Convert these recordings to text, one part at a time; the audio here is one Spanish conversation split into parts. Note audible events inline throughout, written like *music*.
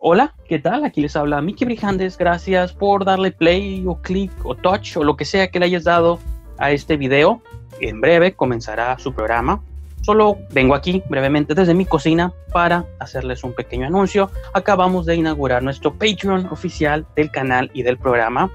Hola, ¿qué tal? Aquí les habla Miki Brijandes. Gracias por darle play o click o touch o lo que sea que le hayas dado a este video. En breve comenzará su programa. Solo vengo aquí brevemente desde mi cocina para hacerles un pequeño anuncio. Acabamos de inaugurar nuestro Patreon oficial del canal y del programa.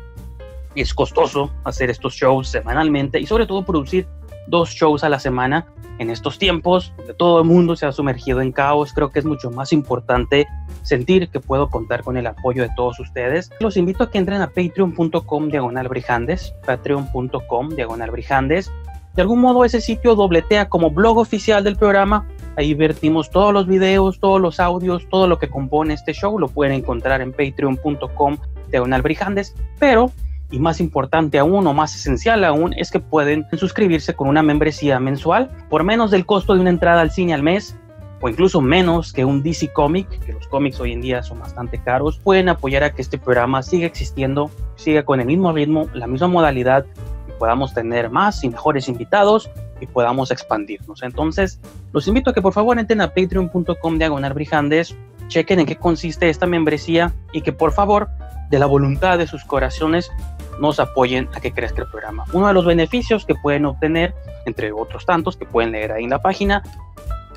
Es costoso hacer estos shows semanalmente y sobre todo producir dos shows a la semana en estos tiempos donde todo el mundo se ha sumergido en caos, creo que es mucho más importante sentir que puedo contar con el apoyo de todos ustedes. Los invito a que entren a patreon.com diagonal brijandes, patreon.com diagonal brijandes. De algún modo ese sitio dobletea como blog oficial del programa. Ahí vertimos todos los videos, todos los audios, todo lo que compone este show. Lo pueden encontrar en patreon.com diagonal brijandes. Pero y más importante aún o más esencial aún es que pueden suscribirse con una membresía mensual por menos del costo de una entrada al cine al mes o incluso menos que un DC Comic, que los cómics hoy en día son bastante caros, pueden apoyar a que este programa siga existiendo, siga con el mismo ritmo, la misma modalidad y podamos tener más y mejores invitados y podamos expandirnos. Entonces, los invito a que por favor entren a patreon.com diagonal brijandes, chequen en qué consiste esta membresía y que por favor, de la voluntad de sus corazones, nos apoyen a que crezca el programa. Uno de los beneficios que pueden obtener, entre otros tantos que pueden leer ahí en la página,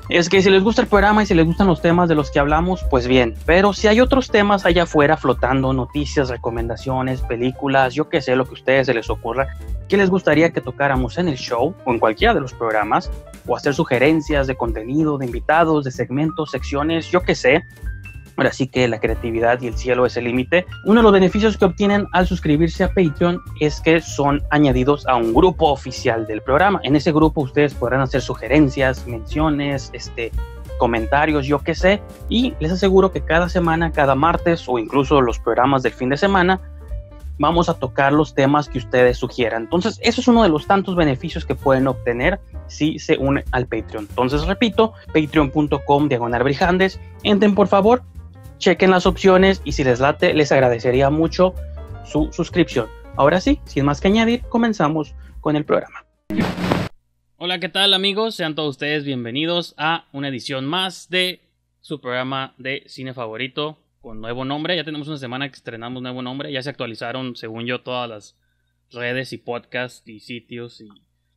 es que si les gusta el programa y si les gustan los temas de los que hablamos, pues bien, pero si hay otros temas allá afuera flotando, noticias, recomendaciones, películas, yo qué sé, lo que a ustedes se les ocurra, que les gustaría que tocáramos en el show o en cualquiera de los programas, o hacer sugerencias de contenido, de invitados, de segmentos, secciones, yo qué sé, Ahora sí que la creatividad y el cielo es el límite. Uno de los beneficios que obtienen al suscribirse a Patreon es que son añadidos a un grupo oficial del programa. En ese grupo ustedes podrán hacer sugerencias, menciones, este, comentarios, yo qué sé. Y les aseguro que cada semana, cada martes o incluso los programas del fin de semana, vamos a tocar los temas que ustedes sugieran. Entonces, eso es uno de los tantos beneficios que pueden obtener si se unen al Patreon. Entonces, repito, patreon.com diagonal brijandes. Entren por favor, chequen las opciones y si les late, les agradecería mucho su suscripción. Ahora sí, sin más que añadir, comenzamos con el programa. Hola, ¿qué tal amigos? Sean todos ustedes bienvenidos a una edición más de su programa de cine favorito con nuevo nombre. Ya tenemos una semana que estrenamos nuevo nombre. Ya se actualizaron, según yo, todas las redes y podcasts y sitios. Y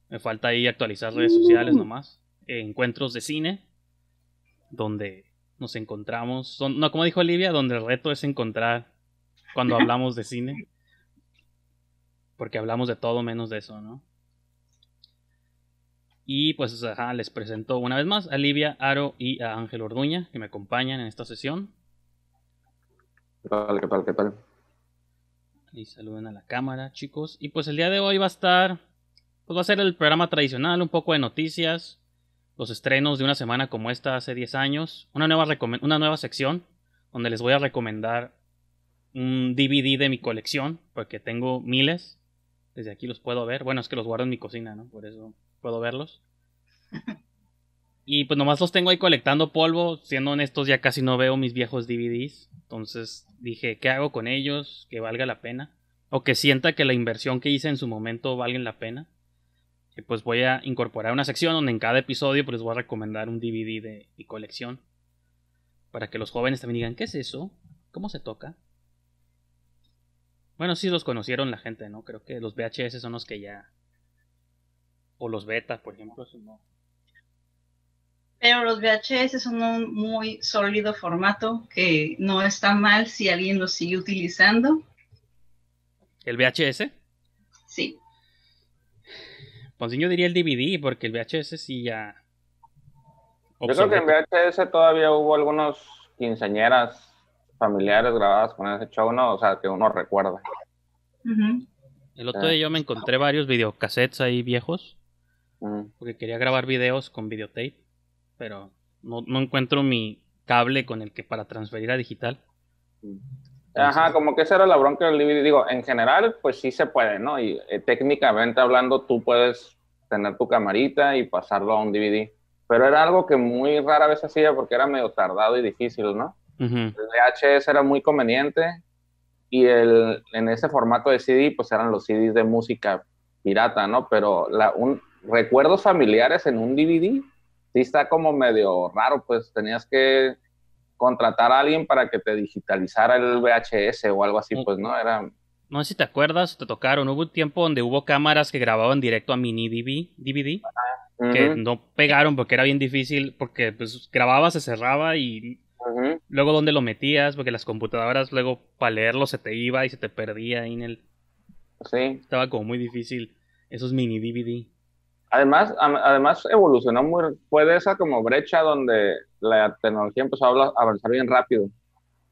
me falta ahí actualizar redes sociales nomás. encuentros de cine, donde nos encontramos. Son, no, como dijo Olivia, donde el reto es encontrar cuando *laughs* hablamos de cine. Porque hablamos de todo menos de eso, ¿no? Y pues ajá, les presento una vez más a Olivia, Aro y a Ángel Orduña, que me acompañan en esta sesión. ¿Qué tal? ¿Qué tal? ¿Qué tal? Y saluden a la cámara, chicos. Y pues el día de hoy va a estar. Pues va a ser el programa tradicional, un poco de noticias, los estrenos de una semana como esta hace 10 años, una nueva, una nueva sección donde les voy a recomendar un DVD de mi colección, porque tengo miles. Desde aquí los puedo ver. Bueno, es que los guardo en mi cocina, ¿no? Por eso puedo verlos. *laughs* Y pues nomás los tengo ahí colectando polvo. Siendo honestos, ya casi no veo mis viejos DVDs. Entonces dije, ¿qué hago con ellos? Que valga la pena. O que sienta que la inversión que hice en su momento valga la pena pues voy a incorporar una sección donde en cada episodio pues les voy a recomendar un DVD de mi colección. Para que los jóvenes también digan, ¿qué es eso? ¿Cómo se toca? Bueno, sí los conocieron la gente, ¿no? Creo que los VHS son los que ya... O los beta, por ejemplo, no. Pero los VHS son un muy sólido formato que no está mal si alguien lo sigue utilizando. ¿El VHS? Sí. Pues yo diría el DVD, porque el VHS sí ya. Yo creo que en VHS todavía hubo algunos quinceañeras familiares grabadas con ese show, ¿no? O sea, que uno recuerda. El otro día yo me encontré varios videocassettes ahí viejos. Porque quería grabar videos con videotape. Pero no, encuentro mi cable con el que para transferir a digital. Ajá, como que esa era la bronca del DVD. Digo, en general, pues sí se puede, ¿no? Y eh, técnicamente hablando, tú puedes tener tu camarita y pasarlo a un DVD. Pero era algo que muy rara vez hacía porque era medio tardado y difícil, ¿no? El VHS era muy conveniente y el, en ese formato de CD, pues eran los CDs de música pirata, ¿no? Pero la, un, recuerdos familiares en un DVD sí está como medio raro, pues tenías que contratar a alguien para que te digitalizara el VHS o algo así, pues no, era... No sé si te acuerdas, te tocaron, hubo un tiempo donde hubo cámaras que grababan directo a mini DVD, que no pegaron porque era bien difícil, porque pues grababa, se cerraba y luego dónde lo metías, porque las computadoras luego para leerlo se te iba y se te perdía ahí en el... Sí. Estaba como muy difícil esos mini DVD. Además, además evolucionó muy, fue de esa como brecha donde la tecnología empezó a avanzar bien rápido.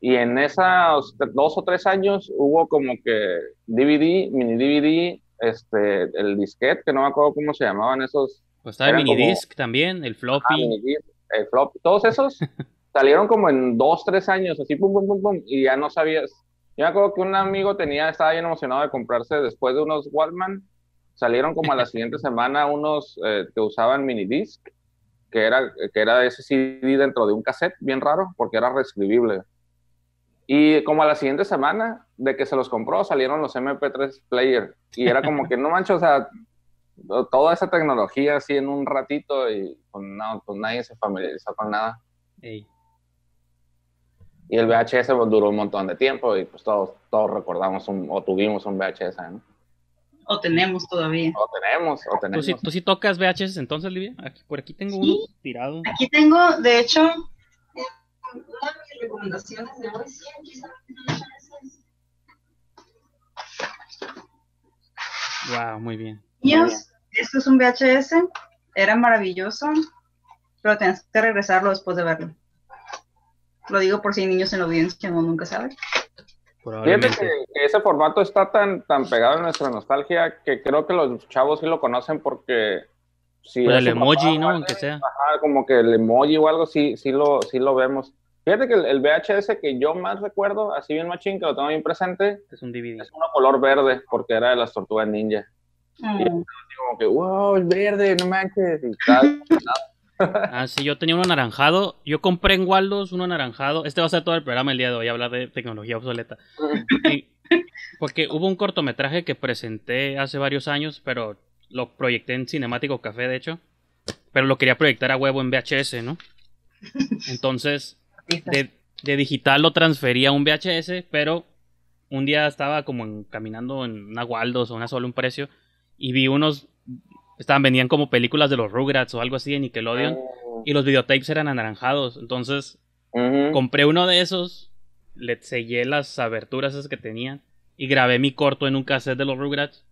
Y en esos dos o tres años hubo como que DVD, mini DVD, este, el disquete, que no me acuerdo cómo se llamaban esos. Pues estaba el mini disc también, el floppy. el floppy, todos esos *laughs* salieron como en dos, tres años, así pum, pum, pum, pum, y ya no sabías. Yo me acuerdo que un amigo tenía, estaba bien emocionado de comprarse después de unos Walkman salieron como a la *laughs* siguiente semana unos eh, que usaban mini disc, que era, que era ese CD dentro de un cassette, bien raro, porque era reescribible. Y como a la siguiente semana de que se los compró, salieron los MP3 player. Y era como que no mancho, o sea, toda esa tecnología así en un ratito y pues, no, pues nadie se familiarizó con nada. Y el VHS duró un montón de tiempo y pues todos, todos recordamos un, o tuvimos un VHS, ¿no? O tenemos todavía. O tenemos, o tenemos. ¿Tú sí, tocas VHS entonces, Livia? Aquí, por aquí tengo uno tirado. Aquí tengo, de hecho, una de mis recomendaciones de hoy, sí, VHS. Wow, muy bien. Niños, esto es un VHS, era maravilloso, pero tienes que regresarlo después de verlo. Lo digo por si hay niños en la audiencia, no nunca saben. Fíjate que, ese formato está tan, tan pegado en nuestra nostalgia que creo que los chavos sí lo conocen porque si pues el emoji, ¿no? Aunque sea. como que el emoji o algo sí, sí lo, sí lo vemos. Fíjate que el, VHS que yo más recuerdo, así bien machín, que lo tengo bien presente, es un DVD. Es uno color verde, porque era de las tortugas ninja. Y mm. como que, wow, es verde, no manches, *laughs* y tal. Ah, sí, yo tenía uno anaranjado. Yo compré en Waldos uno anaranjado. Este va a ser todo el programa el día de hoy, hablar de tecnología obsoleta. *laughs* porque hubo un cortometraje que presenté hace varios años, pero lo proyecté en Cinemático Café, de hecho. Pero lo quería proyectar a huevo en VHS, ¿no? *laughs* Entonces, de, digital lo transferí a un VHS, pero un día estaba como caminando en una Waldos o una solo un precio y vi unos estaban vendían como películas de los Rugrats o algo así de Nickelodeon oh. y los videotapes eran anaranjados. Entonces compré uno de esos, le sellé las aberturas esas que tenían y grabé mi corto en un cassette de los Rugrats,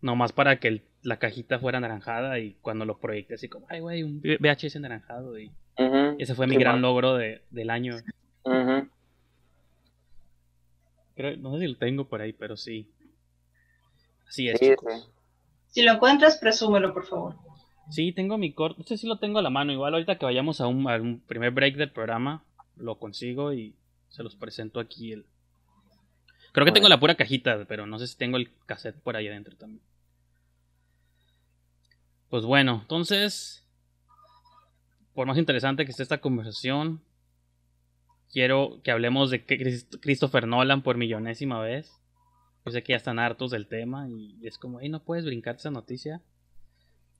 nomás para que la cajita fuera anaranjada y cuando lo proyecté así como, ay güey, un VHS anaranjado y ese fue mi gran logro de, del año. no sé si lo tengo por ahí, pero sí. Así es. Si lo encuentras, presúmelo, por favor. Sí, tengo mi corto. Este sí lo tengo a la mano. Igual ahorita que vayamos a un, primer break del programa, lo consigo y se los presento aquí. El... Creo que tengo la pura cajita, pero no sé si tengo el cassette por ahí adentro también. Pues bueno, entonces, por más interesante que esté esta conversación, quiero que hablemos de Christopher Nolan por millonésima vez. Yo sé que ya están hartos del tema y es como, hey, no puedes brincar esa noticia.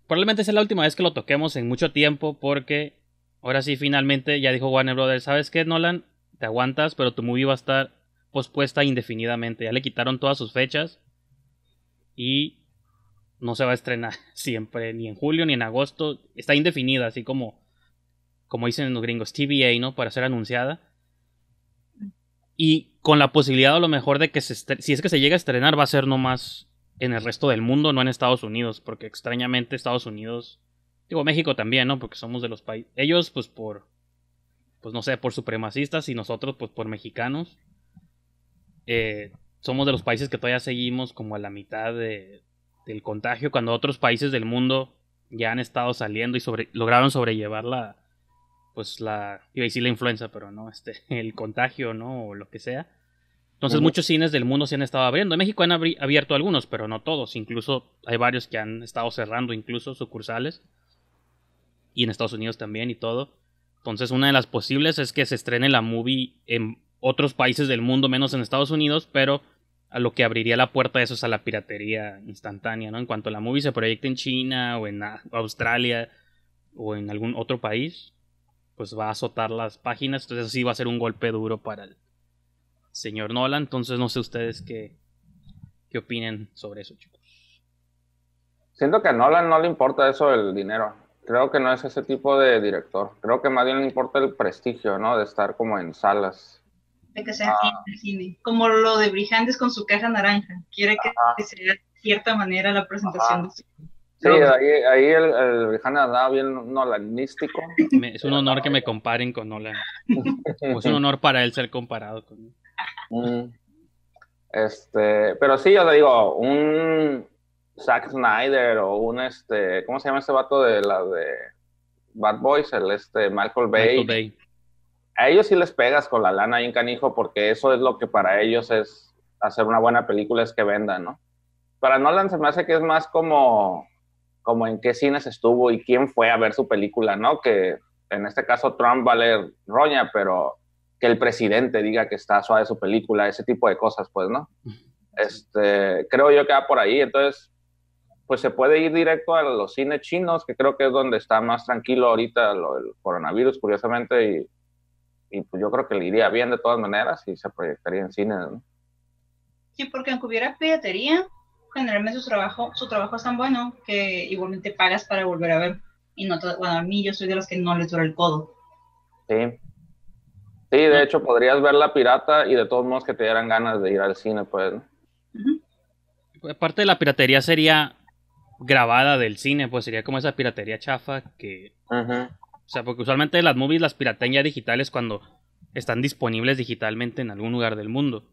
Probablemente sea la última vez que lo toquemos en mucho tiempo porque ahora sí finalmente ya dijo Warner Brothers, ¿sabes qué, Nolan? Te aguantas, pero tu movie va a estar pospuesta indefinidamente. Ya le quitaron todas sus fechas y no se va a estrenar *laughs* siempre, ni en julio ni en agosto. Está indefinida, así como, como dicen los gringos, TVA, ¿no? Para ser anunciada. Y con la posibilidad a lo mejor de que se si es que se llega a estrenar va a ser nomás en el resto del mundo, no en Estados Unidos, porque extrañamente Estados Unidos, digo México también, ¿no? Porque somos de los países, ellos pues por, pues no sé, por supremacistas y nosotros pues por mexicanos, eh, somos de los países que todavía seguimos como a la mitad de, del contagio, cuando otros países del mundo ya han estado saliendo y sobre, lograron sobrellevar la, pues la, iba a decir la influenza, pero no, este, *laughs* el contagio, ¿no? O lo que sea. Entonces muchos cines del mundo se han estado abriendo. En México han abierto algunos, pero no todos. Incluso hay varios que han estado cerrando, incluso sucursales. Y en Estados Unidos también y todo. Entonces una de las posibles es que se estrene la movie en otros países del mundo, menos en Estados Unidos, pero a lo que abriría la puerta de eso es a la piratería instantánea, ¿no? En cuanto la movie se proyecte en China o en Australia o en algún otro país, pues va a azotar las páginas, entonces sí va a ser un golpe duro para el señor Nolan, entonces no sé ustedes qué, qué opinen sobre eso, chicos. Siento que a Nolan no le importa eso del dinero. Creo que no es ese tipo de director. Creo que más bien le importa el prestigio, ¿no? De estar como en salas. De que sea ah. cine. Como lo de Brijandes con su caja naranja. Quiere que, sea de cierta manera la presentación. Sí, ahí, ahí el, el andaba bien nolanístico. es un honor que me comparen con Nolan. *laughs* es un honor para él ser comparado con mm. Este, pero sí, yo te digo, un, Zack Snyder o un este, ¿cómo se llama ese vato de la de Bad Boys? El este Michael Bay. A ellos sí les pegas con la lana ahí en canijo porque eso es lo que para ellos es hacer una buena película es que vendan, ¿no? Para Nolan se me hace que es más como como en qué cines estuvo y quién fue a ver su película, ¿no? Que en este caso Trump vale roña, pero que el presidente diga que está suave su película, ese tipo de cosas, pues, ¿no? Este, creo yo que va por ahí, entonces pues se puede ir directo a los cines chinos, que creo que es donde está más tranquilo ahorita el coronavirus, curiosamente, y, pues yo creo que le iría bien de todas maneras y se proyectaría en cine. ¿no? Sí, porque aunque hubiera piratería, generalmente su trabajo, su trabajo es tan bueno que igualmente pagas para volver a ver. Y no bueno, a mí yo soy de los que no les dura el codo. Sí. Sí, de hecho podrías ver la pirata y de todos modos que te dieran ganas de ir al cine, pues. Aparte de la piratería sería grabada del cine, pues sería como esa piratería chafa que... O sea, porque usualmente las movies las piratean ya digitales cuando están disponibles digitalmente en algún lugar del mundo.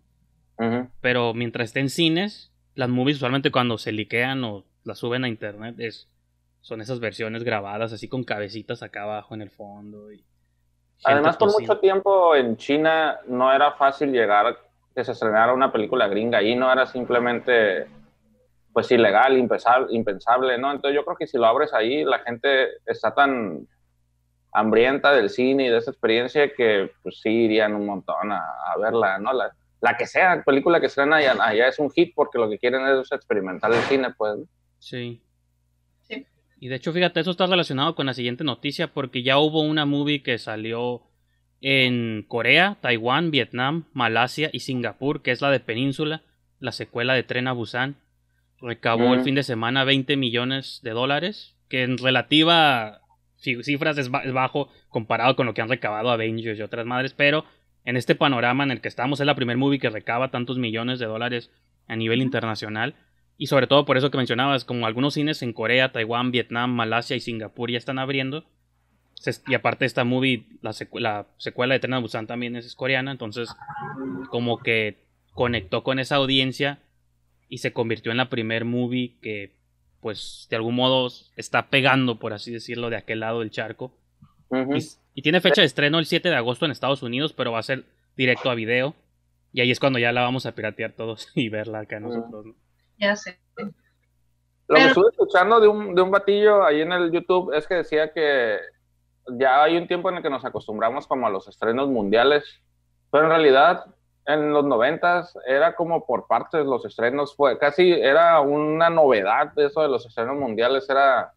Pero mientras estén en cines, las movies usualmente cuando se liquean o las suben a internet es, son esas versiones grabadas así con cabecitas acá abajo en el fondo. Y Además, por mucho tiempo en China no era fácil llegar que se estrenara una película gringa ahí, no era simplemente pues ilegal, impensable, impensable, ¿no? Entonces yo creo que si lo abres ahí, la gente está tan hambrienta del cine y de esa experiencia que pues sí irían un montón a, verla, ¿no? La, la, que sea, película que estrena allá, allá, es un hit porque lo que quieren es experimentar el cine, pues. Sí. sí. Y de hecho, fíjate, eso está relacionado con la siguiente noticia porque ya hubo una movie que salió en Corea, Taiwán, Vietnam, Malasia y Singapur, que es la de Península, la secuela de Tren a Busan recabó el fin de semana 20 millones de dólares, que en relativa cifras es, bajo comparado con lo que han recabado Avengers y otras madres, pero en este panorama en el que estamos es la primer movie que recaba tantos millones de dólares a nivel internacional y sobre todo por eso que mencionabas, como algunos cines en Corea, Taiwán, Vietnam, Malasia y Singapur ya están abriendo. Y aparte esta movie, la, secuela de Tren Busan también es coreana, entonces como que conectó con esa audiencia y se convirtió en la primer movie que pues de algún modo está pegando, por así decirlo, de aquel lado del charco. y, tiene fecha de estreno el 7 de agosto en Estados Unidos, pero va a ser directo a video. Y ahí es cuando ya la vamos a piratear todos *laughs* y verla acá nosotros. Ya sé. Lo que estuve escuchando de un, de un batillo ahí en el YouTube es que decía que ya hay un tiempo en el que nos acostumbramos como a los estrenos mundiales, pero en realidad en los noventas era como por partes los estrenos, fue casi era una novedad eso de los estrenos mundiales, era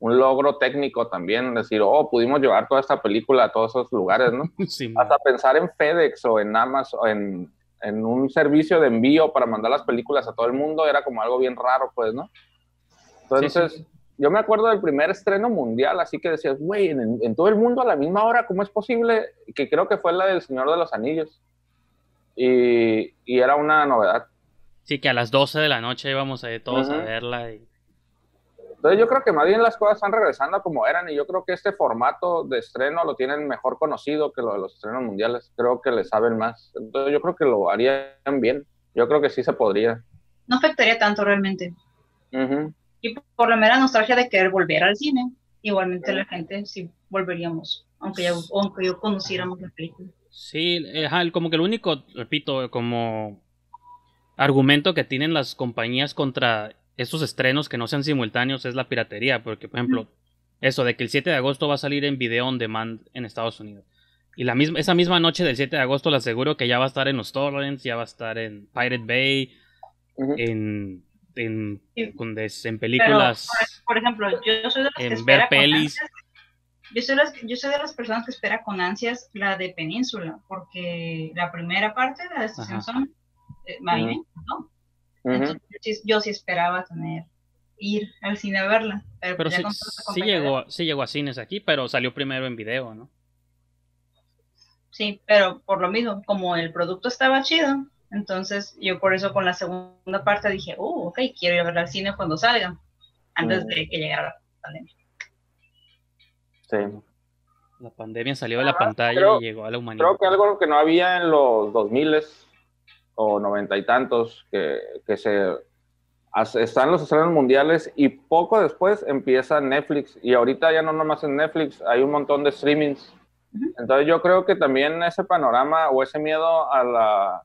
un logro técnico también, decir, oh, pudimos llevar toda esta película a todos esos lugares, ¿no? *laughs* Hasta pensar en FedEx o en Amazon, en, en un servicio de envío para mandar las películas a todo el mundo era como algo bien raro, pues, ¿no? Entonces, yo me acuerdo del primer estreno mundial, así que decías, güey, en, en, todo el mundo a la misma hora, ¿cómo es posible? Que creo que fue la del Señor de los Anillos y, era una novedad. Sí, que a las 12 de la noche íbamos a ir todos a verla. Entonces yo creo que más bien las cosas están regresando como eran y yo creo que este formato de estreno lo tienen mejor conocido que lo de los estrenos mundiales. Creo que le saben más. Entonces yo creo que lo harían bien. Yo creo que sí se podría. No afectaría tanto realmente. Y por la mera nostalgia de querer volver al cine, igualmente la gente sí volveríamos, aunque, ya, aunque yo conociéramos la película. Sí, como que lo único, repito, como argumento que tienen las compañías contra estos estrenos que no sean simultáneos es la piratería, porque por ejemplo, eso de que el 7 de agosto va a salir en video on demand en Estados Unidos. Y la misma, esa misma noche del 7 de agosto le aseguro que ya va a estar en los torrents, ya va a estar en Pirate Bay, en, en, en películas. por, ejemplo, yo soy de los en ver pelis. Yo soy, yo soy de las personas que espera con ansias la de Península, porque la primera parte, la de Estación Son, eh, ¿no? Entonces, yo, sí esperaba tener ir al cine a verla. Pero, pues, sí, llegó, sí llegó a cines aquí, pero salió primero en video, ¿no? Sí, pero por lo mismo, como el producto estaba chido, entonces yo por eso con la segunda parte dije, oh, ok, quiero ir a ver al cine cuando salga, antes de que llegara la pandemia. Sí. La pandemia salió de la pantalla y llegó a la humanidad. Creo que algo que no había en los 2000 o noventa y tantos, que, que se están los estrenos mundiales y poco después empieza Netflix y ahorita ya no nomás en Netflix, hay un montón de streamings. Entonces yo creo que también ese panorama o ese miedo a la,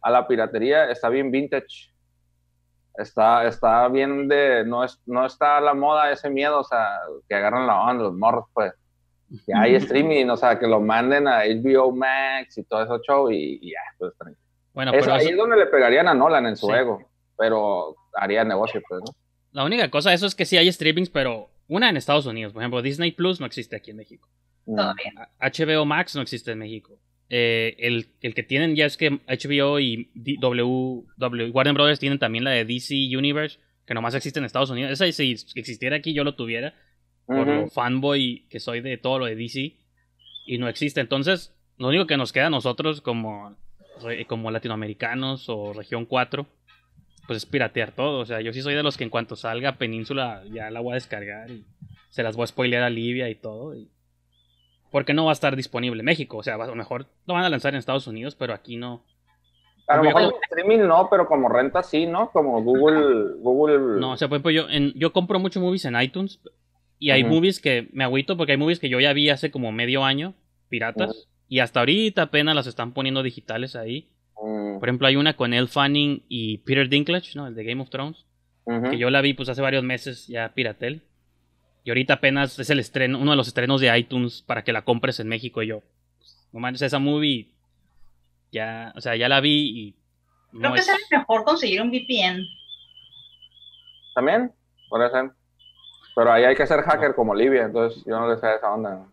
a la piratería está bien vintage. Está, está bien de, no, es, no está a la moda ese miedo, o sea, que agarran la onda los morros, pues. Que hay streaming, o sea, que lo manden a HBO Max y todo eso show y, ya, pues tranquilo. Bueno, es ahí es donde le pegarían a Nolan en su ego, pero haría negocio, pues, ¿no? La única cosa, eso es que sí hay streamings, pero una en Estados Unidos, por ejemplo, Disney Plus no existe aquí en México. Todavía. HBO Max no existe en México. Eh, el, el, que tienen ya es que HBO y w, Warner Brothers tienen también la de DC Universe, que nomás existe en Estados Unidos. Esa si existiera aquí yo lo tuviera, por lo fanboy que soy de todo lo de DC, y no existe. Entonces, lo único que nos queda a nosotros como, como latinoamericanos o región 4, pues es piratear todo. O sea, yo sí soy de los que en cuanto salga Península ya la voy a descargar y se las voy a spoilear a Livia y todo. Y porque no va a estar disponible en México. O sea, a lo mejor lo van a lanzar en Estados Unidos, pero aquí no. A lo mejor en streaming no, pero como renta sí, ¿no? Como Google. Google... No, o sea, por ejemplo, yo, en, yo compro muchos movies en iTunes y hay movies que me agüito porque hay movies que yo ya vi hace como medio año, piratas, y hasta ahorita apenas las están poniendo digitales ahí. Por ejemplo, hay una con Elle Fanning y Peter Dinklage, ¿no? El de Game of Thrones. Que yo la vi pues hace varios meses ya piratel. Y ahorita apenas es el estreno, uno de los estrenos de iTunes para que la compres en México. Y yo, no manches, esa movie ya, o sea, ya la vi y. Creo que es... mejor conseguir un VPN. También, por ser. Pero ahí hay que ser hacker como Olivia, entonces yo no le sé esa onda.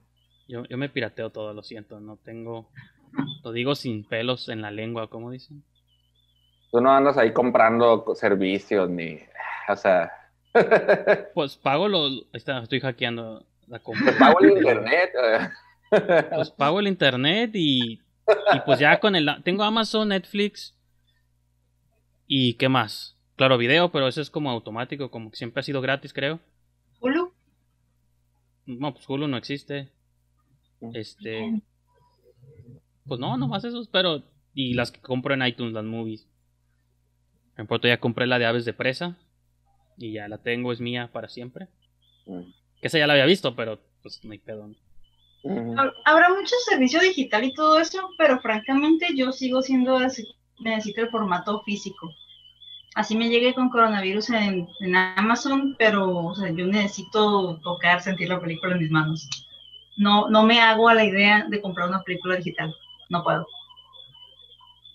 Yo, yo me pirateo todo, lo siento, no tengo. Lo digo sin pelos en la lengua, ¿cómo dicen? Tú no andas ahí comprando servicios ni. O sea. Pues pago los. Estoy hackeando la compra. Pues pago el internet. Pues pago el internet y, y pues ya con el. Tengo Amazon, Netflix. ¿Y qué más? Claro, video, pero eso es como automático, como que siempre ha sido gratis, creo. ¿Hulu? No, pues Hulu no existe. Este. Pues no, nomás esos, pero. Y las que compro en iTunes, las movies. Por ejemplo, ya compré la de Aves de Presa y ya la tengo, es mía para siempre. Mm. Que esa ya la había visto, pero pues no hay pedo. Habrá mucho servicio digital y todo eso, pero francamente yo sigo siendo necesito el formato físico. Así me llegué con coronavirus en, Amazon, pero yo necesito tocar, sentir la película en mis manos. No, no me hago a la idea de comprar una película digital. No puedo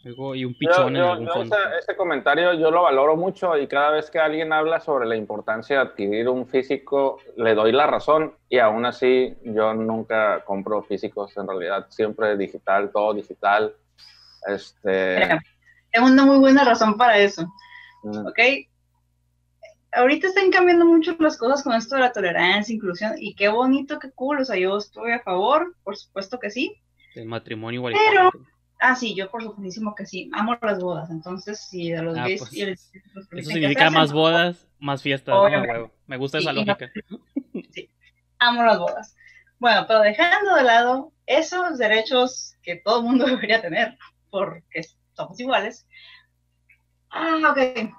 y un pichón en algún fondo. Ese, comentario yo lo valoro mucho y cada vez que alguien habla sobre la importancia de adquirir un físico, le doy la razón y aún así yo nunca compro físicos en realidad, siempre digital, todo digital. Este... Es una muy buena razón para eso. Mm. ¿Ok? Ahorita están cambiando mucho las cosas con esto de la tolerancia, inclusión, y qué bonito, qué cool, o sea, yo estoy a favor, por supuesto que sí. El matrimonio igual. Pero Ah, sí, yo por supuesto que sí. Amo las bodas. Entonces, si de los ah, gays pues, Eso significa más bodas, más fiestas. Me gusta esa lógica. *laughs* Sí, amo las bodas. Bueno, pero dejando de lado esos derechos que todo el mundo *laughs* debería tener, porque somos iguales. Ah, ok.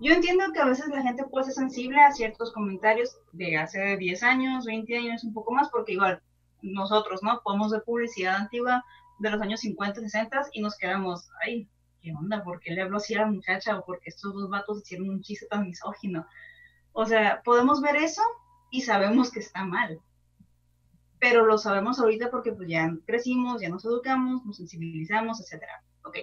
Yo entiendo que a veces la gente puede ser sensible a ciertos comentarios de hace 10 años, 20 años, un poco más, porque igual nosotros, ¿no? Podemos ver publicidad antigua de los años 50, 60 y nos quedamos, ay, ¿qué onda? ¿Por qué le habló así a la muchacha? ¿O porque estos dos vatos hicieron un chiste tan misógino? O sea, podemos ver eso y sabemos que está mal. Pero lo sabemos ahorita porque pues ya crecimos, ya nos educamos, nos sensibilizamos, etcétera. ¿Ok?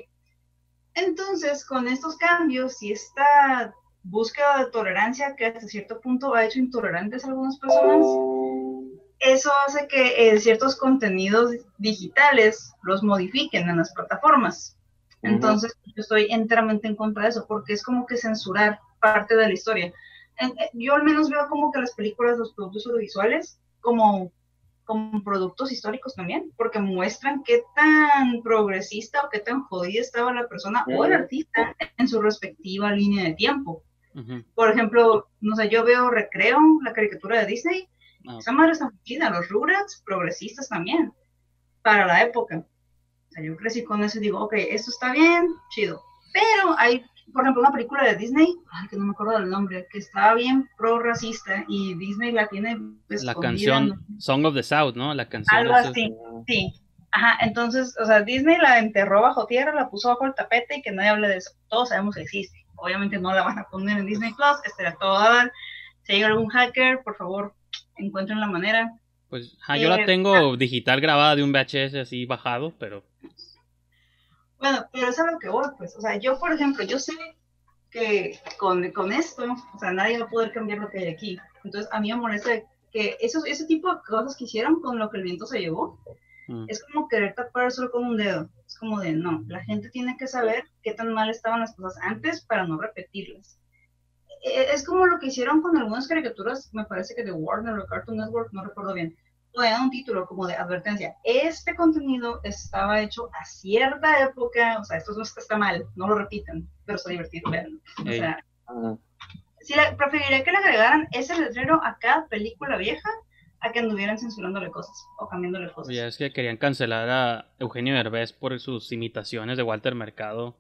Entonces, con estos cambios y esta búsqueda de tolerancia que hasta cierto punto ha hecho intolerantes a algunas personas, eso hace que eh, ciertos contenidos digitales los modifiquen en las plataformas. Entonces, yo estoy enteramente en contra de eso, porque es como que censurar parte de la historia. Eh, yo al menos veo como que las películas, los productos audiovisuales, como, como productos históricos también, porque muestran qué tan progresista o qué tan jodida estaba la persona o el artista en su respectiva línea de tiempo. Por ejemplo, no sé, yo veo Recreo, la caricatura de Disney, ah. esa madre está chida, los Rugrats, progresistas también, para la época. O sea, yo crecí con eso y digo, ok, esto está bien, chido. Pero hay por ejemplo, una película de Disney, que no me acuerdo del nombre, que estaba bien pro-racista y Disney la tiene pues, La canción Song of the South, ¿no? La canción. Algo así, sí. Ajá, entonces, o sea, Disney la enterró bajo tierra, la puso bajo el tapete y que nadie hable de eso. Todos sabemos que existe. Obviamente no la van a poner en Disney Plus, espera todo a Si hay algún hacker, por favor, encuentren la manera. Pues, yo la eh, tengo ah. digital grabada de un VHS así bajado, pero bueno, pero es a lo que voy, pues. O sea, yo, por ejemplo, yo sé que con, con esto, o sea, nadie va a poder cambiar lo que hay aquí. Entonces, a mí me molesta que esos, ese tipo de cosas que hicieron con lo que el viento se llevó, mm. es como querer tapar solo con un dedo. Es como de, no, la gente tiene que saber qué tan mal estaban las cosas antes para no repetirlas. E, es como lo que hicieron con algunas caricaturas, me parece que de Warner o Cartoon Network, no recuerdo bien, un título como de advertencia. Este contenido estaba hecho a cierta época, o sea, esto no está mal, no lo repiten, pero está divertido verlo. O sea, si preferiría que le agregaran ese letrero a cada película vieja a que anduvieran censurándole cosas o cambiándole cosas. Oye, es que querían cancelar a Eugenio Derbez por sus imitaciones de Walter Mercado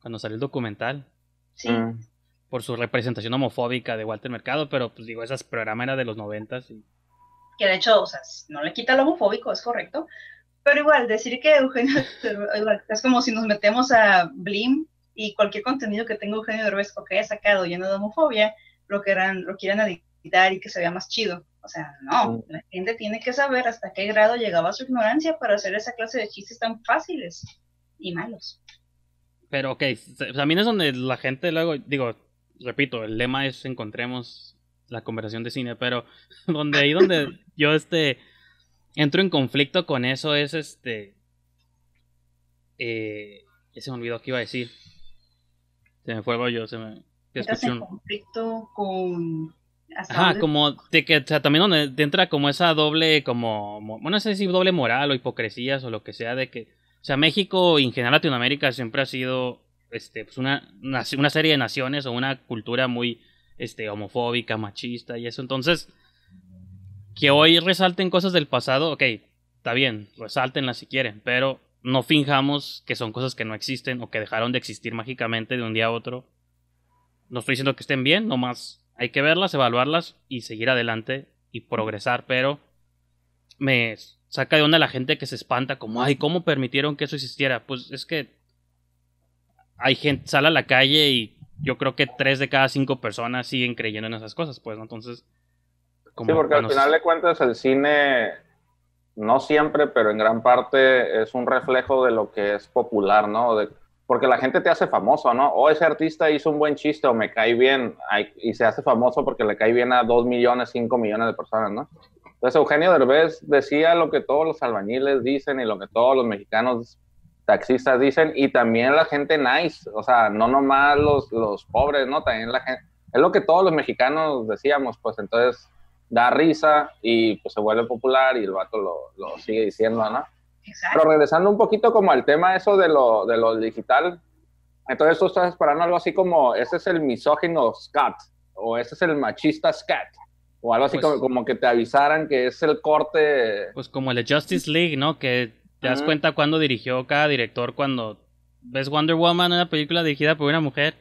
cuando salió el documental. Sí. Mm. Por su representación homofóbica de Walter Mercado, pero pues digo, esas programas eran de los noventas y que de hecho, o sea, no le quita lo homofóbico, es correcto, pero igual, decir que Eugenio, *laughs* es como si nos metemos a Blim y cualquier contenido que tenga Eugenio Derbez o que haya sacado lleno de homofobia, lo quieran, lo quieran editar y que se vea más chido. O sea, no, la gente tiene que saber hasta qué grado llegaba su ignorancia para hacer esa clase de chistes tan fáciles y malos. Pero ok, también es donde la gente luego, digo, repito, el lema es encontremos la conversación de cine, pero *laughs* donde ahí donde yo este entro en conflicto con eso es este eh, ya se me olvidó qué iba a decir. Se me fue yo, se me en conflicto con Ajá, como de que o sea, también donde te entra como esa doble como bueno, no sé si doble moral o hipocresías o lo que sea de que o sea, México y en general Latinoamérica siempre ha sido este pues una, una serie de naciones o una cultura muy este, homofóbica, machista y eso. Entonces, que hoy resalten cosas del pasado, ok, está bien, resaltenlas si quieren, pero no finjamos que son cosas que no existen o que dejaron de existir mágicamente de un día a otro. No estoy diciendo que estén bien, nomás hay que verlas, evaluarlas y seguir adelante y progresar, pero me saca de onda la gente que se espanta como, ay, ¿cómo permitieron que eso existiera? Pues es que hay gente, sale a la calle y yo creo que tres de cada cinco personas siguen creyendo en esas cosas, pues, ¿no? Entonces... Como, sí, porque al final de cuentas el cine, no siempre, pero en gran parte es un reflejo de lo que es popular, ¿no? De, porque la gente te hace famoso, ¿no? O ese artista hizo un buen chiste o me cae bien y se hace famoso porque le cae bien a dos millones, cinco millones de personas, ¿no? Entonces Eugenio Derbez decía lo que todos los albañiles dicen y lo que todos los mexicanos taxistas dicen, y también la gente nice, o sea, no nomás los, los pobres, ¿no? También la gente, es lo que todos los mexicanos decíamos, pues entonces da risa y pues se vuelve popular y el vato lo, lo sigue diciendo, ¿no? Exacto. Pero regresando un poquito como al tema eso de lo, de lo digital, entonces tú estás esperando algo así como, ese es el misógino scat, o ese es el machista scat, o algo así pues como, como, que te avisaran que es el corte... Pues como el de Justice League, ¿no? Que te das cuenta cuando dirigió cada director cuando ves Wonder Woman, una película dirigida por una mujer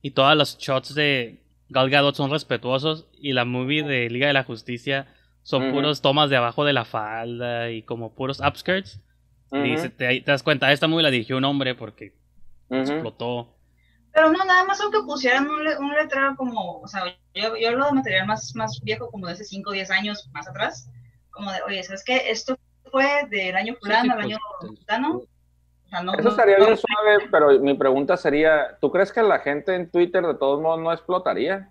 y todas los shots de Gal Gadot son respetuosos y la movie de Liga de la Justicia son puros tomas de abajo de la falda y como puros upskirts. Y te, das cuenta, esta movie la dirigió un hombre porque explotó. Pero no, nada más aunque pusieran un, un letrero como, o sea, yo, yo hablo de material más, más viejo, como de hace 5 o 10 años más atrás, como de, oye, ¿sabes qué? Esto fue del año fulano al año fulano. Eso estaría bien suave, pero mi pregunta sería, ¿tú crees que la gente en Twitter de todos modos no explotaría?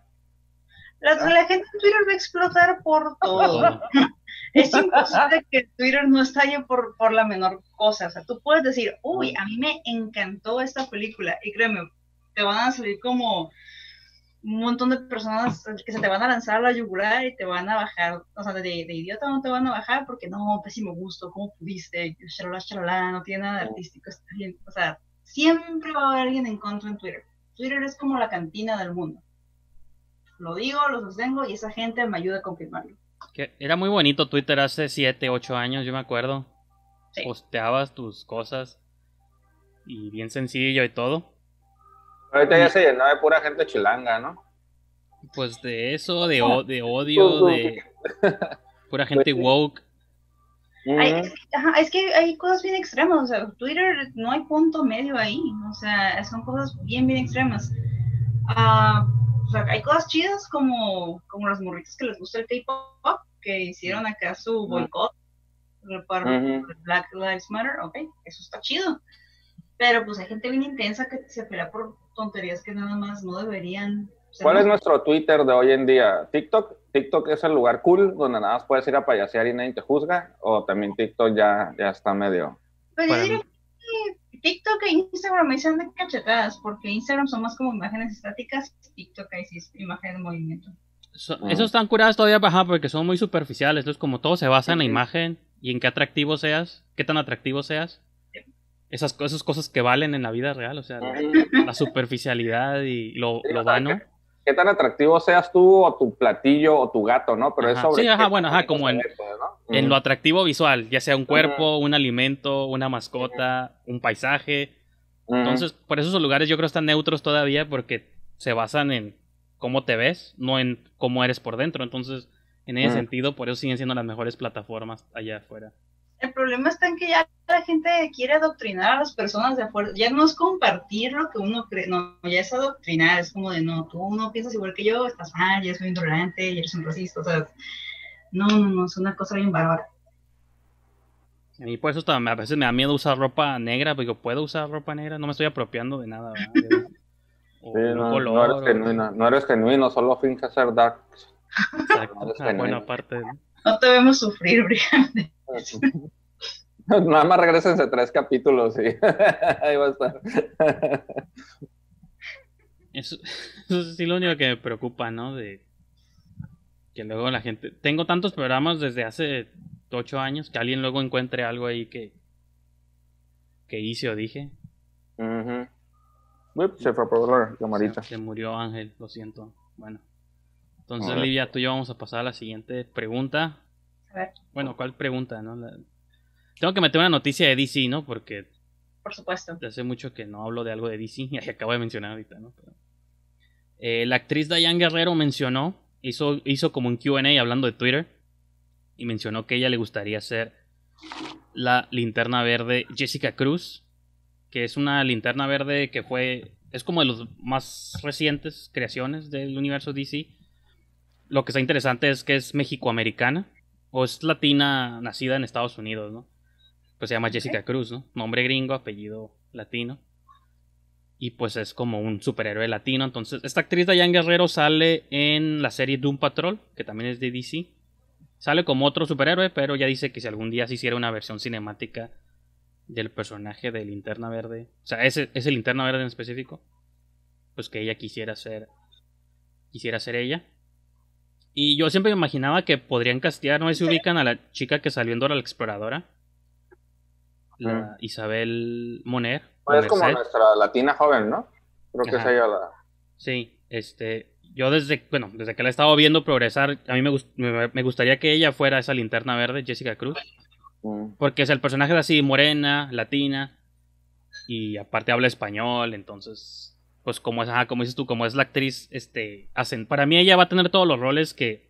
La, gente en Twitter va a explotar por todo. *laughs* Es imposible que Twitter no estalle por, por la menor cosa. O sea, tú puedes decir, uy, a mí me encantó esta película. Y créeme, te van a salir como un montón de personas que se te van a lanzar a la yugular y te van a bajar, o sea, de, de idiota no te van a bajar porque no, pésimo gusto, ¿cómo pudiste? Chalala, chalala, no tiene nada de artístico, está bien. O sea, siempre va a haber alguien en contra en Twitter. Twitter es como la cantina del mundo. Lo digo, lo sostengo y esa gente me ayuda a confirmarlo. Que era muy bonito Twitter hace 7, 8 años, yo me acuerdo. Sí. Posteabas tus cosas y bien sencillo y todo. Ahorita ya se llenó de pura gente chilanga, ¿no? Pues de eso, de, de *laughs* odio, de pura gente woke. Hay- es, que, ajá, es que hay cosas bien extremas, o sea, Twitter no hay punto medio ahí, o sea, son cosas bien, bien extremas. Ah, o sea, hay cosas chidas como, como los morritos que les gusta el K-pop, que hicieron acá su boicot para. Black Lives Matter, ok, eso está chido. Pero pues hay gente bien intensa que se pelea por tonterías que nada más no deberían ser. ¿Cuál es nuestro Twitter de hoy en día? ¿TikTok? ¿TikTok es el lugar cool donde nada más puedes ir a payasear y nadie te juzga? ¿O también TikTok ya, ya está medio? Pero yo Para diría que TikTok e Instagram ahí se han de cachetadas, porque Instagram son más como imágenes estáticas, TikTok ahí sí es imagen de movimiento. So- Ujú. Esos están curados todavía ajá, porque son muy superficiales. Entonces, como todo se basa en la imagen y en qué atractivo seas, qué tan atractivo seas. Esas, esas cosas que valen en la vida real, o sea, la, superficialidad y lo, Sí, lo vano. ¿qué, qué tan atractivo seas tú o tu platillo o tu gato, ¿no? Pero es Ajá. sobre Sí, ajá, bueno, ajá, como en- pues, ¿no? En lo atractivo visual, ya sea un cuerpo, un alimento, una mascota, un paisaje. Entonces, por eso esos lugares yo creo están neutros todavía porque se basan en cómo te ves, no en cómo eres por dentro. Entonces, en ese sentido, por eso siguen siendo las mejores plataformas allá afuera. El problema está en que ya la gente quiere adoctrinar a las personas de afuera. Ya no es compartir lo que uno cree, no, ya es adoctrinar. Es como de, no, tú no piensas igual que yo, estás mal, ya eres un intolerante, ya eres un racista. O sea, no, no, no, es una cosa bien bárbara. A mí por eso hasta a veces me da miedo usar ropa negra, porque ¿puedo usar ropa negra? No me estoy apropiando de nada, o Sí, no, color, no eres o- genuino, no eres genuino, solo finges ser dark. Exacto. no eres Ah, bueno, genuino. aparte. *laughs* ¿no? Te vemos sufrir, *laughs* brillante. *laughs* Nada más regresense tres capítulos y ahí va a estar. Eso, eso es sí lo único que me preocupa, ¿no? De que luego la gente... Tengo tantos programas desde hace ocho años que alguien luego encuentre algo ahí que que hice o dije. Uy, se fue por la camarita. Se, se murió Ángel, lo siento. Bueno. Entonces. Livia, tú y yo vamos a pasar a la siguiente pregunta. A ver, Bueno, ¿cuál pregunta, no? La- Tengo que meter una noticia de DC, ¿no? Porque por supuesto. hace mucho que no hablo de algo de DC *laughs* y acabo de mencionar ahorita, ¿no? Pero- Eh, la actriz Diane Guerrero mencionó, hizo, hizo como un QA hablando de Twitter y mencionó que a ella le gustaría ser la linterna verde Jessica Cruz, que es una linterna verde que fue, es como de los más recientes creaciones del universo DC. Lo que está interesante es que es mexicoamericana o es latina nacida en Estados Unidos, ¿no? Pues se llama Jessica Cruz, ¿no? Nombre gringo, apellido latino. Y pues es como un superhéroe latino. Entonces, esta actriz Diane Guerrero sale en la serie Doom Patrol, que también es de DC. Sale como otro superhéroe, pero ya dice que si algún día se hiciera una versión cinemática del personaje de Linterna Verde, o sea, ese, ese Linterna Verde en específico, pues que ella quisiera ser, quisiera ser ella. Y yo siempre me imaginaba que podrían castear, no sé si ubican a la chica que salió en Dora la Exploradora, la Isabel Moner. Pues es como nuestra latina joven, ¿no? Creo que es ella la. Sí, este, yo desde, bueno, desde que la he estado viendo progresar, a mí me, gust- me, me gustaría que ella fuera esa linterna verde, Jessica Cruz, Mm. porque es el personaje de así, morena, latina, y aparte habla español, entonces, pues como es, ajá, como dices tú, como es la actriz, este, hacen, para mí ella va a tener todos los roles que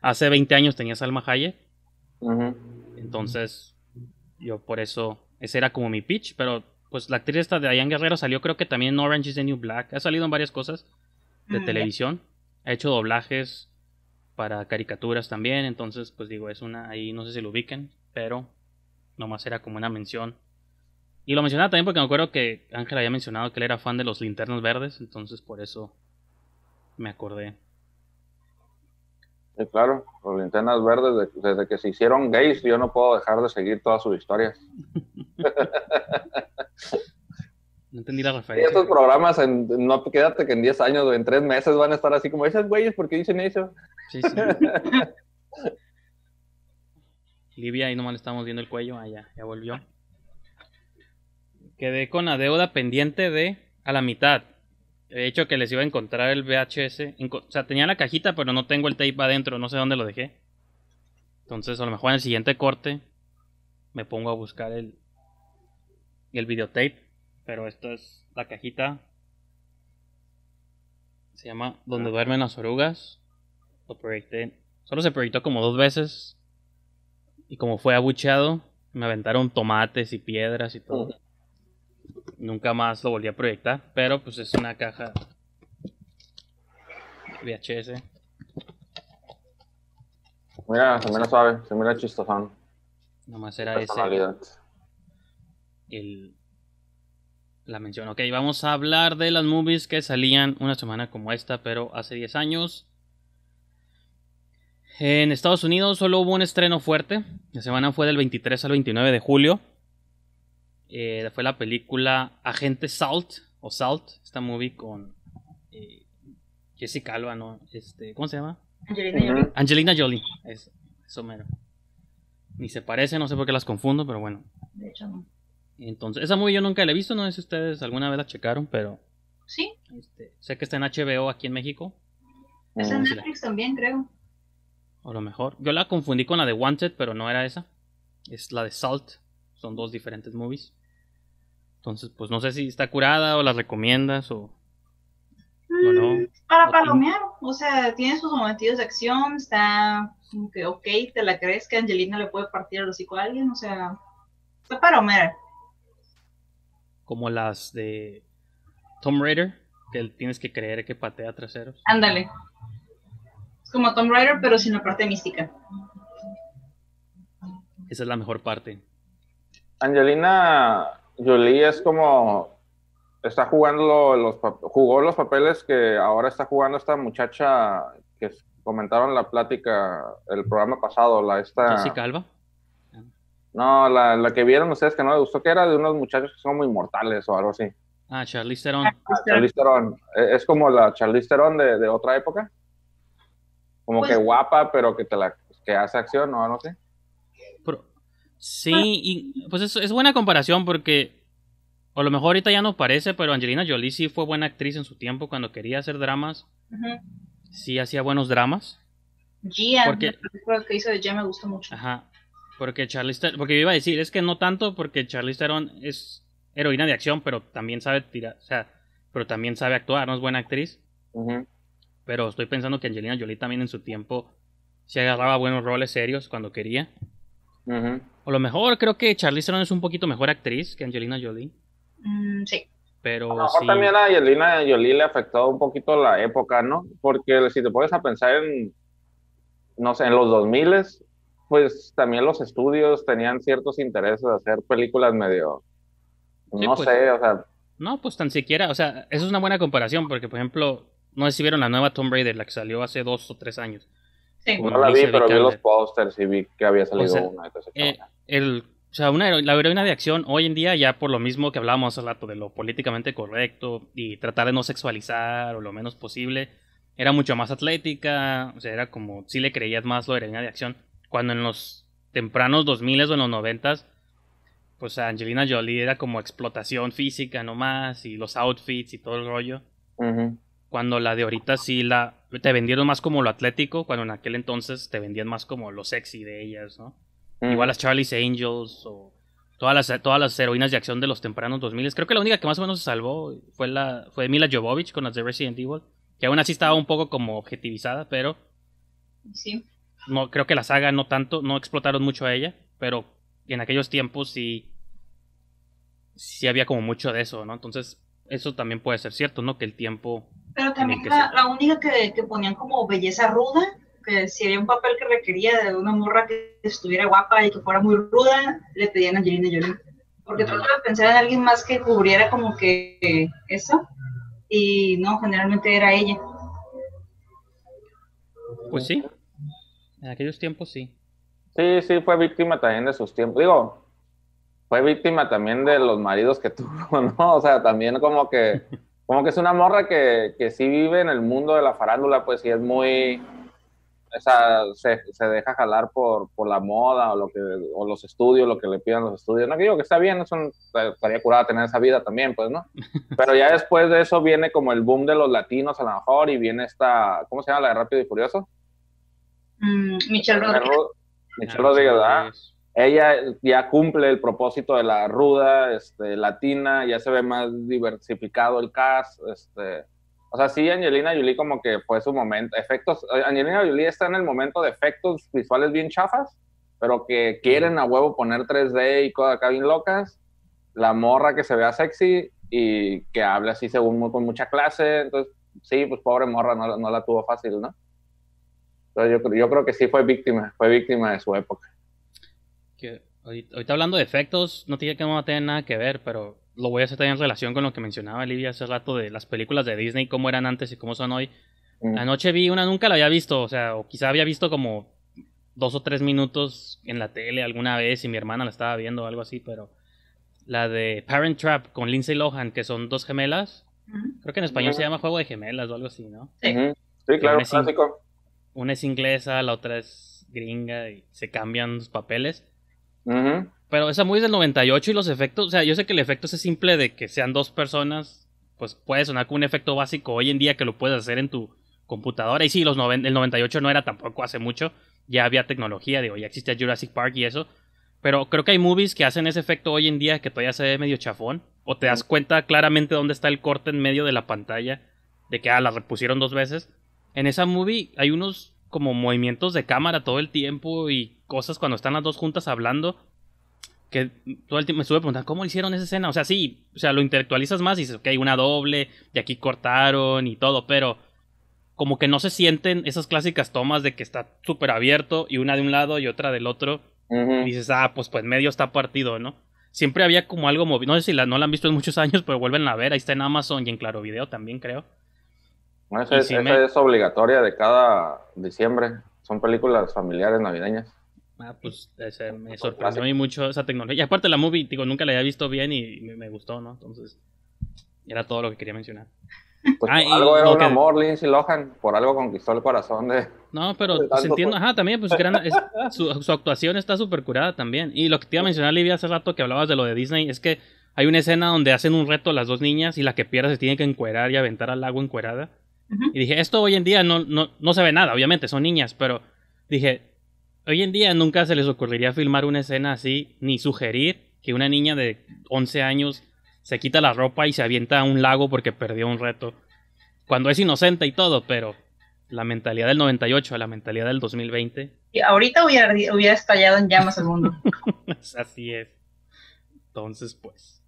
hace 20 años tenía Salma Hayek, entonces, yo por eso, ese era como mi pitch, pero pues la actriz esta de Diane Guerrero salió creo que también en Orange is the New Black, ha salido en varias cosas de Mm, televisión. Ha hecho doblajes para caricaturas también. Entonces, pues digo, es una. Ahí no sé si lo ubiquen, pero nomás era como una mención. Y lo mencionaba también porque me acuerdo que Ángel había mencionado que él era fan de los linternas verdes. Entonces, por eso me acordé. Sí, claro, los linternas verdes, desde que se hicieron gays, yo no puedo dejar de seguir todas sus historias. *laughs* no entendí la referencia. estos programas, en, no quédate que en 10 años o en 3 meses van a estar así como esos güeyes, ¿por qué dicen eso? Sí, sí. *laughs* Livia, ahí nomás le estamos viendo el cuello, ah, ya, ya volvió. Quedé con la deuda pendiente de a la mitad. He hecho que les iba a encontrar el VHS. O sea, tenía la cajita, pero no tengo el tape adentro. No sé dónde lo dejé. Entonces, a lo mejor en el siguiente corte me pongo a buscar el, el videotape. Pero esta es la cajita. Se llama Donde duermen las orugas. Lo proyecté. Solo se proyectó como dos veces. Y como fue abucheado, me aventaron tomates y piedras y todo. Nunca más lo volví a proyectar, pero pues es una caja VHS. Mira, se mira suave, se mira chistosón. Nomás era ese. El, la mención. Ok, vamos a hablar de las movies que salían una semana como esta, pero hace 10 años. En Estados Unidos solo hubo un estreno fuerte. La semana fue del 23 al 29 de julio. Eh, fue la película Agente Salt o Salt, esta movie con eh, Jessica Alba, ¿no? Este, ¿Cómo se llama? Angelina Jolie. Angelina Jolie, es, eso mero. Ni se parece, no sé por qué las confundo, pero bueno. De hecho, no. Entonces, esa movie yo nunca la he visto, no sé si ustedes alguna vez la checaron, pero Sí, este, sé que está en HBO aquí en México. es en Netflix también, creo. O lo mejor. Yo la confundí con la de Wanted, pero no era esa. Es la de Salt. Son dos diferentes movies. Entonces, pues no sé si está curada o la recomiendas o, o no. Mm, Para palomear, o sea, tiene sus momentos de acción, está como que ok, te la crees que Angelina le puede partir el hocico a alguien, o sea, está para Homer. Como las de Tomb Raider, que tienes que creer que patea traseros. Ándale. Es como Tomb Raider, pero sin la parte mística. Esa es la mejor parte. Angelina Jolie es como está jugando los jugó los papeles que ahora está jugando esta muchacha que comentaron en la plática el programa pasado, la esta Jessica Alba. no, la, la que vieron ustedes que no les gustó que era de unos muchachos que son muy inmortales o algo así. Ah, Charlize Theron. Ah, Charlize Theron. Eh, Es como la Charlize Theron de, de otra época. Como Pues- que guapa, pero que te la que hace acción o algo así. Sí, y pues es, es buena comparación porque a lo mejor ahorita ya no parece, pero Angelina Jolie sí fue buena actriz en su tiempo cuando quería hacer dramas. Sí hacía buenos dramas. Gian, Porque- la película que hizo de Gian me gustó mucho. Ajá. Porque Charlize Theron, porque yo iba a decir, es que no tanto porque Charlize Theron es heroína de acción, pero también sabe tirar, o sea, pero también sabe actuar, no es buena actriz. Pero estoy pensando que Angelina Jolie también en su tiempo se agarraba buenos roles serios cuando quería. O lo mejor creo que Charlize Theron es un poquito mejor actriz que Angelina Jolie. Mm, sí. Pero A lo mejor sí. también a Angelina Jolie le afectó un poquito la época, ¿no? Porque si te pones a pensar en, no sé, en los 2000 pues también los estudios tenían ciertos intereses de hacer películas medio, Sí, no pues. sé, o sea, No, pues tan siquiera, o sea, eso es una buena comparación porque, por ejemplo, no sé si vieron la nueva Tomb Raider, la que salió hace dos o tres años. Sí. No la vi, pero vi los pósters y vi que había salido O sea, una. Eh, el, o sea, una la heroína de acción hoy en día, ya por lo mismo que hablábamos hace rato de lo políticamente correcto y tratar de no sexualizar o lo menos posible, era mucho más atlética, o sea, era como si le creías más lo de heroína de acción. Cuando en los tempranos 2000 o en los 90 pues Angelina Jolie era como explotación física nomás y los outfits y todo el rollo. Cuando la de ahorita sí la te vendieron más como lo atlético, cuando en aquel entonces te vendían más como lo sexy de ellas, ¿no? Igual las Charlie's Angels o todas las, todas las heroínas de acción de los tempranos 2000. Creo que la única que más o menos se salvó fue la fue Mila Jovovich con las de Resident Evil, que aún así estaba un poco como objetivizada, pero Sí. no creo que la saga no tanto, no explotaron mucho a ella, pero en aquellos tiempos sí sí había como mucho de eso, ¿no? Entonces, eso también puede ser cierto, ¿no? Que el tiempo Pero también que la, la única que, que ponían como belleza ruda, que si había un papel que requería de una morra que estuviera guapa y que fuera muy ruda, le pedían a Angelina Jolie. Porque trataba de pensar en alguien más que cubriera como que eso, y no, generalmente era ella. Pues sí. En aquellos tiempos sí. Sí, sí, fue víctima también de sus tiempos. Digo, fue víctima también de los maridos que *laughs* tuvo, ¿no? O sea, también como que, como que es una morra que, que sí vive en el mundo de la farándula, pues sí es muy, esa, se, se, deja jalar por, por, la moda o, lo que, o los estudios, lo que le pidan los estudios. No digo que está bien, eso estaría curada tener esa vida también, pues, ¿no? *laughs* Pero ya después de eso viene como el boom de los latinos a lo mejor y viene esta, ¿cómo se llama la de Rápido y Furioso? Mm, Michelle Rodríguez. Michelle Rodríguez, ¿verdad? Ella ya cumple el propósito de la ruda, este, latina, ya se ve más diversificado el cast, este, o sea, sí, Angelina Jolie como que fue su momento. Efectos, Angelina Jolie está en el momento de efectos visuales bien chafas, pero que quieren a huevo poner 3D y cosas acá bien locas. La morra que se vea sexy y que habla así según con mucha clase. Entonces, sí, pues pobre morra no, no la tuvo fácil, ¿no? Yo, yo creo que sí fue víctima, fue víctima de su época. Que, ahorita hablando de efectos, no tiene que no tener nada que ver, pero lo voy a hacer también en relación con lo que mencionaba Livia hace rato de las películas de Disney, cómo eran antes y cómo son hoy. Mm. Anoche vi una, nunca la había visto, o sea, o quizá había visto como dos o tres minutos en la tele alguna vez y mi hermana la estaba viendo o algo así, pero la de Parent Trap con Lindsay Lohan, que son dos gemelas. Creo que en español se llama Juego de Gemelas o algo así, ¿no? Sí, claro, una es, una es inglesa, la otra es gringa y se cambian los papeles. Pero esa muy del 98 y los efectos, o sea, yo sé que el efecto es simple de que sean dos personas, pues puede sonar como un efecto básico hoy en día que lo puedes hacer en tu computadora. Y sí, los el 98 no era tampoco hace mucho, ya había tecnología, digo, ya existía Jurassic Park y eso. Pero creo que hay movies que hacen ese efecto hoy en día que todavía se ve medio chafón. O te das cuenta claramente dónde está el corte en medio de la pantalla. De que, ah, la repusieron dos veces. En esa movie hay unos como movimientos de cámara todo el tiempo y cosas cuando están las dos juntas hablando que todo el tiempo me estuve preguntando, ¿cómo hicieron esa escena? O sea, sí, o sea, lo intelectualizas más y dices, ok, una doble, y aquí cortaron y todo, pero como que no se sienten esas clásicas tomas de que está súper abierto y una de un lado y otra del otro. Y dices, ah, pues pues medio está partido, ¿no? Siempre había como algo movido, no sé si la, no la han visto en muchos años, pero vuelven a ver, ahí está en Amazon y en Claro Video también, creo. Esa, es obligatoria de cada diciembre, son películas familiares navideñas. Ah, pues me sorprendió a mí mucho esa tecnología. Y aparte la movie, digo, nunca la había visto bien y me, gustó, ¿no? Entonces, era todo lo que quería mencionar. Pues ah, algo era un amor, Lindsay Lohan, por algo conquistó el corazón de... No, pero pues, entiendo, ajá, también, pues *laughs* su, actuación está súper curada también. Y lo que te iba a mencionar, Livia, hace rato que hablabas de lo de Disney, es que hay una escena donde hacen un reto las dos niñas y la que pierda se tiene que encuerar y aventar al lago encuerada. Y dije, esto hoy en día no, no, no se ve nada, obviamente, son niñas, pero dije, Hoy en día nunca se les ocurriría filmar una escena así, ni sugerir que una niña de 11 años se quita la ropa y se avienta a un lago porque perdió un reto. Cuando es inocente y todo, pero la mentalidad del 98 a la mentalidad del 2020. Y ahorita hubiera, hubiera estallado en llamas el mundo. *laughs* Así es. Entonces, pues,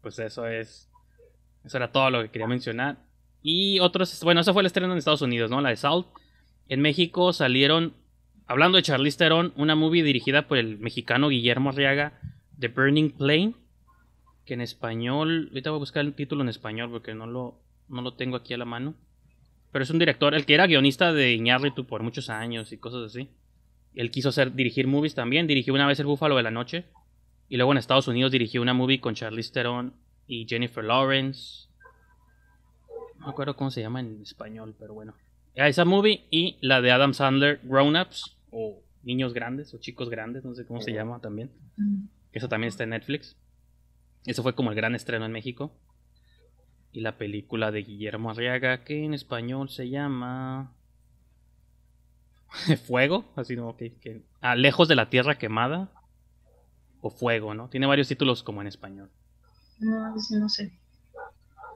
pues eso es, eso era todo lo que quería mencionar. Y otros, bueno, eso fue el estreno en Estados Unidos, ¿no? La de Salt. En México salieron Hablando de Charlize Theron, una movie dirigida por el mexicano Guillermo Arriaga, The Burning Plane, que en español, ahorita voy a buscar el título en español porque no lo, no lo tengo aquí a la mano. Pero es un director, el que era guionista de Iñárritu por muchos años y cosas así. Él quiso hacer, dirigir movies también, dirigió una vez El Búfalo de la Noche. Y luego en Estados Unidos dirigió una movie con Charlize Theron y Jennifer Lawrence. No me acuerdo cómo se llama en español, pero bueno. Esa movie y la de Adam Sandler, Grown Ups, o Niños Grandes, o Chicos Grandes, no sé cómo se llama también. Eso también está en Netflix. Eso fue como el gran estreno en México. Y la película de Guillermo Arriaga, que en español se llama. *laughs* Fuego, así no, que, que... Ah, Lejos de la Tierra Quemada. O Fuego, ¿no? Tiene varios títulos como en español. No, no sé.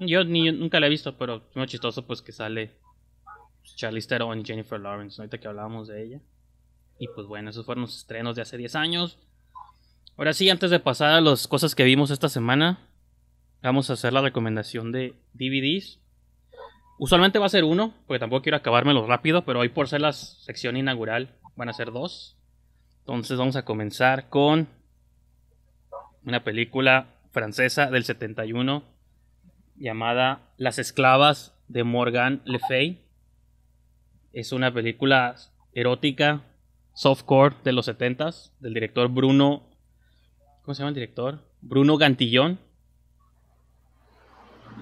Yo, ni, nunca la he visto, pero es muy chistoso pues que sale Charlize Theron y Jennifer Lawrence, ahorita que hablábamos de ella. Y pues bueno, esos fueron los estrenos de hace 10 años. Ahora sí, antes de pasar a las cosas que vimos esta semana, vamos a hacer la recomendación de DVDs. Usualmente va a ser uno, porque tampoco quiero acabármelo rápido, pero hoy por ser la sección inaugural van a ser dos. Entonces vamos a comenzar con una película francesa del 71 llamada Las esclavas de Morgan Le Fay. Es una película erótica softcore de los 70s, del director Bruno. ¿Cómo se llama el director? Bruno Gantillón.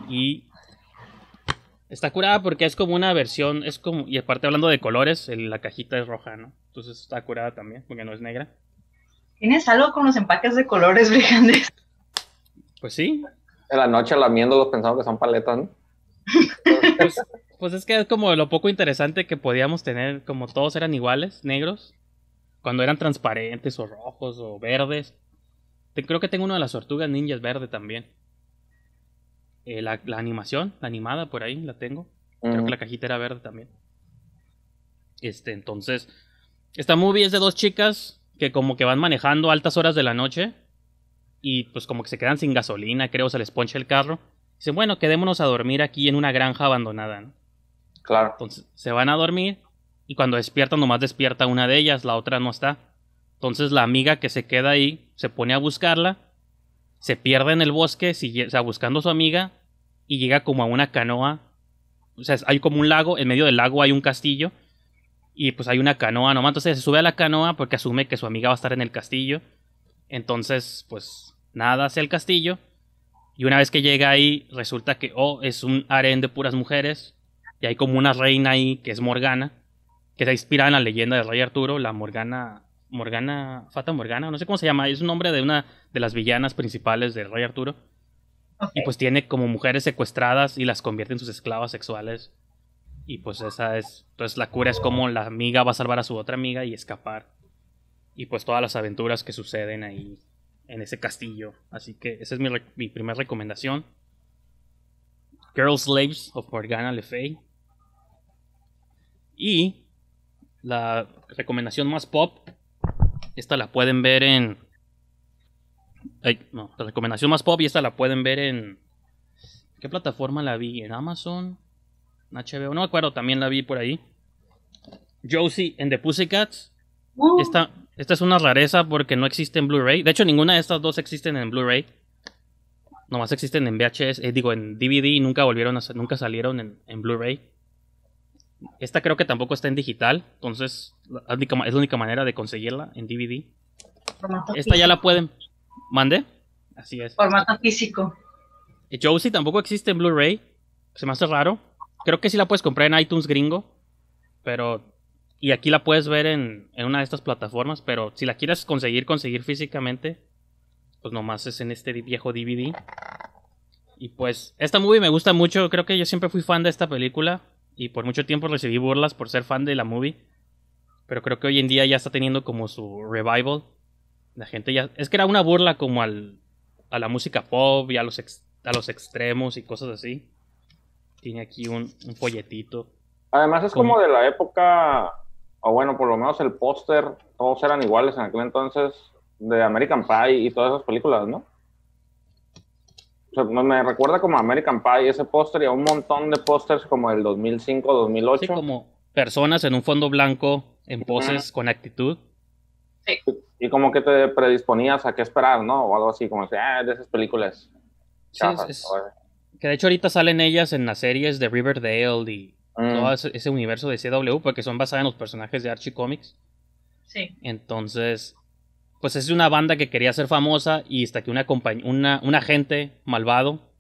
Y está curada porque es como una versión, es como, y aparte hablando de colores, la cajita es roja, ¿no? Entonces está curada también, porque no es negra. ¿Tienes algo con los empaques de colores, Brigandes? Pues sí. En la noche lamiéndolos pensando que son paletas, ¿no? Pues, pues, es que es como lo poco interesante que podíamos tener, como todos eran iguales, negros, cuando eran transparentes o rojos o verdes. creo que tengo uno de las tortugas ninjas verde también. Eh, la, animación, la animada por ahí, la tengo. Creo que la cajita era verde también. Este, entonces, esta movie es de dos chicas que como que van manejando altas horas de la noche y pues como que se quedan sin gasolina, creo, se les poncha el carro. Dicen, bueno, quedémonos a dormir aquí en una granja abandonada, ¿no? Claro. Entonces se van a dormir y cuando despiertan nomás despierta una de ellas, la otra no está. Entonces la amiga que se queda ahí se pone a buscarla, se pierde en el bosque, sigue, o sea, buscando a su amiga y llega como a una canoa. O sea, hay como un lago, en medio del lago hay un castillo y pues hay una canoa nomás. Entonces se sube a la canoa porque asume que su amiga va a estar en el castillo. Entonces, pues nada hacia el castillo. Y una vez que llega ahí, resulta que, oh, es un harén de puras mujeres. Y hay como una reina ahí que es Morgana. Que está inspirada en la leyenda del rey Arturo, la Morgana. Morgana. Fata Morgana, no sé cómo se llama. Es un nombre de una de las villanas principales del rey Arturo. Y pues tiene como mujeres secuestradas y las convierte en sus esclavas sexuales. Y pues esa es. Entonces la cura es como la amiga va a salvar a su otra amiga y escapar. Y pues todas las aventuras que suceden ahí en ese castillo. Así que esa es mi, mi primera recomendación. Girl Slaves of Morgana Le Fay. Y la recomendación más pop. Esta la pueden ver en. no, la recomendación más pop y esta la pueden ver en. ¿Qué plataforma la vi? ¿En Amazon? HBO, no me acuerdo, también la vi por ahí. Josie and the Pussycats. Esta, esta es una rareza porque no existe en Blu-ray. De hecho, ninguna de estas dos existen en Blu-ray. Nomás existen en VHS, eh, digo, en DVD y nunca volvieron a, nunca salieron en, Blu-ray. Esta creo que tampoco está en digital, entonces es la única manera de conseguirla en DVD. Esta ya la pueden. ¿Mande? Así es. Formato físico. Josie tampoco existe en Blu-ray. Se me hace raro. Creo que sí la puedes comprar en iTunes gringo. Pero. Y aquí la puedes ver en, una de estas plataformas. Pero si la quieres conseguir, conseguir físicamente. Pues nomás es en este viejo DVD. Y pues, esta movie me gusta mucho. Creo que yo siempre fui fan de esta película. Y por mucho tiempo recibí burlas por ser fan de la movie. Pero creo que hoy en día ya está teniendo como su revival. La gente ya. Es que era una burla como al, a la música pop y a los, a los extremos y cosas así. Tiene aquí un, folletito. Además es como de la época, o bueno, por lo menos el póster, todos eran iguales en aquel entonces, de American Pie y todas esas películas, ¿no? O sea, me recuerda como American Pie ese póster y a un montón de pósters como el 2005, 2008. Sí, como personas en un fondo blanco en poses con actitud. Sí. Y como que te predisponías a qué esperar, ¿no? O algo así, como que, ah, de esas películas. Sí, es, que de hecho ahorita salen ellas en las series de Riverdale y mm. todo ese, universo de CW porque son basadas en los personajes de Archie Comics. Sí. Entonces, pues es una banda que quería ser famosa y hasta que una, una un agente malvado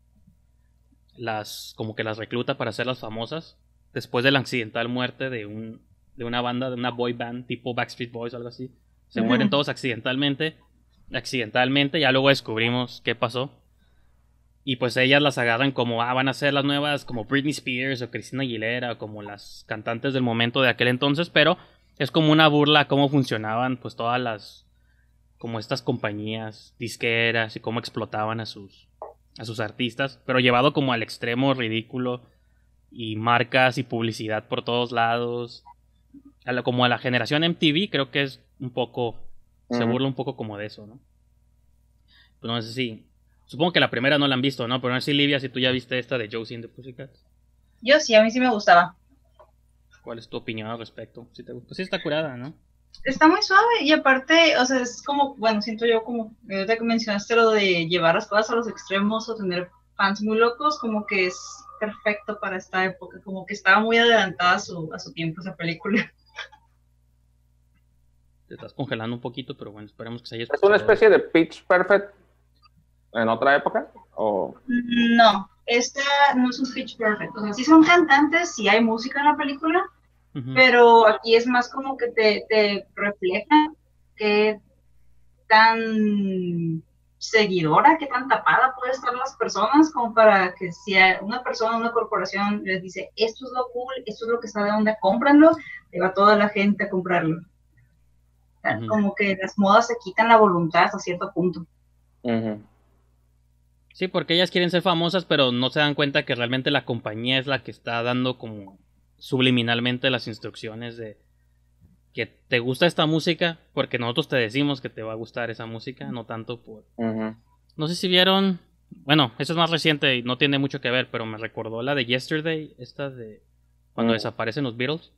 las como que las recluta para hacerlas famosas después de la accidental muerte de un de una banda de una boy band tipo Backstreet Boys o algo así. Se mueren todos accidentalmente. Accidentalmente, ya luego descubrimos qué pasó. Y pues ellas las agarran como, ah, van a ser las nuevas como Britney Spears o Christina Aguilera o como las cantantes del momento de aquel entonces, pero es como una burla a cómo funcionaban pues todas las, como estas compañías disqueras y cómo explotaban a sus, a sus artistas, pero llevado como al extremo ridículo y marcas y publicidad por todos lados, como a la generación MTV creo que es un poco, se burla un poco como de eso, ¿no? Pues no sé si Supongo que la primera no la han visto, ¿no? Pero no sé si Livia, si tú ya viste esta de Josie and the Pussycats. Yo sí, a mí sí me gustaba. ¿Cuál es tu opinión al respecto? Si te gusta. Pues sí está curada, ¿no? Está muy suave y aparte, o sea, es como, bueno, siento yo como, ahorita que mencionaste lo de llevar las cosas a los extremos o tener fans muy locos, como que es perfecto para esta época, como que estaba muy adelantada a su, a su tiempo esa película. *laughs* te estás congelando un poquito, pero bueno, esperemos que se haya ¿Es una especie de Pitch Perfect en otra época? ¿O... No, esta no es un Pitch Perfect. O sea, sí son cantantes, sí hay música en la película, pero aquí es más como que te, te refleja que tan seguidora, qué tan tapada puede estar las personas como para que si una persona, una corporación les dice esto es lo cool, esto es lo que está de onda, cómpranlo, y va toda la gente a comprarlo. Como que las modas se quitan la voluntad hasta cierto punto. Sí, porque ellas quieren ser famosas, pero no se dan cuenta que realmente la compañía es la que está dando como subliminalmente las instrucciones de que te gusta esta música, porque nosotros te decimos que te va a gustar esa música, no tanto por... No sé si vieron, bueno, eso es más reciente y no tiene mucho que ver, pero me recordó la de Yesterday, esta de cuando desaparecen los Beatles,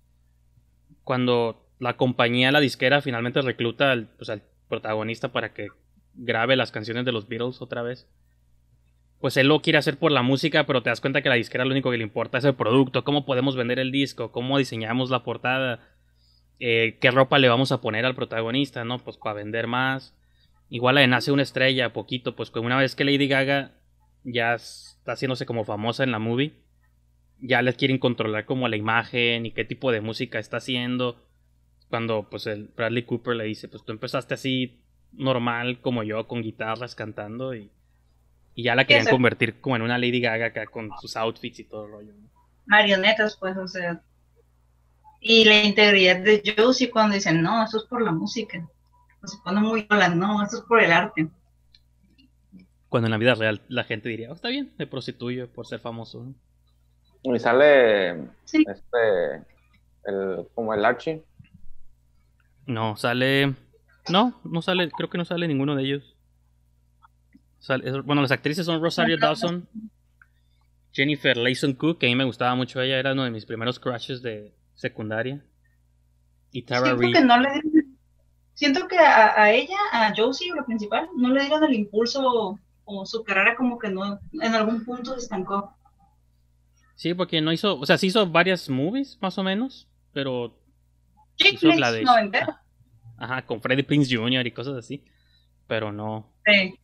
cuando la compañía, la disquera, finalmente recluta al, pues, al protagonista para que grabe las canciones de los Beatles otra vez pues él lo quiere hacer por la música, pero te das cuenta que la disquera lo único que le importa es el producto, cómo podemos vender el disco, cómo diseñamos la portada, eh, qué ropa le vamos a poner al protagonista, ¿no? Pues para vender más. Igual le nace una estrella, poquito, pues una vez que Lady Gaga ya está haciéndose como famosa en la movie, ya les quieren controlar como la imagen y qué tipo de música está haciendo. Cuando pues el Bradley Cooper le dice, pues tú empezaste así normal como yo, con guitarras cantando y y ya la querían convertir como en una Lady Gaga acá con sus outfits y todo el rollo. Marionetas, pues, o sea. Y la integridad de Josie cuando dicen, no, eso es por la música. O se pone muy hola, no, eso es por el arte. Cuando en la vida real la gente diría, oh, está bien, me prostituyo por ser famoso. Y sale este, el, como el Archie. No, sale... No, no sale, creo que no sale ninguno de ellos bueno, las actrices son Rosario Dawson, Jennifer Layson Cook, que a mí me gustaba mucho ella, era uno de mis primeros crushes de secundaria. Y Tara Siento Que no le Siento que a, ella, a Josie, lo principal, no le dieron el impulso o su carrera como que no, en algún punto se estancó. Sí, porque no hizo, o sea, sí hizo varias movies, más o menos, pero... hizo la de, Ajá, con Freddie Prince Jr. y cosas así, pero no. Sí.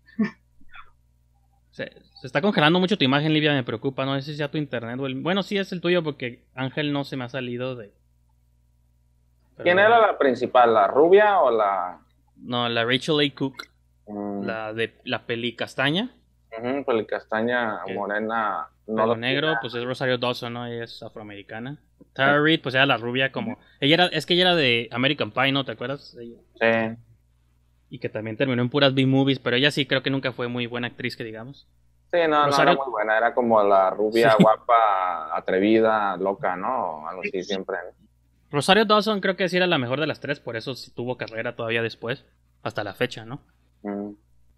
Se, está congelando mucho tu imagen, Livia, me preocupa. No sé si sea tu internet o el... Bueno, sí es el tuyo porque Ángel no se me ha salido de... ¿Quién era la principal? ¿La rubia o la...? No, la Rachel A. Cook. Mm. La de la peli castaña. peli castaña, morena. No lo negro, pues es Rosario Dawson, ¿no? Ella es afroamericana. Tara Reid, pues era la rubia como... Ella era, es que ella era de American Pie, ¿no? ¿Te acuerdas? Sí y que también terminó en puras B-movies, pero ella sí creo que nunca fue muy buena actriz, que digamos. Sí, no, no era muy buena, era como la rubia guapa, atrevida, loca, ¿no? Algo así siempre. Rosario Dawson creo que sí era la mejor de las tres, por eso sí tuvo carrera todavía después, hasta la fecha, ¿no? Mm.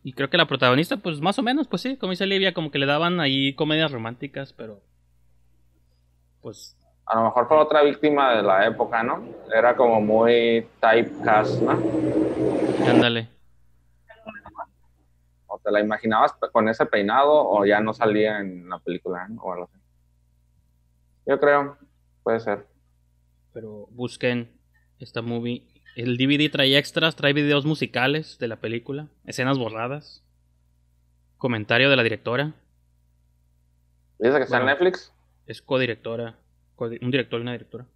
Y creo que la protagonista, pues más o menos, pues sí, como dice Livia, como que le daban ahí comedias románticas, pero pues... A lo mejor fue otra víctima de la época, ¿no? Era como muy typecast, ¿no? *laughs* Ándale. O te la imaginabas con ese peinado o ya no salía en la película o algo así. Yo creo, puede ser. Pero busquen esta movie. El DVD trae extras, trae videos musicales de la película, escenas borradas, comentario de la directora. ¿Dice que está en Netflix? Es codirectora, un director y una directora.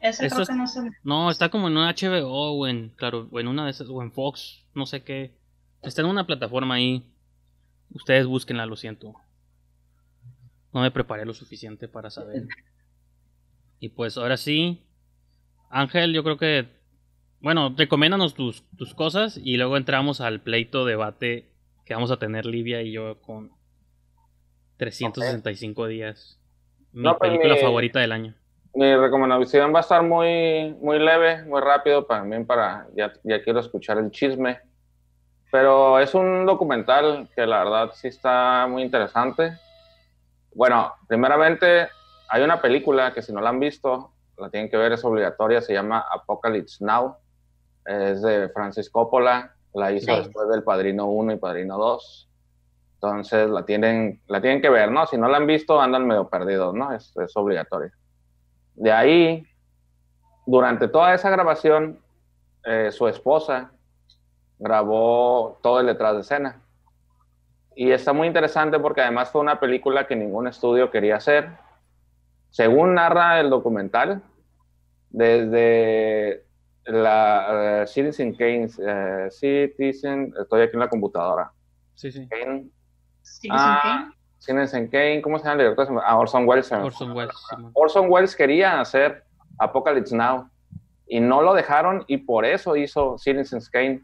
Ese creo que no, no está como en una HBO o en, claro, o en una de esas, o en Fox, no sé qué. Está en una plataforma ahí. Ustedes búsquenla, lo siento. No me preparé lo suficiente para saber. Y pues ahora sí, Ángel, yo creo que, bueno, recomiéndanos tus, tus cosas y luego entramos al pleito debate que vamos a tener Livia y yo con 365 días. Mi pues, película favorita del año mi recomendación va a estar muy, muy leve, muy rápido también para, ya, ya quiero escuchar el chisme. Pero es un documental que la verdad sí está muy interesante. Bueno, primeramente hay una película que si no la han visto, la tienen que ver, es obligatoria, se llama Apocalypse Now. Es de Francis Coppola, la hizo después del Padrino 1 y Padrino 2. Entonces la tienen, la tienen que ver, ¿no? Si no la han visto, andan medio perdidos, ¿no? Es, es obligatoria. De ahí, durante toda esa grabación, eh, su esposa grabó todo el detrás de escena. Y está muy interesante porque además fue una película que ningún estudio quería hacer. Según narra el documental, desde la uh, Citizen Kane, uh, Citizen, estoy aquí en la computadora. Sí, sí. Kane, Citizen Ah, Kane. Citizen Kane, ¿cómo se llama el director? Ah, Orson Welles. Orson Welles. Orson Welles quería hacer Apocalypse Now y no lo dejaron y por eso hizo Citizen Kane.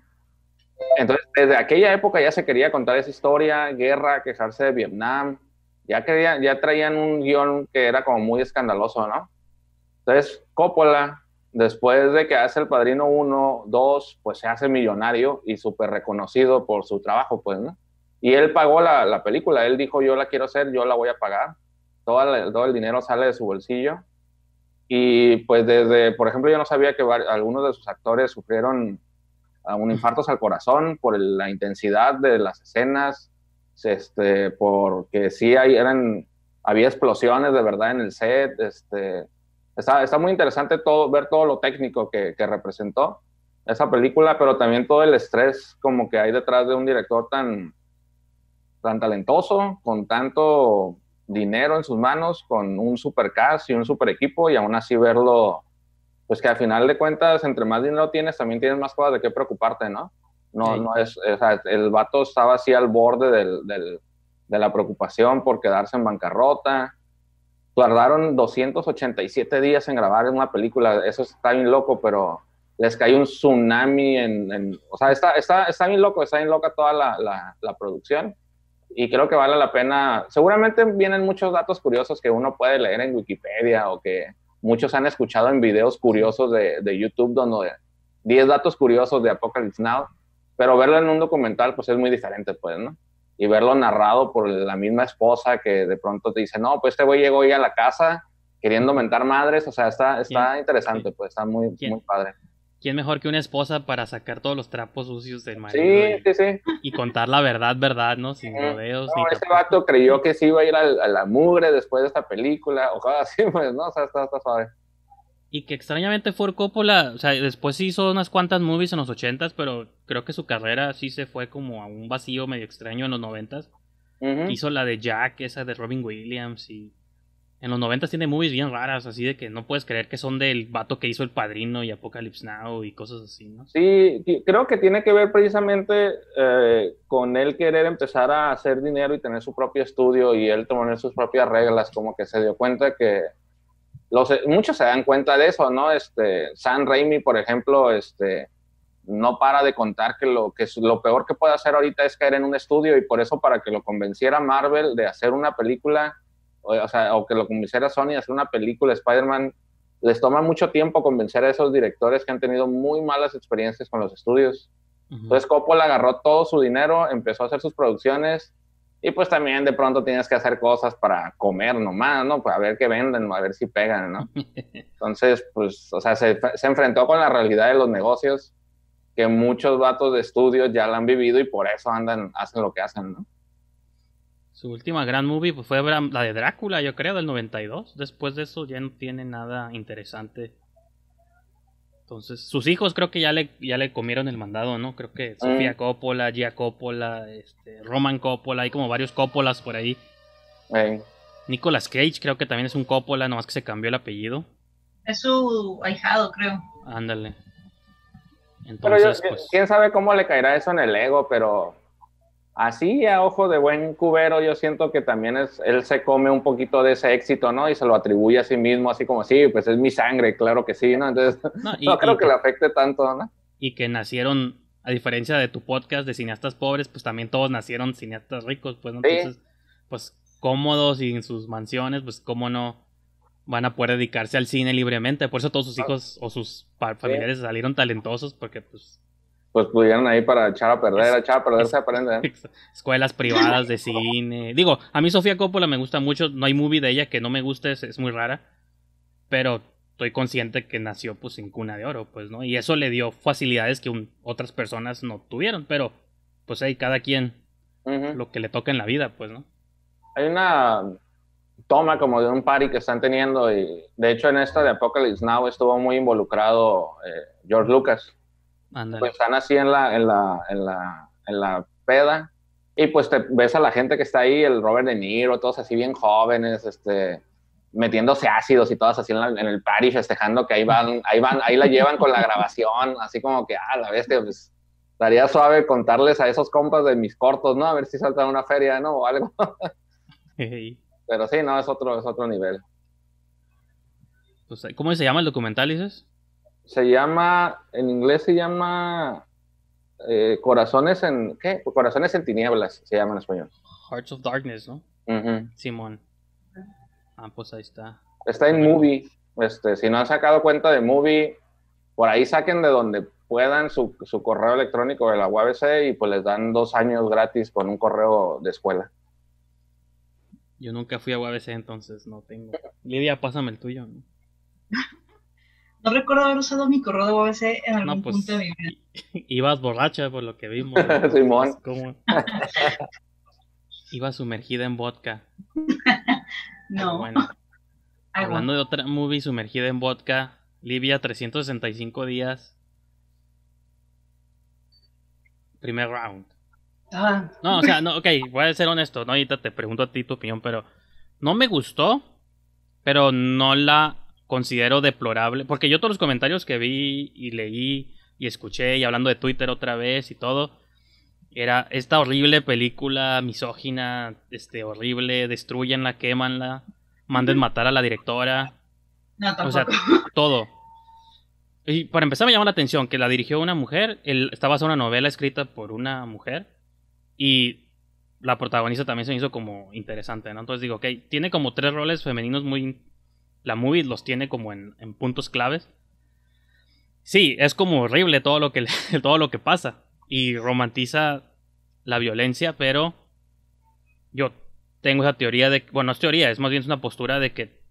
Entonces, desde aquella época ya se quería contar esa historia, guerra, quejarse de Vietnam, ya, quería, ya traían un guion que era como muy escandaloso, ¿no? Entonces, Coppola, después de que hace El Padrino 1, 2, pues se hace millonario y súper reconocido por su trabajo, pues, ¿no? Y él pagó la, la película, él dijo, yo la quiero hacer, yo la voy a pagar, todo el, todo el dinero sale de su bolsillo. Y pues desde, por ejemplo, yo no sabía que var- algunos de sus actores sufrieron ah, un infartos al corazón por el- la intensidad de las escenas, este, porque sí hay, eran, había explosiones de verdad en el set, este, está, está muy interesante todo, ver todo lo técnico que, que representó esa película, pero también todo el estrés como que hay detrás de un director tan, tan talentoso, con tanto dinero en sus manos, con un super cast y un super equipo, y aún así verlo, pues que al final de cuentas, entre más dinero tienes, también tienes más cosas de qué preocuparte, ¿no? No, Sí. no es, o sea, el vato estaba así al borde del, del- de la preocupación por quedarse en bancarrota. Tardaron 287 días en grabar una película, eso está bien loco, pero les cayó un tsunami en, en- o sea, está, está, está bien loco, está bien loca toda la, la, la producción y creo que vale la pena. Seguramente vienen muchos datos curiosos que uno puede leer en Wikipedia o que muchos han escuchado en videos curiosos de, de YouTube, donde 10 datos curiosos de Apocalypse Now, pero verlo en un documental pues es muy diferente, pues, ¿no? Y verlo narrado por la misma esposa que de pronto te dice, no, pues este güey llegó hoy a la casa queriendo mentar madres, o sea, está, está ¿Quién? interesante, pues está muy, ¿Quién? muy padre. ¿Quién mejor que una esposa para sacar todos los trapos sucios del marido Sí, y, sí, sí. y contar la verdad, verdad, ¿no? Sin rodeos No, ni ese vato creyó que sí iba a ir al- a, la mugre después de esta película, o cosas así, pues, ¿no? O sea, está, está suave. Y que extrañamente Ford Coppola, o sea, después sí hizo unas cuantas movies en los ochentas, pero creo que su carrera sí se fue como a un vacío medio extraño en los noventas. Ujú. Hizo la de Jack, esa de Robin Williams y en los noventas tiene movies bien raras, así de que no puedes creer que son del vato que hizo El Padrino y Apocalypse Now y cosas así, ¿no? Sí, creo que tiene que ver precisamente eh, con él querer empezar a hacer dinero y tener su propio estudio y él poner sus propias reglas, como que se dio cuenta que los, muchos se dan cuenta de eso, ¿no? Este, Sam Raimi, por ejemplo, este, no para de contar que lo, que lo peor que puede hacer ahorita es caer en un estudio y por eso para que lo convenciera Marvel de hacer una película, o, sea, o que lo convenciera Sony de hacer una película Spider-Man, les toma mucho tiempo convencer a esos directores que han tenido muy malas experiencias con los estudios. Entonces Coppola agarró todo su dinero, empezó a hacer sus producciones y pues también de pronto tienes que hacer cosas para comer nomás, ¿no? Para ver qué venden, a ver si pegan, ¿no? *laughs* Entonces, pues, o sea, se, se enfrentó con la realidad de los negocios que muchos vatos de estudios ya la han vivido y por eso andan, hacen lo que hacen, ¿no? Su última gran movie pues, fue Bram- la de Drácula, yo creo, del 92. Después de eso ya no tiene nada interesante. Entonces, sus hijos creo que ya le, ya le comieron el mandado, ¿no? Creo que Sofía Coppola, Gia Coppola, este, Roman Coppola, hay como varios Coppolas por ahí. Eh, Nicolas Cage creo que también es un Coppola, nomás que se cambió el apellido. Es su ahijado, creo. Ándale. pero yo, Entonces, pues... quién sabe cómo le caerá eso en el ego, pero así a ojo de buen cubero yo siento que también es, él se come un poquito de ese éxito, ¿no? Y se lo atribuye a sí mismo, así como, sí, pues es mi sangre, claro que sí, ¿no? Entonces, no, *laughs* y- no creo y que le afecte tanto, ¿no? y que nacieron, a diferencia de tu podcast de cineastas pobres, pues también todos nacieron cineastas ricos, pues, ¿no? Sí. Entonces, pues cómodos y en sus mansiones, pues cómo no van a poder dedicarse al cine libremente. Por eso todos sus hijos o sus familiares salieron talentosos, porque pues Pues pudieran ahí para echar a perder, Es- echar a perder es- se aprende, ¿eh? escuelas privadas de cine. Digo, a mí Sofía Coppola me gusta mucho, no hay movie de ella que no me guste, es, es muy rara, pero estoy consciente que nació pues en cuna de oro, pues, ¿no? Y eso le dio facilidades que un- otras personas no tuvieron, pero pues ahí cada quien lo que le toca en la vida, pues, ¿no? Hay una toma como de un party que están teniendo y de hecho en esta de Apocalypse Now estuvo muy involucrado eh, George Lucas pues están así en la, en la, en la, en la peda y pues te ves a la gente que está ahí, el Robert De Niro, todos así bien jóvenes, este, metiéndose ácidos y todas así en, el party festejando que ahí van, ahí van, ahí la llevan con la *laughs* grabación, así como que, ah, la bestia, pues estaría suave contarles a esos compas de mis cortos, ¿no? A ver si saltan una feria, ¿no? O algo. *laughs* Pero sí, no, es otro, es otro nivel. Pues, ¿Cómo se llama el documental, dices? Se llama, en inglés se llama eh, Corazones en, ¿qué? Corazones en tinieblas, se llama en español. Hearts of Darkness, ¿no? Simón. Ah, pues ahí está. Está en Movie. Este, si no han sacado cuenta de Movie, por ahí saquen de donde puedan su, su correo electrónico de la UABC y pues les dan dos años gratis con un correo de escuela. Yo nunca fui a UABC, entonces no tengo. Lidia, pásame el tuyo. ¿no? *laughs* no recuerdo haber usado mi correo de UABC en algún pues, punto de mi vida. Ibas borracha por lo que vimos. *laughs* Simón. Iba sumergida en vodka. *laughs* no. Bueno, hablando de otra movie sumergida en vodka, Livia 365 días. Primer round. Ah. No, o sea, no, ok, voy a ser honesto, no, ahorita te pregunto a ti tu opinión, pero no me gustó, pero no la considero deplorable, porque yo todos los comentarios que vi y leí y escuché y hablando de Twitter otra vez y todo, era esta horrible película misógina, este horrible, destruyenla, quémanla, manden matar a la directora. No, o sea, *laughs* todo. Y para empezar me llamó la atención que la dirigió una mujer, él, está basada en una novela escrita por una mujer y la protagonista también se me hizo como interesante, ¿no? Entonces digo, ok, tiene como tres roles femeninos muy... La movie los tiene como en, en puntos claves. Sí, es como horrible todo lo que, *laughs* todo lo que pasa y romantiza la violencia, pero yo tengo esa teoría de, bueno, no es teoría, es más bien una postura de que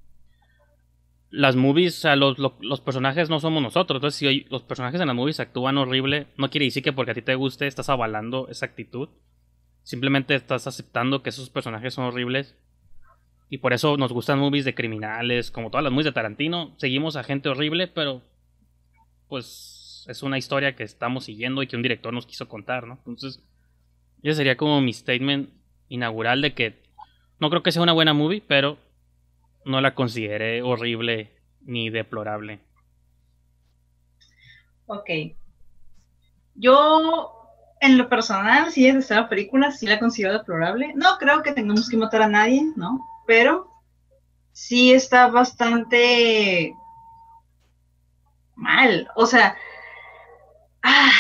las movies, o sea, los, los, personajes no somos nosotros. Entonces, si los personajes en las movies actúan horrible, no quiere decir que porque a ti te guste estás avalando esa actitud. Simplemente estás aceptando que esos personajes son horribles. Y por eso nos gustan movies de criminales, como todas las movies de Tarantino. Seguimos a gente horrible, pero pues es una historia que estamos siguiendo y que un director nos quiso contar, ¿no? Entonces, ese sería como mi statement inaugural de que no creo que sea una buena movie, pero no la consideré horrible ni deplorable. Ok. Yo, en lo personal, si es de esta película, sí la considero deplorable. No creo que tengamos que matar a nadie, ¿no? Pero sí está bastante mal. O sea, ah,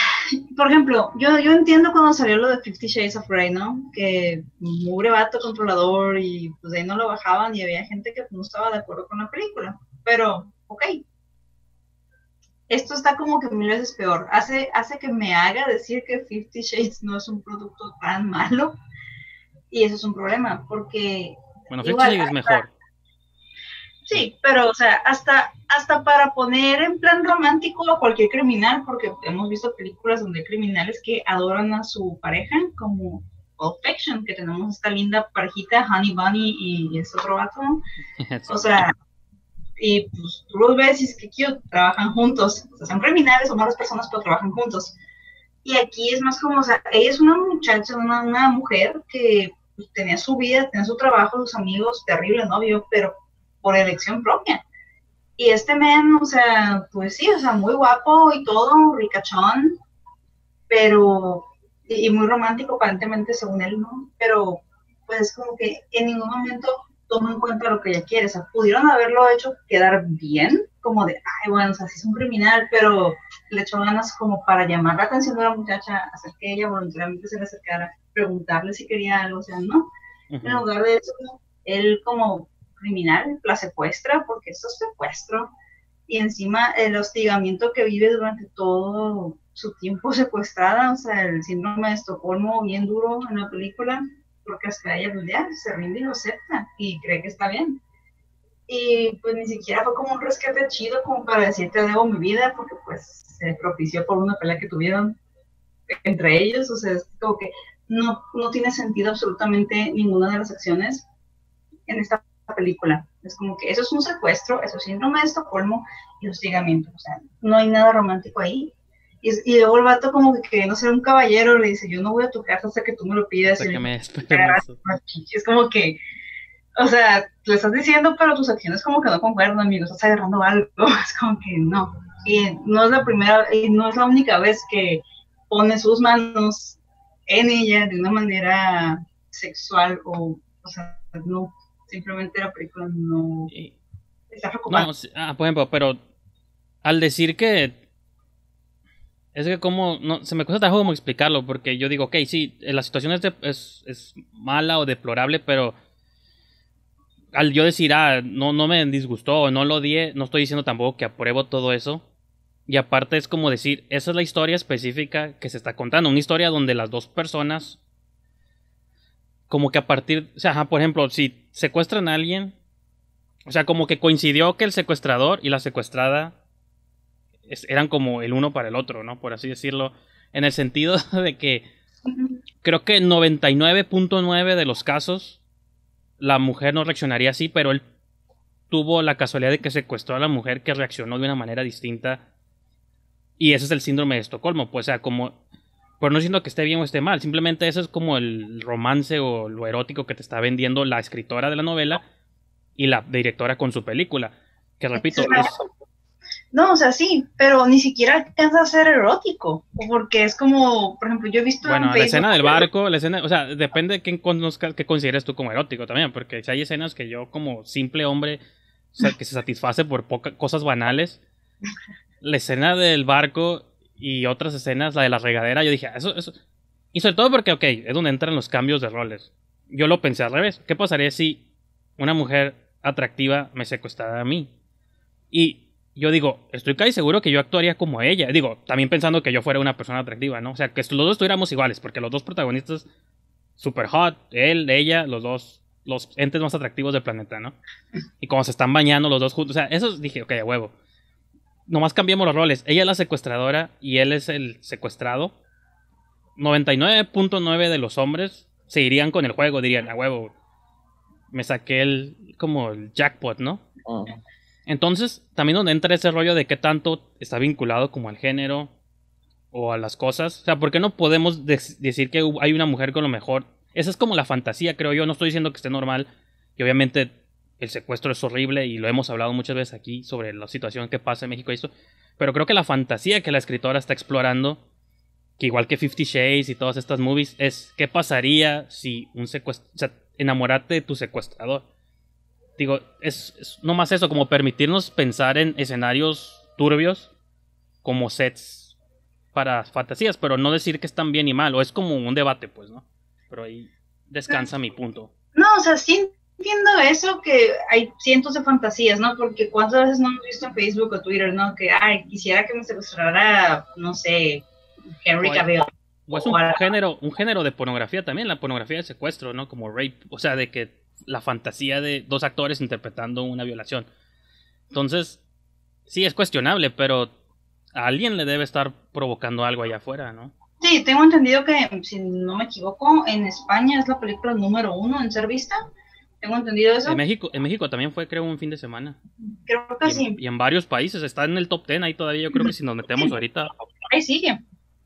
por ejemplo, yo, yo entiendo cuando salió lo de Fifty Shades of Grey, ¿no? Que mugre vato controlador y pues ahí no lo bajaban y había gente que no estaba de acuerdo con la película. Pero, ok. Esto está como que mil veces peor. Hace, hace que me haga decir que Fifty Shades no es un producto tan malo. Y eso es un problema, porque... Bueno, Fifty Shades es mejor. Sí, pero o sea, hasta, hasta para poner en plan romántico a cualquier criminal, porque hemos visto películas donde hay criminales que adoran a su pareja, como Pulp Fiction, que tenemos esta linda parejita, Honey Bunny y ese otro vato. *laughs* O sea, y pues tú los ves y es que cute, trabajan juntos. O sea, son criminales, son malas personas, pero trabajan juntos. Y aquí es más como, o sea, ella es una muchacha, una, una mujer que tenía su vida, tenía su trabajo, sus amigos, terrible novio, pero por elección propia. Y este men, o sea, pues sí, o sea, muy guapo y todo, ricachón, pero, y, muy romántico aparentemente según él, ¿no? Pero, pues como que en ningún momento toma en cuenta lo que ella quiere, o sea, pudieron haberlo hecho quedar bien, como de, ay, bueno, o sea, sí es un criminal, pero le echó ganas como para llamar la atención de la muchacha, hacer que ella voluntariamente se le acercara, preguntarle si quería algo, o sea, ¿no? En lugar de eso, él como criminal, la secuestra, porque esto es secuestro, y encima el hostigamiento que vive durante todo su tiempo *laughs* secuestrada, o sea, el síndrome de Estocolmo bien duro en la película, porque hasta ella pues, se rinde y lo acepta y cree que está bien. Y pues ni siquiera fue como un rescate chido como para decirte debo mi vida, porque pues se propició por una pelea que tuvieron entre ellos, o sea, es como que no, no tiene sentido absolutamente ninguna de las acciones en esta película. Es como que eso es un secuestro, eso es síndrome de Estocolmo y hostigamiento. O sea, no hay nada romántico ahí. Y, y luego el vato como que queriendo ser un caballero le dice, yo no voy a tu casa hasta que tú me lo pidas. Hasta y que me. *laughs* Es como que, o sea, le estás diciendo, pero tus acciones como que no concuerdan, amigo, estás agarrando algo, *laughs* es como que no. Y no es la primera, y no es la única vez que pone sus manos en ella de una manera sexual o, o sea, no, simplemente la película no está preocupada. No, ah, por ejemplo, pero al decir que es que como no se me cuesta trabajo como explicarlo porque yo digo, ok, sí, eh, la situación es, es, es mala o deplorable, pero al yo decir, ah, no, no me disgustó o no lo odié, no estoy diciendo tampoco que apruebo todo eso. Y aparte es como decir, esa es la historia específica que se está contando, una historia donde las dos personas como que a partir, o sea, por ejemplo, si secuestran a alguien, o sea, como que coincidió que el secuestrador y la secuestrada eran como el uno para el otro, ¿no? Por así decirlo, en el sentido *laughs* de que creo que 99.9 de los casos la mujer no reaccionaría así, pero él tuvo la casualidad de que secuestró a la mujer que reaccionó de una manera distinta. Y ese es el síndrome de Estocolmo, pues, o sea, como... Pero no siento que esté bien o esté mal, simplemente eso es como el romance o lo erótico que te está vendiendo la escritora de la novela y la directora con su película. Que repito, es, No, o sea, sí, pero ni siquiera alcanza a ser erótico, porque es como, por ejemplo, yo he visto Bueno, en la Facebook- escena del barco, la escena, o sea, depende de quién conozcas, que consideres tú como erótico también, porque si hay escenas que yo como simple hombre, o sea, que se satisface por pocas cosas banales, la escena del barco y otras escenas, la de la regadera, yo dije, ah, eso, eso, y sobre todo porque, ok, es donde entran los cambios de roles. Yo lo pensé al revés, ¿qué pasaría si una mujer atractiva me secuestrara a mí? Y yo digo, estoy casi seguro que yo actuaría como ella. Digo, también pensando que yo fuera una persona atractiva, ¿no? O sea, que los dos estuviéramos iguales, porque los dos protagonistas, super hot, él, ella, los dos, los entes más atractivos del planeta, ¿no? Y como se están bañando los dos juntos, o sea, eso dije, ok, a huevo. Nomás cambiamos los roles. Ella es la secuestradora y él es el secuestrado. 99.9 de los hombres se irían con el juego, dirían, a huevo. Me saqué el, como el jackpot, ¿no? Mm. Entonces, también donde entra ese rollo de qué tanto está vinculado como al género o a las cosas. O sea, ¿por qué no podemos decir que hay una mujer con lo mejor? Esa es como la fantasía, creo yo. No estoy diciendo que esté normal. Y obviamente el secuestro es horrible y lo hemos hablado muchas veces aquí sobre la situación que pasa en México y esto. Pero creo que la fantasía que la escritora está explorando, que igual que Fifty Shades y todas estas movies, es qué pasaría si un secuestro... O sea, enamorarte de tu secuestrador. Digo, es, es no más eso, como permitirnos pensar en escenarios turbios como sets para fantasías, pero no decir que están bien y mal, o es como un debate, pues, ¿no? Pero ahí descansa mi punto. No, o sea, sí entiendo eso, que hay cientos de fantasías, ¿no? Porque cuántas veces no hemos visto en Facebook o Twitter, ¿no? Que, ay, quisiera que me secuestrara, no sé, Henry. Cavill. O es un género, un género de pornografía también, la pornografía de secuestro, ¿no? Como rape, o sea, de que la fantasía de dos actores interpretando una violación. Entonces, sí es cuestionable, pero a alguien le debe estar provocando algo allá afuera, ¿no? Sí, tengo entendido que, si no me equivoco, en España es la película número uno en ser vista. Tengo entendido eso. En México, en México también fue, creo, un fin de semana. Creo Y que en, sí. y en varios países, está en el top 10 ahí todavía. Yo creo que si nos metemos ahorita, Ahí sigue.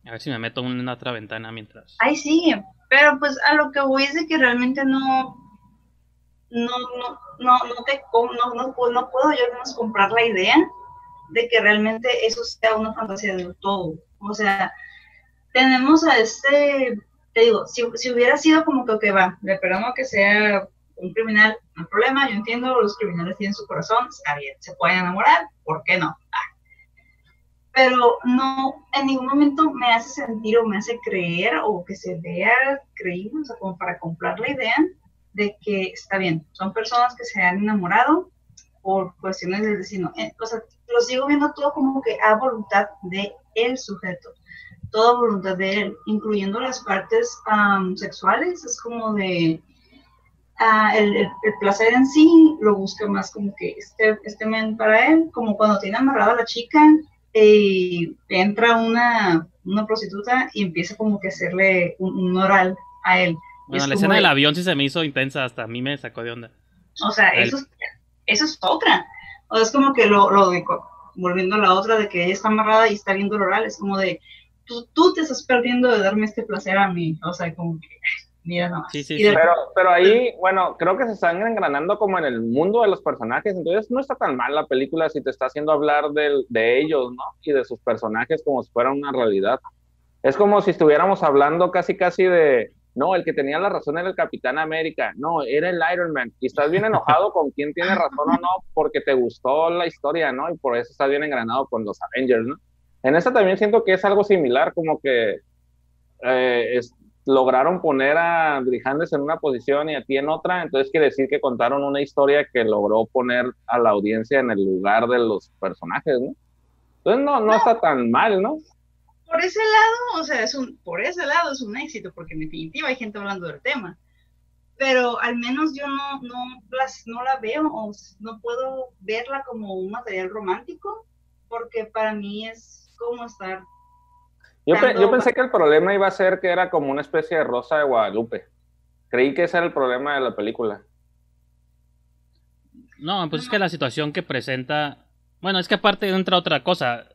a ver si me meto en una otra ventana mientras. Ahí sigue. Pero pues a lo que voy es de que realmente no. No, no, no, no te no, no, puedo- no puedo yo al menos comprar la idea de que realmente eso sea una fantasía del todo. O sea, tenemos a este, te digo, si, si hubiera sido como que, ok, va, le perdonamos que sea un criminal, no hay problema, yo entiendo, los criminales tienen su corazón, está bien, se pueden enamorar, ¿por qué no? Pero no, en ningún momento me hace sentir o me hace creer o que se vea creíble, o sea, como para comprar la idea de que está bien, son personas que se han enamorado por cuestiones del destino. Eh, o sea, lo sigo viendo todo como que a voluntad de el sujeto, toda voluntad de él, incluyendo las partes sexuales, es como de ah, el, el- placer en sí lo busca más como que este, este men para él, como cuando tiene amarrada a la chica y entra una, una prostituta y empieza como que a hacerle un oral a él. Bueno, Es la escena de- del avión sí se me hizo intensa, hasta a mí me sacó de onda. O sea, El- eso es, eso es otra. O es como que lo, lo de volviendo a la otra de que ella está amarrada y está viendo el oral, es como de, tú, tú te estás perdiendo de darme este placer a mí, o sea, como que, mira nomás. Sí, sí, sí. Pero, pero ahí, bueno, creo que se están engranando como en el mundo de los personajes, entonces no está tan mal la película si te está haciendo hablar de, de ellos, ¿no? Y de sus personajes como si fuera una realidad. Es como si estuviéramos hablando casi, casi de, no, el que tenía la razón era el Capitán América, no, era el Iron Man, y estás bien enojado con quién tiene razón o no, porque te gustó la historia, ¿no? Y por eso estás bien engranado con los Avengers, ¿no? En esta también siento que es algo similar, como que eh, lograron poner a Brijandes en una posición y a ti en otra, entonces quiere decir que contaron una historia que logró poner a la audiencia en el lugar de los personajes, ¿no? Entonces no, no está tan mal, ¿no? Por ese lado, o sea, es un, por ese lado es un éxito, porque en definitiva hay gente hablando del tema. Pero al menos yo no, no, no la veo o no puedo verla como un material romántico, porque para mí es como estar... Yo, yo pensé que el problema iba a ser que era como una especie de Rosa de Guadalupe. Creí que ese era el problema de la película. No, pues es que la situación que presenta... Bueno, es que aparte entra otra cosa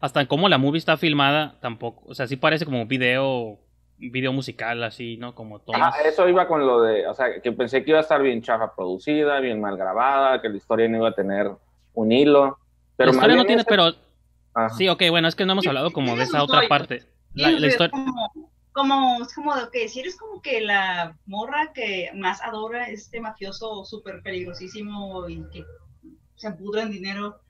hasta en cómo la movie está filmada, tampoco. O sea, sí parece como un video, video musical, así, ¿no? Como todo. Ah, eso iba con lo de, o sea, que pensé que iba a estar bien chafa producida, bien mal grabada, que la historia no iba a tener un hilo. Pero la historia no tiene, pero. Sí, ok, bueno, es que no hemos hablado como de esa otra parte. La, historia. Como, es como de que si eres como que la morra que más adora este mafioso súper peligrosísimo y que se pudre en dinero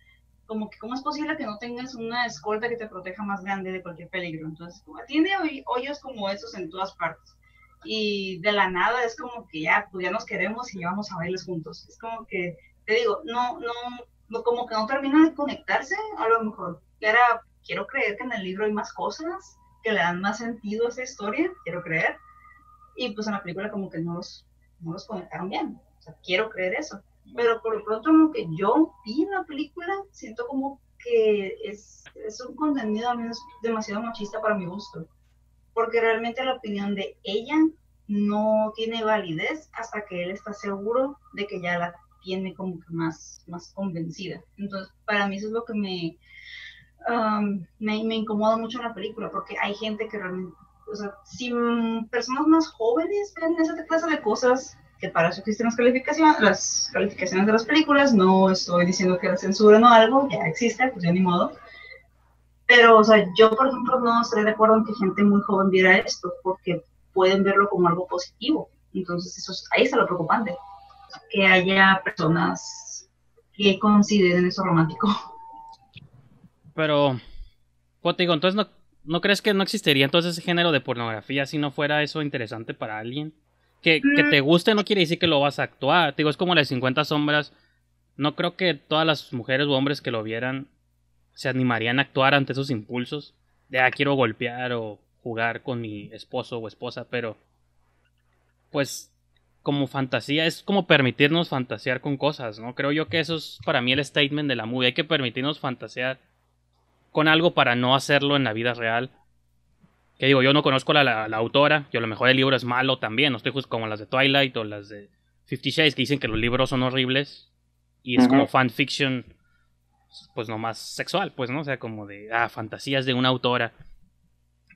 como que cómo es posible que no tengas una escolta que te proteja más grande de cualquier peligro. Entonces, como tiene hoyos como esos en todas partes. Y de la nada es como que ya, pues ya nos queremos y ya vamos a bailes juntos. Es como que, te digo, no, no, como que no termina de conectarse, a lo mejor era, quiero creer que en el libro hay más cosas que le dan más sentido a esa historia, quiero creer. Y pues en la película como que no los, no los conectaron bien. O sea, quiero creer eso pero por lo pronto lo que yo vi la película, siento como que es, es un contenido al menos demasiado machista para mi gusto, porque realmente la opinión de ella no tiene validez hasta que él está seguro de que ya la tiene como que más, más convencida. Entonces, para mí eso es lo que me, um, me, me, incomoda mucho en la película, porque hay gente que realmente, o sea, si personas más jóvenes ven esa clase de cosas, que para eso existen las calificaciones, las calificaciones de las películas, no estoy diciendo que la censura no algo, ya existe, pues ya ni modo. Pero, o sea, yo, por ejemplo, no estoy de acuerdo en que gente muy joven viera esto, porque pueden verlo como algo positivo. Entonces, eso ahí está lo preocupante, que haya personas que consideren eso romántico. Pero, pues te digo, entonces, ¿no, ¿no crees que no existiría entonces ese género de pornografía si no fuera eso interesante para alguien? Que, te guste no quiere decir que lo vas a actuar. digo, es como las 50 sombras. No creo que todas las mujeres o hombres que lo vieran se animarían a actuar ante esos impulsos. De, ah, quiero golpear o jugar con mi esposo o esposa, pero pues como fantasía es como permitirnos fantasear con cosas, ¿no? Creo yo que eso es para mí el statement de la movie. Hay que permitirnos fantasear con algo para no hacerlo en la vida real que digo, yo no conozco a la, autora, y a lo mejor el libro es malo también, no estoy como las de Twilight o las de Fifty Shades que dicen que los libros son horribles y es como fanfiction, pues nomás sexual, pues, ¿no? O sea, como de, ah, fantasías de una autora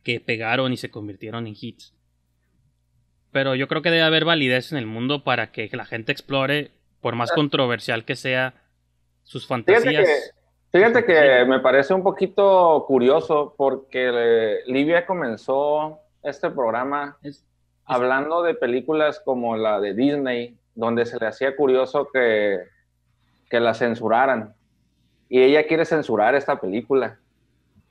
que pegaron y se convirtieron en hits. Pero yo creo que debe haber validez en el mundo para que la gente explore, por más ah. controversial que sea, sus fantasías. Fíjate que me parece un poquito curioso porque Livia comenzó este programa hablando de películas como la de Disney, donde se le hacía curioso que, que la censuraran. Y ella quiere censurar esta película.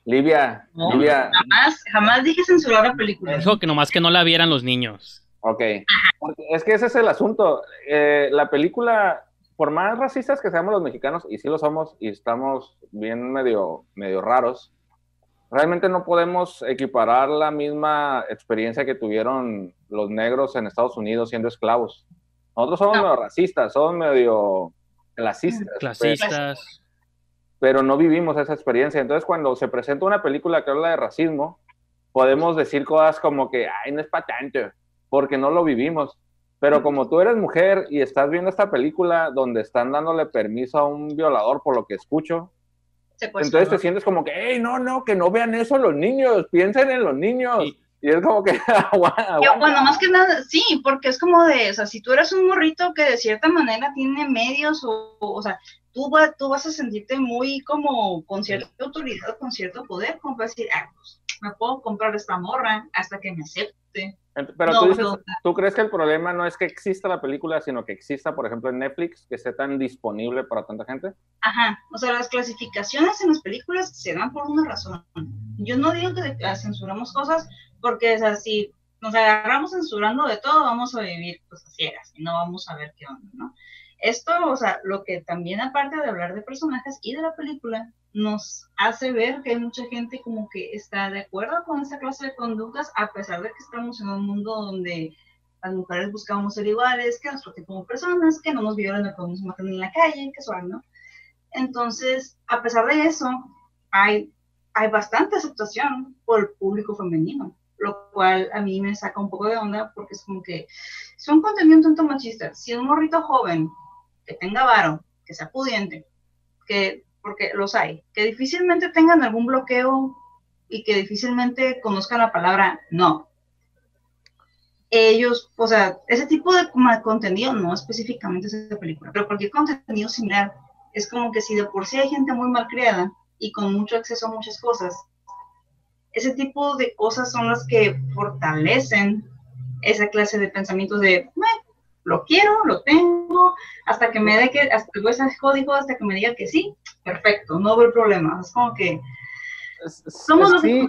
Livia, Livia. Jamás, jamás dije censurar la película. Dijo que nomás que no la vieran los niños. Ok. Es que ese es el asunto. Eh, la película por más racistas que seamos los mexicanos, y sí lo somos, y estamos bien medio, medio raros, realmente no podemos equiparar la misma experiencia que tuvieron los negros en Estados Unidos siendo esclavos. Nosotros somos medio racistas, somos medio clasistas. Clasistas. Pero, no vivimos esa experiencia. Entonces, cuando se presenta una película que habla de racismo, podemos decir cosas como que, ay, no es patente, porque no lo vivimos. Pero como tú eres mujer y estás viendo esta película donde están dándole permiso a un violador, por lo que escucho, Entonces te sientes como que, hey, no, no, que no vean eso los niños, piensen en los niños. Y es como que, *laughs* bueno, más que nada, sí, porque es como de, o sea, si tú eres un morrito que de cierta manera tiene medios, o, o sea, tú, tú vas a sentirte muy como con cierta autoridad, con cierto poder, como para decir, ah, pues, me puedo comprar esta morra hasta que me acepte. Pero tú, dices, tú crees que el problema no es que exista la película, sino que exista, por ejemplo, en Netflix, que esté tan disponible para tanta gente. Ajá, o sea, las clasificaciones en las películas se dan por una razón. Yo no digo que censuramos cosas, porque es así, nos agarramos censurando de todo, vamos a vivir pues a ciegas y no vamos a ver qué onda, ¿no? Esto, o sea, lo que también aparte de hablar de personajes y de la película, nos hace ver que hay mucha gente como que está de acuerdo con esa clase de conductas, a pesar de que estamos en un mundo donde las mujeres buscamos ser iguales que nuestro tipo de personas, que no nos violen, no podemos matar en la calle, que son, ¿no? Entonces, a pesar de eso, hay, hay bastante aceptación por el público femenino lo cual a mí me saca un poco de onda porque es como que es un contenido un tanto machista. Si un morrito joven que tenga varo, que sea pudiente, que, porque los hay, que difícilmente tengan algún bloqueo y que difícilmente conozcan la palabra no. Ellos, o sea, ese tipo de contenido, no específicamente esa película, pero cualquier contenido similar, es como que si de por sí hay gente muy mal criada y con mucho acceso a muchas cosas, ese tipo de cosas son las que fortalecen esa clase de pensamientos de, lo quiero, lo tengo, hasta que me dé que, hasta que ese código, hasta que me diga que sí, perfecto, no veo problema. Es como que somos los sí,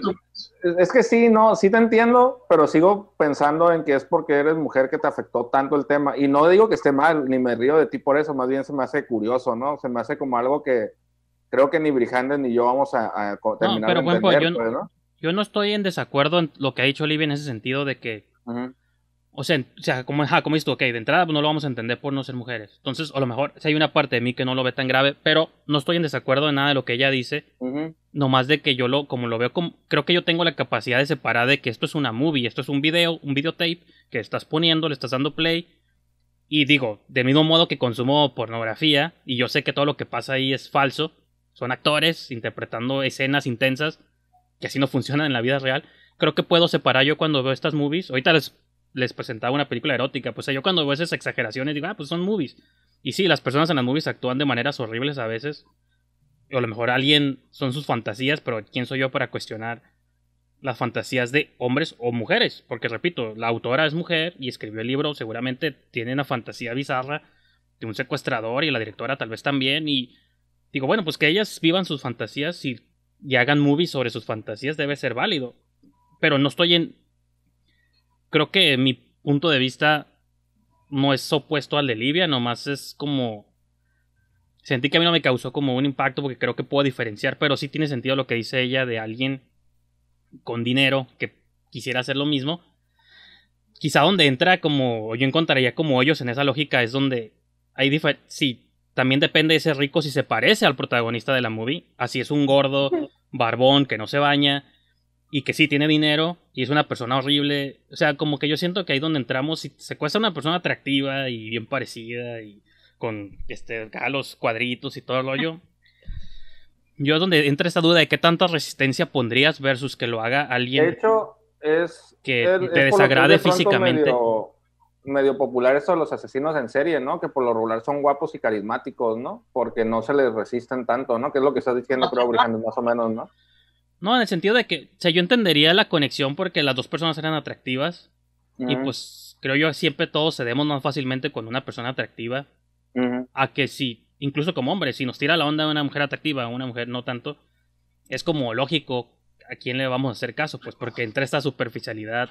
Es que sí, no, sí te entiendo, pero sigo pensando en que es porque eres mujer que te afectó tanto el tema. Y no digo que esté mal, ni me río de ti por eso, más bien se me hace curioso, ¿no? Se me hace como algo que creo que ni Brijandes ni yo vamos a, terminar de entender, yo, pues, ¿no? yo no estoy en desacuerdo en lo que ha dicho Olivia en ese sentido de que. O sea, o sea como, como dices tú, ok, de entrada no lo vamos a entender por no ser mujeres. Entonces, a lo mejor, si hay una parte de mí que no lo ve tan grave, pero no estoy en desacuerdo en nada de lo que ella dice. Nomás de que yo lo, como lo veo, como, creo que yo tengo la capacidad de separar de que esto es una movie, esto es un video, un videotape que estás poniendo, le estás dando play. Y digo, de mismo modo que consumo pornografía, y yo sé que todo lo que pasa ahí es falso, son actores interpretando escenas intensas que así no funcionan en la vida real, creo que puedo separar yo cuando veo estas movies. Ahorita les, les presentaba una película erótica, pues yo cuando veo esas exageraciones digo, ah, pues son movies. Y sí, las personas en las movies actúan de maneras horribles a veces. O a lo mejor alguien son sus fantasías, pero ¿quién soy yo para cuestionar las fantasías de hombres o mujeres? Porque repito, la autora es mujer y escribió el libro, seguramente tiene una fantasía bizarra de un secuestrador y la directora tal vez también. Y digo, bueno, pues que ellas vivan sus fantasías y y hagan movies sobre sus fantasías debe ser válido. Pero no estoy en... Creo que mi punto de vista no es opuesto al de Livia, nomás es como... Sentí que a mí no me causó como un impacto porque creo que puedo diferenciar, pero sí tiene sentido lo que dice ella de alguien con dinero que quisiera hacer lo mismo. Quizá donde entra como, yo encontraría como hoyos en esa lógica es donde hay diferentes... Sí, también depende de ese rico si se parece al protagonista de la movie. Así es un gordo, barbón, que no se baña y que sí tiene dinero y es una persona horrible. O sea, como que yo siento que ahí donde entramos, si se cuesta una persona atractiva y bien parecida y con este, los cuadritos y todo el rollo. Yo es donde entra esta duda de qué tanta resistencia pondrías versus que lo haga alguien. De hecho, es. Que te desagrade físicamente medio popular eso de los asesinos en serie, ¿no? Que por lo regular son guapos y carismáticos, ¿no? Porque no se les resisten tanto, ¿no? Que es lo que estás diciendo, creo, más o menos, ¿no? No, en el sentido de que, o sea, yo entendería la conexión porque las dos personas eran atractivas y pues creo yo siempre todos cedemos más fácilmente con una persona atractiva a que si, incluso como hombre, si nos tira la onda una mujer atractiva, una mujer no tanto, es como lógico a quién le vamos a hacer caso, pues porque entra esta superficialidad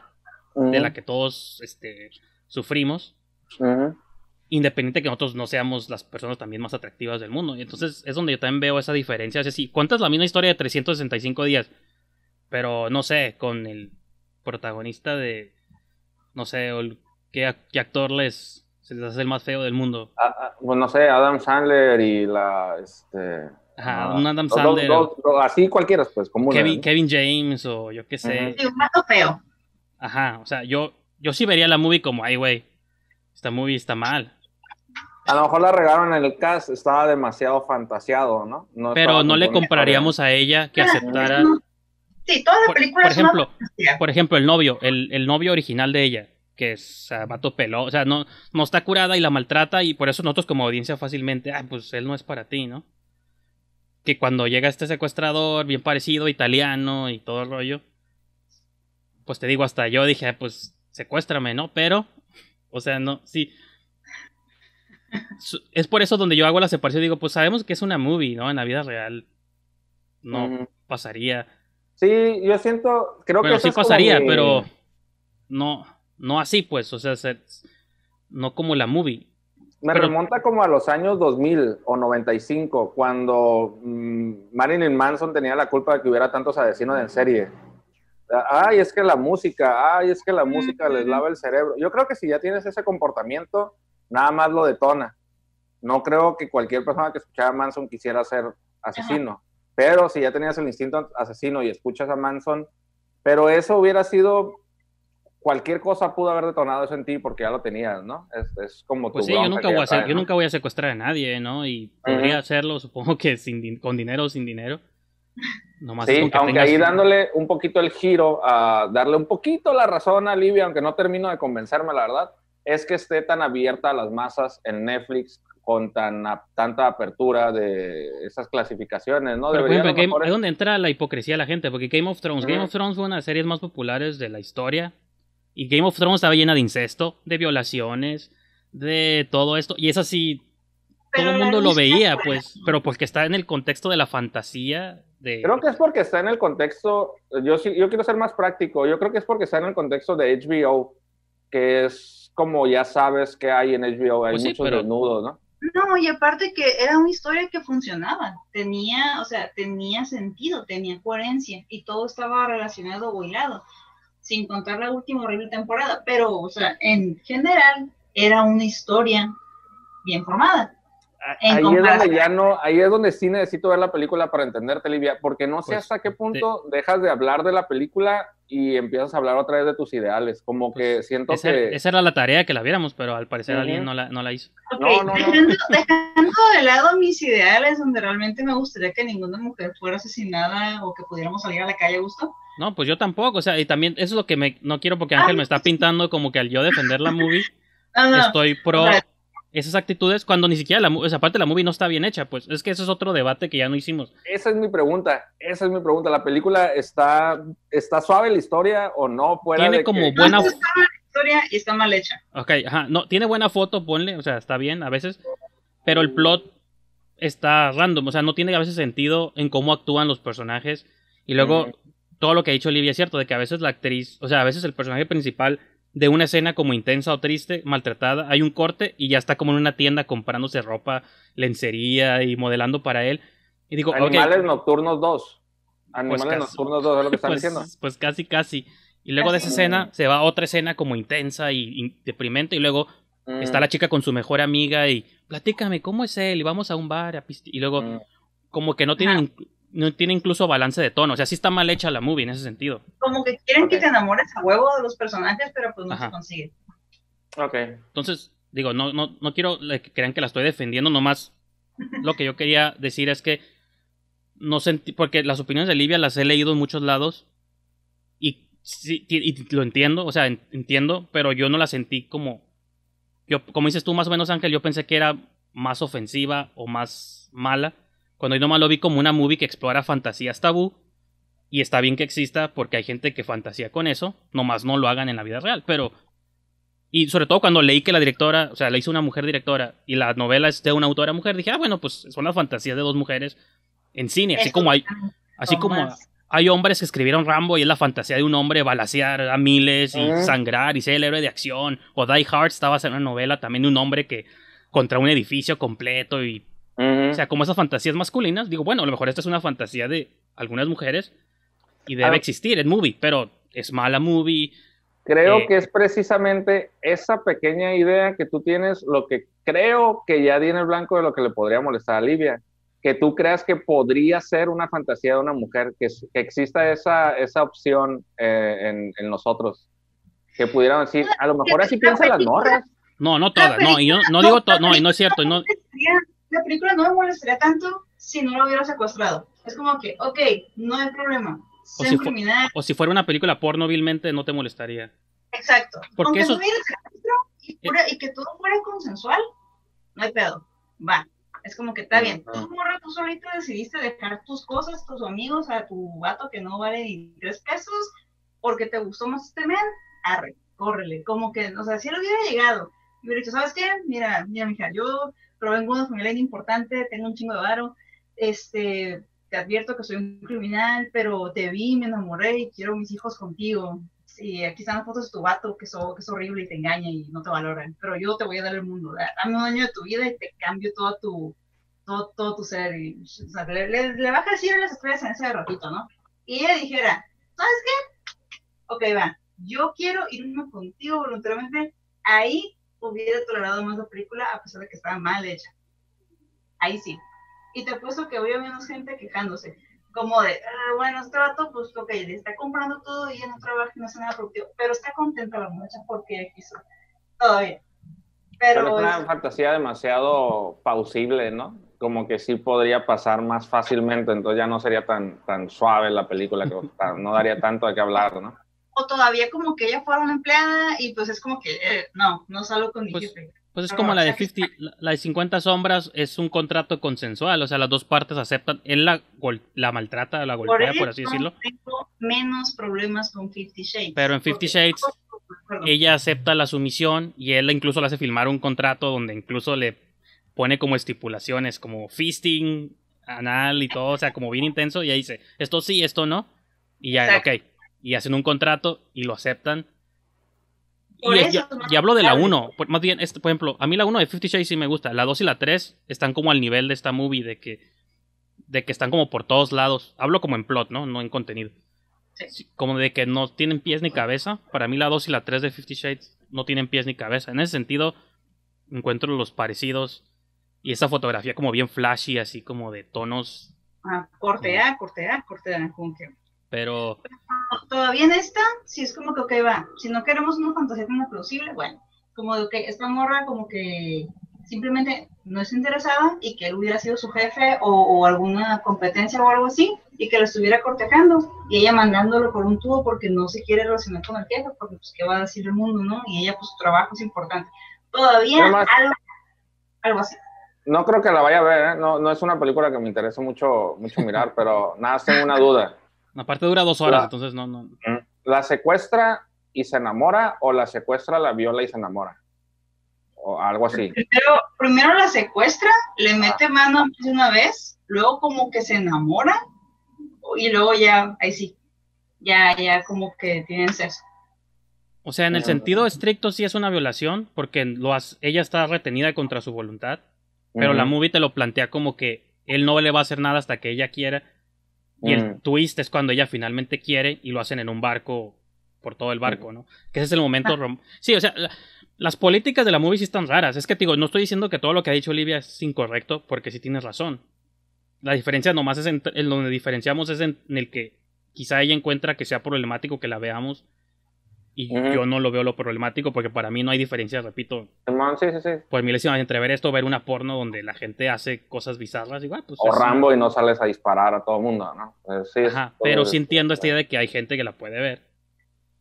de la que todos, este, sufrimos, independiente que nosotros no seamos las personas también más atractivas del mundo. Y entonces es donde yo también veo esa diferencia. Es decir, cuentas la misma historia de 365 días, pero no sé, con el protagonista de, no sé, ¿qué, actor les, se les hace el más feo del mundo? Ah, ah, pues no sé, Adam Sandler y la, este... Ajá, ah, un Adam Sandler. así cualquiera, pues, como Kevin, Kevin James o yo qué sé. Sí, un mato feo. Ajá, o sea, yo, yo sí vería la movie como, ay, güey, esta movie está mal. A lo mejor la regaron en el cast, estaba demasiado fantaseado, ¿no? Pero no le compraríamos a ella que aceptara. Sí, toda la película por ejemplo, por ejemplo, el novio, el, el novio original de ella, que es vato pelo, o sea, no, no está curada y la maltrata y por eso nosotros como audiencia fácilmente, ah, pues él no es para ti, ¿no? Que cuando llega este secuestrador, bien parecido, italiano y todo el rollo, pues te digo, hasta yo dije, ah, pues secuéstrame, ¿no? Pero, o sea, no, sí. Es por eso donde yo hago la separación, digo, pues sabemos que es una movie, ¿no? En la vida real no pasaría. Sí, yo siento, creo que sí pasaría, pero no, no así, pues, o sea, no como la movie. Me remonta como a los años 2000 o 95, cuando mm, Marilyn Manson tenía la culpa de que hubiera tantos asesinos en serie. Ay, es que la música, ay, es que la música les lava el cerebro. Yo creo que si ya tienes ese comportamiento, nada más lo detona. No creo que cualquier persona que escuchara Manson quisiera ser asesino. Pero si ya tenías el instinto asesino y escuchas a Manson, pero eso hubiera sido cualquier cosa pudo haber detonado eso en ti porque ya lo tenías, ¿no? Es, como Pues sí, yo nunca, voy a yo nunca voy a secuestrar a nadie, ¿no? Y podría hacerlo, supongo que sin, con dinero o sin dinero. Nomás sí, aunque ahí dándole un poquito el giro, a darle un poquito la razón a Livia, aunque no termino de convencerme, la verdad, es que esté tan abierta a las masas en Netflix con tan tanta apertura de esas clasificaciones, ¿no? Pero, es donde entra la hipocresía de la gente, porque Game of Thrones, Game of Thrones fue una de las series más populares de la historia, y Game of Thrones estaba llena de incesto, de violaciones, de todo esto. Y es así, todo el mundo lo veía, pues, pero porque está en el contexto de la fantasía. De... Creo que es porque está en el contexto, yo, yo quiero ser más práctico, yo creo que es porque está en el contexto de HBO, que es como ya sabes que hay en HBO, hay pues muchos desnudos, ¿no? No, y aparte que era una historia que funcionaba, tenía, o sea, tenía sentido, tenía coherencia y todo estaba relacionado o hilado sin contar la última horrible temporada, pero, o sea, en general era una historia bien formada. Ahí es donde ya no, ahí es donde sí necesito ver la película para entenderte, Livia, porque no sé pues, hasta qué punto dejas de hablar de la película y empiezas a hablar otra vez de tus ideales. Como que pues, siento que. Esa era la tarea que la viéramos, pero al parecer alguien no la, no la hizo. dejando, de lado mis ideales, donde realmente me gustaría que ninguna mujer fuera asesinada o que pudiéramos salir a la calle a gusto. No, pues yo tampoco, o sea, y también eso es lo que me, no quiero porque Ángel me está pintando como que al yo defender la movie, estoy pro esas actitudes cuando ni siquiera la, esa parte de la movie no está bien hecha, pues es que ese es otro debate que ya no hicimos. Esa es mi pregunta, esa es mi pregunta, ¿la película está, está suave la historia o no? tiene como buena... No, está la historia y está mal hecha. Ok, ajá, no, tiene buena foto, ponle, o sea, está bien a veces, pero el plot está random, o sea, no tiene a veces sentido en cómo actúan los personajes y luego todo lo que ha dicho Olivia es cierto, de que a veces la actriz, o sea, a veces el personaje principal de una escena como intensa o triste, maltratada, hay un corte y ya está como en una tienda comprándose ropa, lencería y modelando para él. Y digo, Animales Nocturnos 2. Animales pues Nocturnos 2 es lo que están pues, diciendo. Pues casi, casi. Y luego de esa escena se va a otra escena como intensa y, deprimente y luego mm. está la chica con su mejor amiga y platícame cómo es él y vamos a un bar a y luego mm. como que no tienen no tiene incluso balance de tono. O sea, sí está mal hecha la movie en ese sentido. Como que quieren que te enamores a huevo de los personajes, pero pues no se consigue. Ok. Entonces, digo, no, no, no quiero que crean que la estoy defendiendo, nomás lo que yo quería decir es que no sentí, porque las opiniones de Livia las he leído en muchos lados y, sí, y lo entiendo, o sea, entiendo, pero yo no la sentí como, yo, como dices tú más o menos Ángel, yo pensé que era más ofensiva o más mala cuando yo nomás lo vi como una movie que explora fantasías tabú. Y está bien que exista porque hay gente que fantasía con eso. Nomás no lo hagan en la vida real. Pero. Y sobre todo cuando leí que la directora, o sea, la hizo una mujer directora y la novela es de una autora mujer, dije, ah, bueno, pues son las fantasías de dos mujeres en cine. Así como hay. Así como hay hombres que escribieron Rambo y es la fantasía de un hombre balasear a miles y sangrar y ser el héroe de acción. O Die Hard estaba en una novela también de un hombre que contra un edificio completo y o sea, como esas fantasías masculinas, digo, bueno, a lo mejor esta es una fantasía de algunas mujeres y debe ah. existir en movie, pero es mala movie. Creo eh, que es precisamente esa pequeña idea que tú tienes lo que creo que ya tiene el blanco de lo que le podría molestar a Livia. Que tú creas que podría ser una fantasía de una mujer, que, exista esa, esa opción eh, en, nosotros. Que pudieran decir, a lo mejor así piensan las morras. No, no todas, no, y yo no digo todo, no, y no es cierto. No... La película no me molestaría tanto si no lo hubiera secuestrado. Es como que, ok, no hay problema. O si, criminal. o si fuera una película porno, vilmente, no te molestaría. Exacto. Porque Aunque eso... y, y que todo fuera consensual, no hay pedo. Va. Es como que está bien. Tú, morra, tú solito decidiste dejar tus cosas, tus amigos, a tu vato que no vale ni tres pesos, porque te gustó más este men, arre, córrele. Como que, o sea, si él hubiera llegado, y hubiera dicho, ¿sabes qué? Mira, mira, mija, yo provengo de una familia importante, tengo un chingo de varo, este, te advierto que soy un criminal, pero te vi, me enamoré y quiero mis hijos contigo. Sí, aquí están las fotos de tu vato, que, es horrible y te engaña y no te valoran, pero yo te voy a dar el mundo. Dame un año de tu vida y te cambio todo tu, todo, todo tu ser. Le, le, le, baja las estrellas en ese ratito, ¿no? Y ella dijera, ¿sabes qué? Ok, va, yo quiero irme contigo voluntariamente. Ahí hubiera tolerado más la película a pesar de que estaba mal hecha. Ahí sí. Y te apuesto que voy a menos gente quejándose como de, ah, bueno, este vato, pues, ok, le está comprando todo y ya no trabaja no hace nada productivo, pero está contenta la muchacha porque quiso. Todavía. Pero, pero es una fantasía demasiado pausible, ¿no? Como que sí podría pasar más fácilmente, entonces ya no sería tan, tan suave la película, que *laughs* no daría tanto de qué hablar, ¿no? O todavía como que ella fuera una empleada y pues es como que, eh, no, no salgo con mi pues, jefe. Pues es como la de 50, la de 50 sombras es un contrato consensual, o sea, las dos partes aceptan, él la, la maltrata, la golpea, por, así decirlo. Tengo menos problemas con 50 Shades. Pero en 50 Shades ella acepta la sumisión y él incluso le hace filmar un contrato donde incluso le pone como estipulaciones, como fisting, anal y todo, o sea, como bien intenso, y ahí dice, esto sí, esto no, y ya, ok, y hacen un contrato y lo aceptan y, hablo de la 1, más bien, este, por ejemplo, a mí la 1 de Fifty Shades sí me gusta, la 2 y la 3 están como al nivel de esta movie, de que, de que están como por todos lados. Hablo como en plot, ¿no? No en contenido. Como de que no tienen pies ni cabeza. Para mí la 2 y la 3 de Fifty Shades no tienen pies ni cabeza. En ese sentido, encuentro los parecidos y esa fotografía como bien flashy, así como de tonos. Ah, cortea, cortea, cortea, como que pero. Todavía en esta, si es como que, ok, va. Si no queremos una fantasía tan plausible, bueno. Como de que esta morra, como que simplemente no es interesada y que él hubiera sido su jefe o, alguna competencia o algo así y que lo estuviera cortejando y ella mandándolo por un tubo porque no se quiere relacionar con el jefe porque pues qué va a decir el mundo, ¿no? Y ella pues su trabajo es importante. Todavía algo, algo así. No creo que la vaya a ver, ¿eh? no, no es una película que me interesa mucho, mucho mirar, *laughs* pero nada, tengo una duda. Aparte dura dos horas, entonces no, no. ¿La secuestra y se enamora o la secuestra, la viola y se enamora? O algo así. Primero, primero la secuestra, le mete mano de una vez, luego como que se enamora y luego ya, ahí sí, ya, ya como que tienen sexo. O sea, en el sentido estricto sí es una violación, porque lo ella está retenida contra su voluntad, pero la movie te lo plantea como que él no le va a hacer nada hasta que ella quiera, y el mm. twist es cuando ella finalmente quiere y lo hacen en un barco, por todo el barco, ¿no? Que ese es el momento. Ah. Sí, o sea, las políticas de la movie sí están raras. Es que, digo, no estoy diciendo que todo lo que ha dicho Olivia es incorrecto, porque sí tienes razón. La diferencia nomás es en, donde diferenciamos es en, el que quizá ella encuentra que sea problemático que la veamos y yo no lo veo lo problemático porque para mí no hay diferencia, repito. Sí, sí, sí. Pues milésimas entre ver esto, ver una porno donde la gente hace cosas bizarras, igual. Pues o Rambo y no sales a disparar a todo el mundo, ¿no? Pues sí, Ajá, pero sí entiendo esta idea de que hay gente que la puede ver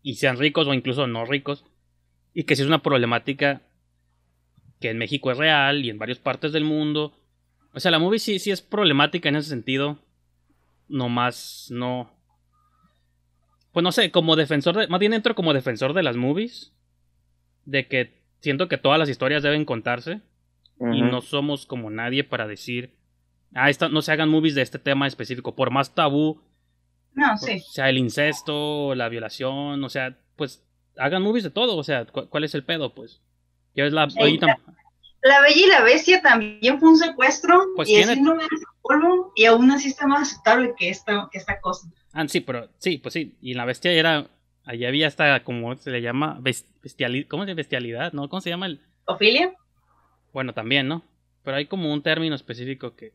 y sean ricos o incluso no ricos y que si es una problemática que en México es real y en varias partes del mundo. O sea, la movie sí, sí es problemática en ese sentido. Nomás no pues no sé, como defensor de, más bien entro como defensor de las movies, de que siento que todas las historias deben contarse y no somos como nadie para decir, ah, esta, no se hagan movies de este tema específico, por más tabú, no, sí. o sea, el incesto, la violación, o sea, pues hagan movies de todo, o sea, ¿cuál es el pedo? Pues, ya ves la... la, Bella y la Bestia también fue un secuestro pues y tiene... polvo y aún así está más aceptable que esta, que esta cosa. Ah, sí, pero sí, pues sí. Y la bestia era. Allí había hasta, como se le llama, bestialidad. ¿Cómo se bestialidad? ¿No? ¿Cómo se llama el. ¿Ofilia? Bueno, también, ¿no? Pero hay como un término específico que.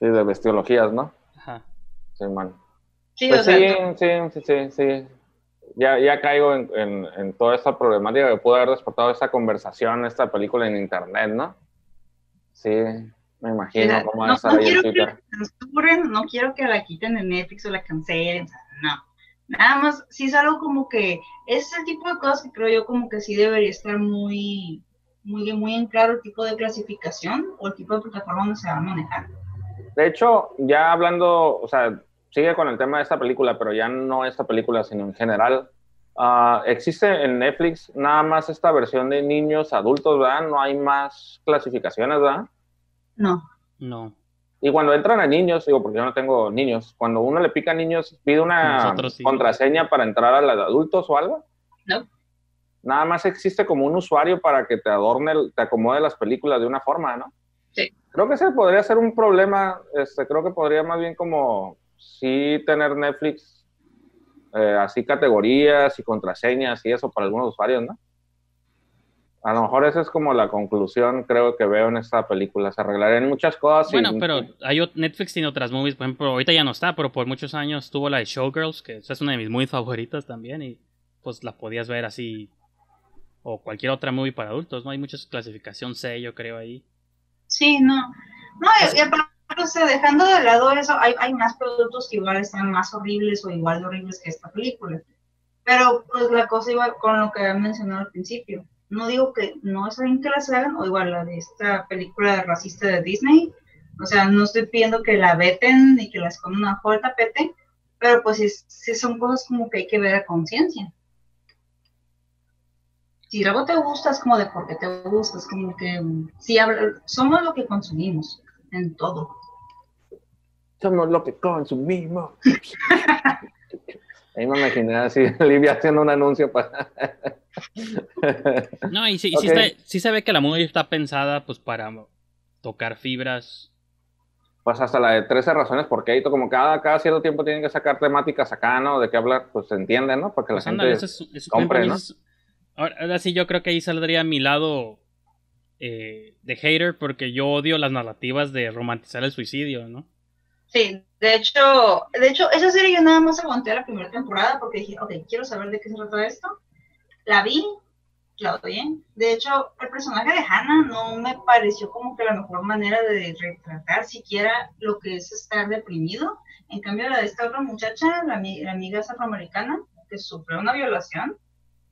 Sí, de bestiologías, ¿no? Ajá. Sí, man. Sí, pues o sea, sí, sí, sí, sí, ya, ya caigo en, en, toda esta problemática que pudo haber despertado esta conversación, esta película en internet, ¿no? Sí, me imagino cómo va a estar no quiero Que la censuren, no quiero que la quiten en Netflix o la cancelen, no. Nada más, sí es algo como que, es el tipo de cosas que creo yo como que sí debería estar muy, muy, muy en claro el tipo de clasificación o el tipo de plataforma donde se va a manejar. De hecho, ya hablando, o sea, sigue con el tema de esta película, pero ya no esta película, sino en general. Uh, existe en Netflix nada más esta versión de niños, adultos, ¿verdad? No hay más clasificaciones, ¿verdad? No. No. Y cuando entran a niños, digo, porque yo no tengo niños, cuando uno le pica a niños, pide una contraseña para entrar a la de adultos o algo. No. Nada más existe como un usuario para que te adorne, te acomode las películas de una forma, ¿no? Sí. Creo que ese podría ser un problema, este, creo que podría más bien como sí tener Netflix eh, así categorías y contraseñas y eso para algunos usuarios, ¿no? A lo mejor esa es como la conclusión, creo que veo en esta película. Se arreglarían muchas cosas. Bueno, pero hay, Netflix tiene otras movies, por ejemplo, ahorita ya no está, pero por muchos años tuvo la de Showgirls, que es una de mis muy favoritas también, y pues la podías ver así, o cualquier otra movie para adultos, ¿no? Hay muchas clasificación C, yo creo, ahí. Sí, no. No, y, aparte, dejando de lado eso, hay, más productos que igual están más horribles o igual de horribles que esta película. Pero pues la cosa iba con lo que había mencionado al principio no digo que no es bien que las hagan, o igual la de esta película racista de Disney, o sea, no estoy pidiendo que la veten ni que las escondan una el tapete, pero pues son cosas como que hay que ver a conciencia. Si algo te gusta, es como de por qué te gusta, es como que si somos lo que consumimos en todo. Somos lo que consumimos. *laughs* Ahí me imaginé así, *laughs* Olivia haciendo un anuncio para... no, y sí, sí, se ve que la movie está pensada pues para tocar fibras. Pues hasta la de 13 razones por qué, como cada, cada cierto tiempo tienen que sacar temáticas acá, ¿no? De qué hablar, pues se entiende, ¿no? Para que la pues gente compre, ¿no? ahora, sí, yo creo que ahí saldría mi lado eh, de hater, porque yo odio las narrativas de romantizar el suicidio, ¿no? Sí, de hecho, de hecho, esa serie yo nada más aguanté la primera temporada porque dije, ok, quiero saber de qué se trata esto la vi, claro, bien. De hecho, el personaje de Hannah no me pareció como que la mejor manera de retratar siquiera lo que es estar deprimido. En cambio, la de esta otra muchacha, la, amiga afroamericana, que sufrió una violación,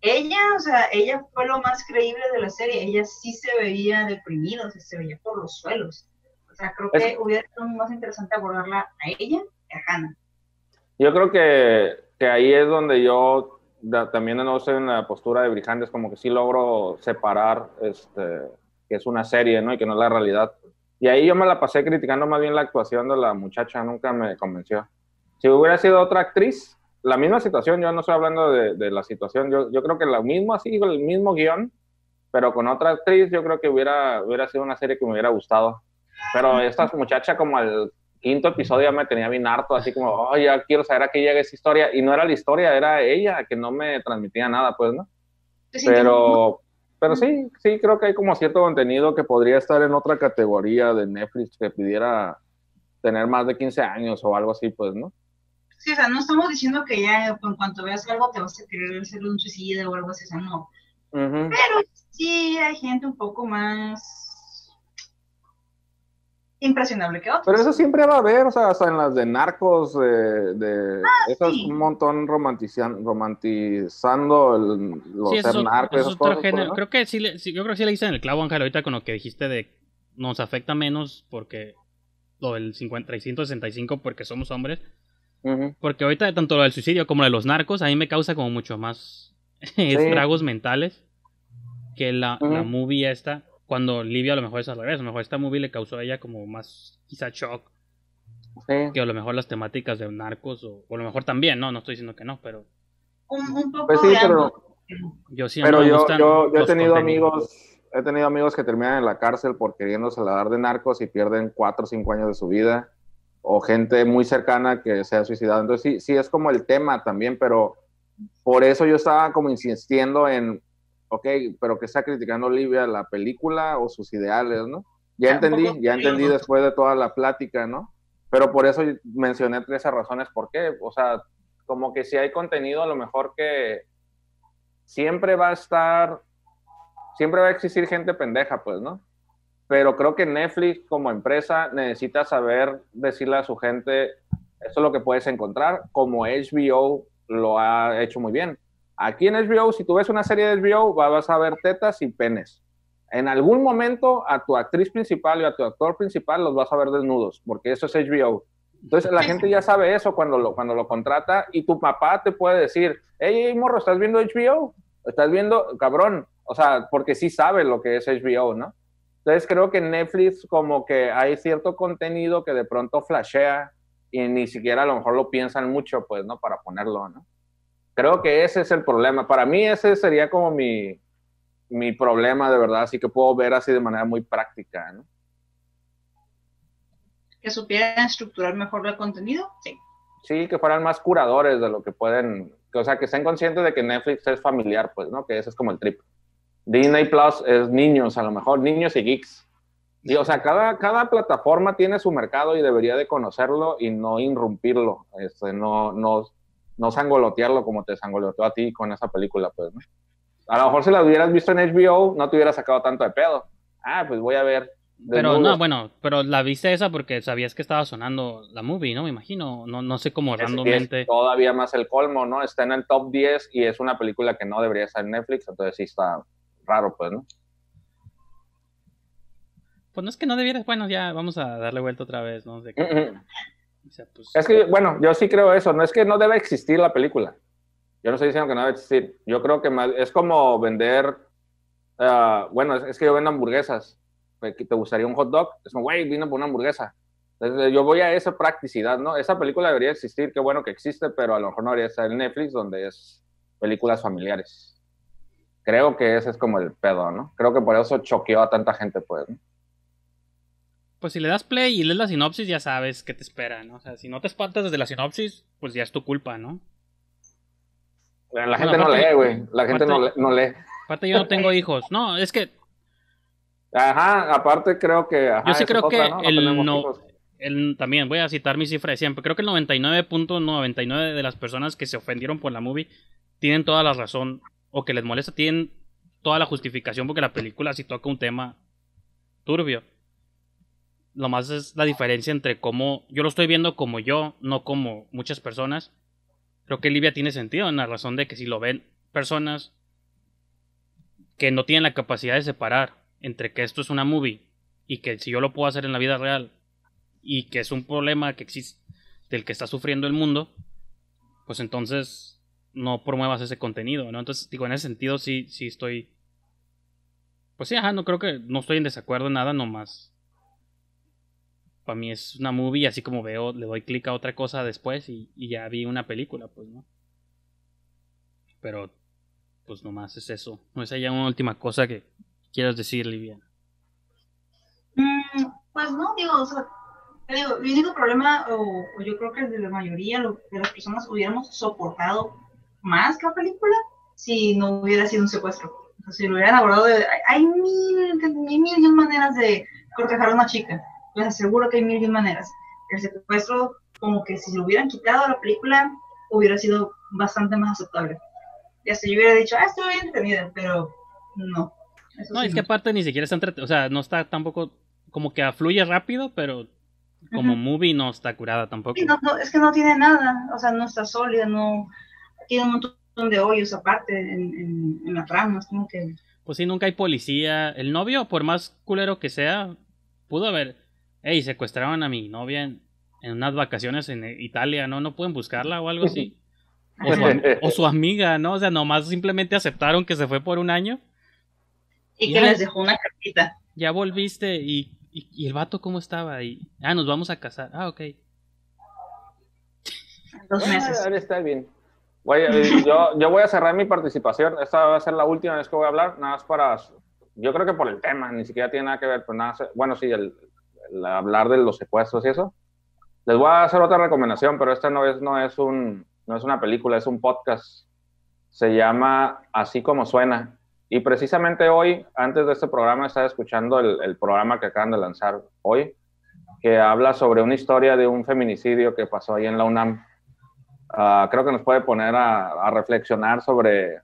ella, o sea, ella fue lo más creíble de la serie. Ella sí se veía deprimida, se veía por los suelos. O sea, creo que hubiera sido más interesante abordarla a ella que a Hannah. Yo creo que, que ahí es donde yo también no sé en la postura de Brijandes, como que sí logro separar este, que es una serie, ¿no? Y que no es la realidad. Y ahí yo me la pasé criticando más bien la actuación de la muchacha, nunca me convenció. Si hubiera sido otra actriz, la misma situación, yo no estoy hablando de, de la situación, yo, yo, creo que lo mismo, así, el mismo guion, pero con otra actriz, yo creo que hubiera, hubiera sido una serie que me hubiera gustado. Pero esta muchacha como al quinto episodio me tenía bien harto, así como, oh, ya quiero saber a qué llega esa historia. Y no era la historia, era ella que no me transmitía nada, pues, ¿no? Pero, pero sí, sí, creo que hay como cierto contenido que podría estar en otra categoría de Netflix que pidiera tener más de 15 años o algo así, pues, ¿no? Sí, o sea, no estamos diciendo que ya en cuanto veas algo te vas a querer hacer un suicidio o algo así, o sea, no. Pero sí hay gente un poco más impresionable que otros. Pero eso siempre va a haber, o sea, hasta en las de narcos, de, de ah, eso es un montón romantizando el, los ser narcos. Creo que sí, yo creo que sí le hice en el clavo, Ángel, ahorita con lo que dijiste de nos afecta menos porque lo del 365 porque somos hombres. Porque ahorita tanto lo del suicidio como lo de los narcos, a mí me causa como mucho más *laughs* estragos mentales que la, la movie esta cuando Livia a lo mejor es al revés, a lo mejor esta movie le causó a ella como más quizá shock. Que a lo mejor las temáticas de narcos, o, a lo mejor también, no, no estoy diciendo que no, pero... Un, poco pues sí, pero... Yo sí pero yo, yo, he tenido amigos, he tenido amigos que terminan en la cárcel por queriéndose la dar de narcos y pierden cuatro o cinco años de su vida, o gente muy cercana que se ha suicidado. Entonces sí, sí es como el tema también, pero por eso yo estaba como insistiendo en, ok, pero que está criticando Olivia la película o sus ideales, ¿no? Ya entendí, ya entendí después de toda la plática, ¿no? Pero por eso mencioné tres razones por qué, o sea, como que si hay contenido a lo mejor que siempre va a estar, siempre va a existir gente pendeja, pues, ¿no? Pero creo que Netflix como empresa necesita saber decirle a su gente, esto es lo que puedes encontrar, como HBO lo ha hecho muy bien. Aquí en HBO, si tú ves una serie de HBO, vas a ver tetas y penes. En algún momento a tu actriz principal y a tu actor principal los vas a ver desnudos, porque eso es HBO. Entonces la gente ya sabe eso cuando lo, cuando lo contrata y tu papá te puede decir, hey, morro, ¿estás viendo HBO? ¿Estás viendo, cabrón? O sea, porque sí sabe lo que es HBO, ¿no? Entonces creo que Netflix como que hay cierto contenido que de pronto flashea y ni siquiera a lo mejor lo piensan mucho, pues, ¿no? Para ponerlo, ¿no? Creo que ese es el problema. Para mí ese sería como mi, mi problema de verdad, así que puedo ver así de manera muy práctica, ¿no? Que supieran estructurar mejor el contenido, sí. Sí, que fueran más curadores de lo que pueden, o sea, que estén conscientes de que Netflix es familiar, pues, ¿no? Que ese es como el trip. Disney Plus es niños, a lo mejor, niños y geeks. Y, o sea, cada, cada plataforma tiene su mercado y debería de conocerlo y no irrumpirlo, este, no, no, no sangolotearlo como te sangoloteó a ti con esa película, pues, ¿no? A lo mejor si la hubieras visto en HBO, no te hubieras sacado tanto de pedo. Ah, pues voy a ver. Pero no, bueno, pero la viste esa porque sabías que estaba sonando la movie, ¿no? Me imagino, no, no sé cómo randommente. todavía más el colmo, ¿no? Está en el top 10 y es una película que no debería estar en Netflix, entonces sí está raro, pues, ¿no? Pues no es que no debieras, bueno, ya vamos a darle vuelta otra vez, ¿no? Pues es que, bueno, yo sí creo eso, no es que no debe existir la película. Yo no estoy diciendo que no debe existir. Yo creo que es como vender, ah, bueno, es, que yo vendo hamburguesas. ¿Te gustaría un hot dog? Es como, güey, vino por una hamburguesa. Entonces, yo voy a esa practicidad, ¿no? Esa película debería existir, qué bueno que existe, pero a lo mejor no debería estar en Netflix, donde es películas familiares. Creo que ese es como el pedo, ¿no? Creo que por eso choqueó a tanta gente, pues. ¿no? Pues si le das play y lees la sinopsis, ya sabes qué te espera, ¿no? O sea, si no te espantas desde la sinopsis, pues ya es tu culpa, ¿no? La gente no lee, güey. La gente no, lee. Aparte, yo no tengo hijos. No, es que. Ajá, aparte creo que. yo sí creo que el, no, el, También voy a citar mi cifra de siempre. Creo que el 99.99 de las personas que se ofendieron por la movie tienen toda la razón o que les molesta, tienen toda la justificación porque la película sí toca un tema turbio. Lo más es la diferencia entre cómo yo lo estoy viendo como yo, no como muchas personas creo que Livia tiene sentido en la razón de que si lo ven personas que no tienen la capacidad de separar entre que esto es una movie y que si yo lo puedo hacer en la vida real y que es un problema que existe del que está sufriendo el mundo, pues entonces no promuevas ese contenido, ¿no? Entonces, digo, en ese sentido sí, sí estoy. Pues sí, ajá, no creo que no estoy en desacuerdo en nada, nomás para mí es una movie, así como veo, le doy clic a otra cosa después y, ya vi una película, pues, ¿no? Pero, pues nomás es eso. No es allá una última cosa que quieras decir, Livia. Mm, pues no, digo, o sea, digo, el único problema, o, yo creo que de la mayoría de las personas hubiéramos soportado más que la película si no hubiera sido un secuestro. O sea, si lo hubieran abordado, de, hay, mil, mil, mil maneras de cortejar a una chica les aseguro que hay mil y maneras. El secuestro, como que si lo hubieran quitado la película, hubiera sido bastante más aceptable. Ya si yo hubiera dicho, ah, estoy bien entretenida, pero no. no, es que aparte ni siquiera está entretenida, o sea, no está tampoco, como que afluye rápido, pero como movie no está curada tampoco. no, es que no tiene nada, o sea, no está sólida, no, tiene un montón de hoyos aparte en, en, la trama, es como que... Pues sí, nunca hay policía. El novio, por más culero que sea, pudo haber hey, secuestraron a mi novia en, unas vacaciones en Italia, ¿no? ¿No pueden buscarla o algo así? *laughs* O su, amiga, ¿no? O sea, nomás simplemente aceptaron que se fue por un año. Y, que les dejó una cartita. Ya volviste y, y, el vato cómo estaba. Y, ah, nos vamos a casar. Ah, ok. Dos meses. Ah, está bien. Eh, *laughs* yo, yo voy a cerrar mi participación. Esta va a ser la última vez que voy a hablar, nada más para... Yo creo que por el tema, ni siquiera tiene nada que ver, pues nada, bueno, sí, el, hablar de los secuestros y eso. Les voy a hacer otra recomendación, pero esta no es, no es, un, no es una película, es un podcast. Se llama Así como suena. Y precisamente hoy, antes de este programa, estaba escuchando el, el programa que acaban de lanzar hoy, que habla sobre una historia de un feminicidio que pasó ahí en la UNAM. Ah, creo que nos puede poner a, a, reflexionar sobre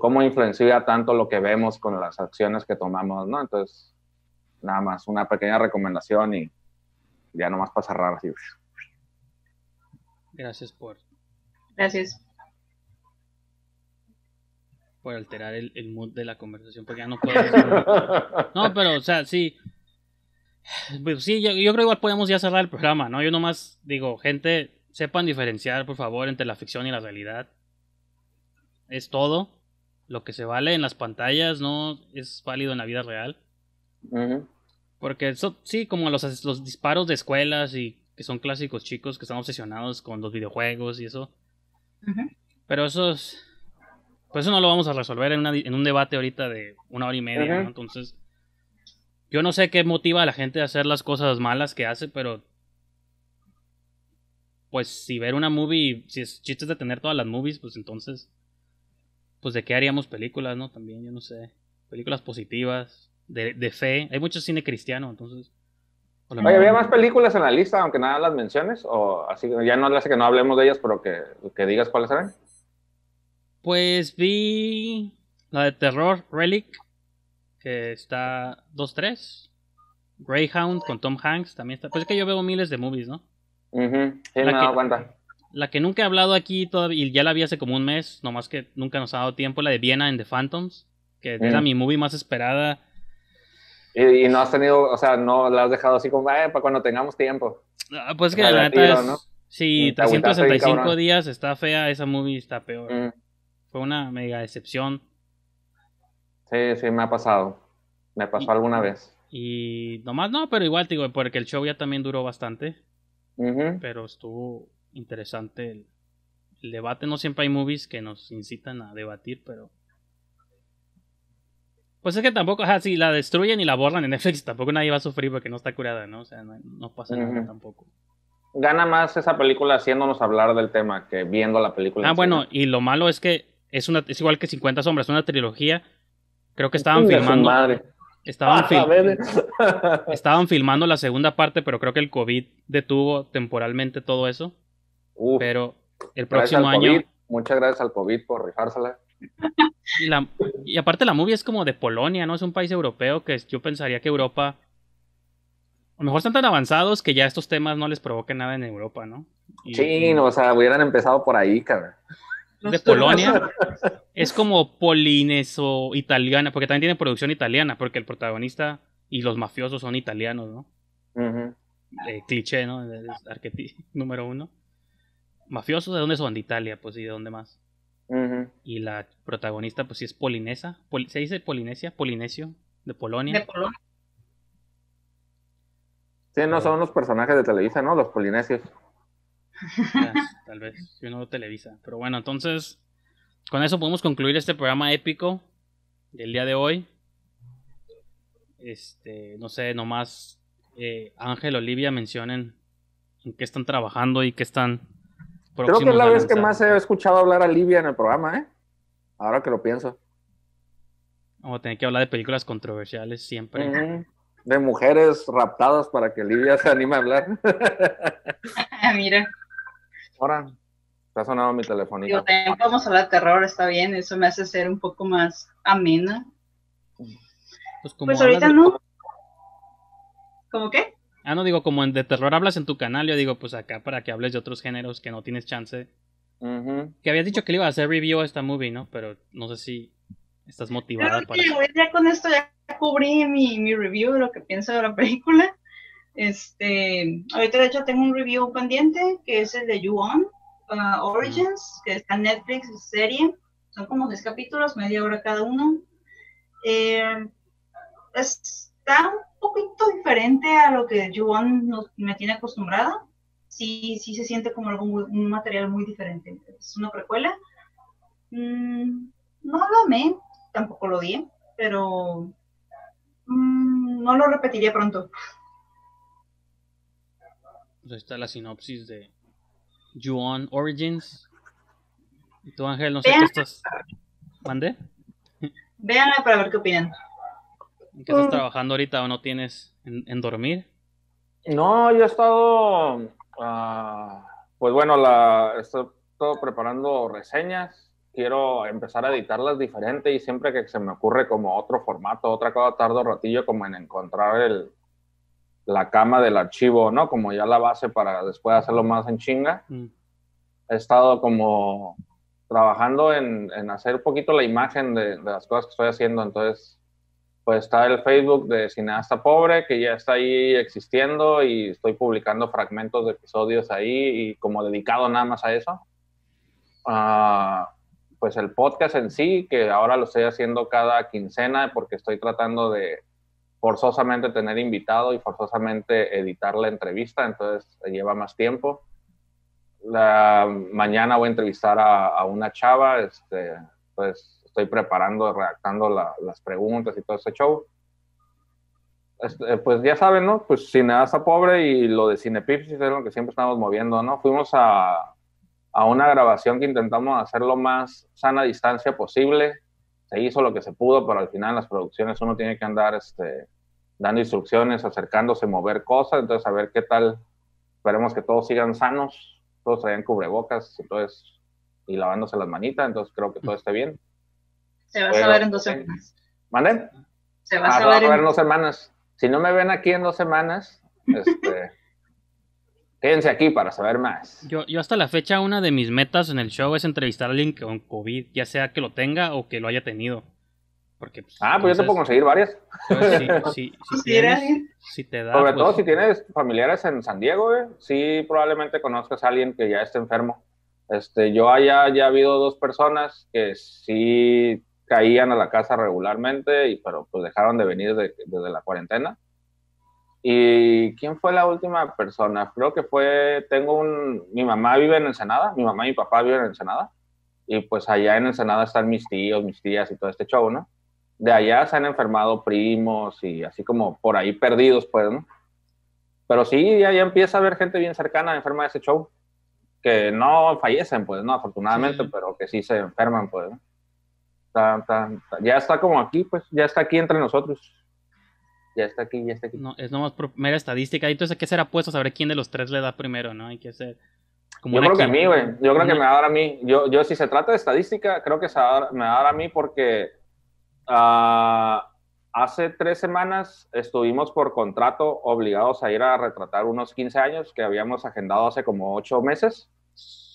cómo influencia tanto lo que vemos con las acciones que tomamos, ¿no? Entonces, nada más, una pequeña recomendación y ya nomás para cerrar así. Gracias por. Gracias. Por alterar el, el mood de la conversación, porque ya no puedo. *laughs* no, pero, o sea, sí. Pues sí, yo, yo, creo igual podemos ya cerrar el programa, ¿no? Yo nomás digo, gente, sepan diferenciar, por favor, entre la ficción y la realidad. Es todo. Lo que se vale en las pantallas no es válido en la vida real. Porque eso, sí, como los, los disparos de escuelas y que son clásicos chicos que están obsesionados con los videojuegos y eso. Pero eso es, pues eso no lo vamos a resolver en, una, en un debate ahorita de una hora y media, ¿no? Entonces, yo no sé qué motiva a la gente a hacer las cosas malas que hace, pero pues si ver una movie, si es chistes de tener todas las movies, pues entonces, pues de qué haríamos películas, ¿no? También, yo no sé, películas positivas, de, de fe. Hay mucho cine cristiano, entonces Oye, ¿había más películas en la lista, aunque nada las menciones? O así, ya no hace que no hablemos de ellas, pero que, que digas cuáles eran. Pues vi la de terror, Relic, que está 2-3. Greyhound con Tom Hanks también está. Pues es que yo veo miles de movies, ¿no? Uh la, que, la que nunca he hablado aquí todavía, y ya la vi hace como un mes, nomás que nunca nos ha dado tiempo, la de Viena en The Phantoms, que era mi movie más esperada y, no has tenido, o sea, no la has dejado así como, eh, para cuando tengamos tiempo. Ah, pues que la neta es, ¿no? sí, 365 días está fea, esa movie está peor. Mm. Fue una mega decepción. Sí, sí, me ha pasado. Me pasó alguna vez. Y nomás no, pero igual, digo, porque el show ya también duró bastante. Pero estuvo interesante el, el debate. No siempre hay movies que nos incitan a debatir, pero pues es que tampoco, ajá, si la destruyen y la borran en Netflix, *laughs* tampoco nadie va a sufrir porque no está curada, ¿no? O sea, no, pasa nada tampoco. Gana más esa película haciéndonos hablar del tema que viendo la película. Ah, bueno, y lo malo es que es una es igual que 50 sombras, una trilogía. Creo que estaban filmando. Estaban, ah, *laughs* estaban filmando la segunda parte, pero creo que el COVID detuvo temporalmente todo eso. pero el próximo año. Muchas gracias al COVID por rifársela. Y, la, y aparte la movie es como de Polonia, ¿no? Es un país europeo que yo pensaría que Europa... A lo mejor están tan avanzados que ya estos temas no les provoquen nada en Europa, ¿no? sí, no, o sea, hubieran empezado por ahí, cabrón. De Polonia *laughs* es como polineso italiana, porque también tiene producción italiana, porque el protagonista y los mafiosos son italianos, ¿no? Eh, cliché, ¿no? *laughs* número uno. ¿Mafiosos de dónde son? De Italia, pues, y de dónde más. Y la protagonista, pues sí es polinesa. ¿Se dice Polinesia? Polinesio, de Polonia. De Polonia. Sí, no son los personajes de Televisa, ¿no? Los polinesios. Tal vez, yo no Televisa. Pero bueno, entonces, con eso podemos concluir este programa épico del día de hoy. Este, no sé, nomás eh, Ángel, Olivia mencionen en qué están trabajando y qué están Creo que es la vez que más he escuchado hablar a Livia en el programa, ¿eh? Ahora que lo pienso. Vamos a tener que hablar de películas controversiales siempre. De mujeres raptadas para que Livia se anime a hablar. *laughs* Mira. Ahora, ha sonado mi telefonito. Yo también vamos a hablar de terror, está bien. Eso me hace ser un poco más amena. Pues, pues ahorita no. ¿Cómo qué? Ah, no, digo, como en de terror hablas en tu canal, yo digo, pues acá para que hables de otros géneros que no tienes chance. Que habías dicho que le iba a hacer review a esta movie, ¿no? Pero no sé si estás motivada para... ya con esto ya cubrí mi, mi review de lo que pienso de la película. Este, ahorita de hecho tengo un review pendiente que es el de You-On uh, Origins, que está en Netflix, serie. Son como seis capítulos, media hora cada uno. Eh, está poquito diferente a lo que Juan me tiene acostumbrada. Sí, sí se siente como algo un material muy diferente. Es una precuela. Mm, no lo amé, tampoco lo di, pero mm, no lo repetiría pronto. Pues ahí está la sinopsis de Juan Origins. Y tú, Ángel, no sé qué estás. ¿Mande? Véanla para ver qué opinan. ¿En qué estás mm. trabajando ahorita o no tienes en, dormir? No, yo he estado, uh, pues bueno, la, estoy todo preparando reseñas. Quiero empezar a editarlas diferente y siempre que se me ocurre como otro formato, otra cosa, tardo ratillo como en encontrar el, la cama del archivo, ¿no? Como ya la base para después hacerlo más en chinga. Mm. He estado como trabajando en, en, hacer un poquito la imagen de, de, las cosas que estoy haciendo. Entonces, pues está el Facebook de Cineasta Pobre, que ya está ahí existiendo y estoy publicando fragmentos de episodios ahí y como dedicado nada más a eso. Uh, pues el podcast en sí, que ahora lo estoy haciendo cada quincena porque estoy tratando de forzosamente tener invitado y forzosamente editar la entrevista, entonces lleva más tiempo. La, mañana voy a entrevistar a, una chava, este, pues estoy preparando, redactando la, las preguntas y todo ese show. Este, pues ya saben, ¿no? Pues cineasta pobre y lo de Cinepipsis es lo que siempre estamos moviendo, ¿no? Fuimos a, a una grabación que intentamos hacer lo más sana distancia posible se hizo lo que se pudo, pero al final en las producciones uno tiene que andar este, dando instrucciones, acercándose, mover cosas, entonces a ver qué tal, esperemos que todos sigan sanos, todos traigan cubrebocas, entonces, y lavándose las manitas, entonces creo que todo esté bien. Se va a saber en dos semanas. ¿Mande? Se va a, ah, saber en... dos semanas. Si no me ven aquí en dos semanas, este... *laughs* Quédense aquí para saber más. Yo, yo hasta la fecha una de mis metas en el show es entrevistar a alguien con COVID, ya sea que lo tenga o que lo haya tenido. Porque, pues, ah, pues yo te puedo conseguir varias. Pues, si, *laughs* tienes, si te da, Sobre pues todo si tienes familiares en San Diego, eh, sí probablemente conozcas a alguien que ya esté enfermo. Este, yo haya ya habido dos personas que sí caían a la casa regularmente, y, pero pues dejaron de venir desde la cuarentena. ¿Y quién fue la última persona? Creo que fue, tengo un, mi mamá vive en Ensenada, mi mamá y mi papá viven en Ensenada, y pues allá en Ensenada están mis tíos, mis tías y todo este show, ¿no? De allá se han enfermado primos y así como por ahí perdidos, pues, ¿no? Pero sí, ya, ya empieza a haber gente bien cercana enferma de ese show, que no fallecen, pues, ¿no? Afortunadamente, pero que sí se enferman, pues, ¿no? ya está como aquí, pues, ya está aquí entre nosotros ya está aquí, ya está aquí. No, es nomás por mera estadística. Y entonces hay que ser apuesto a saber quién de los tres le da primero, ¿no? Hay que ser. Como yo creo que a mí, güey. Yo creo que me va a dar a mí. Yo, yo, si se trata de estadística, creo que se va a dar, me va a dar a mí porque uh, hace tres semanas estuvimos por contrato obligados a ir a retratar unos 15 años que habíamos agendado hace como ocho meses.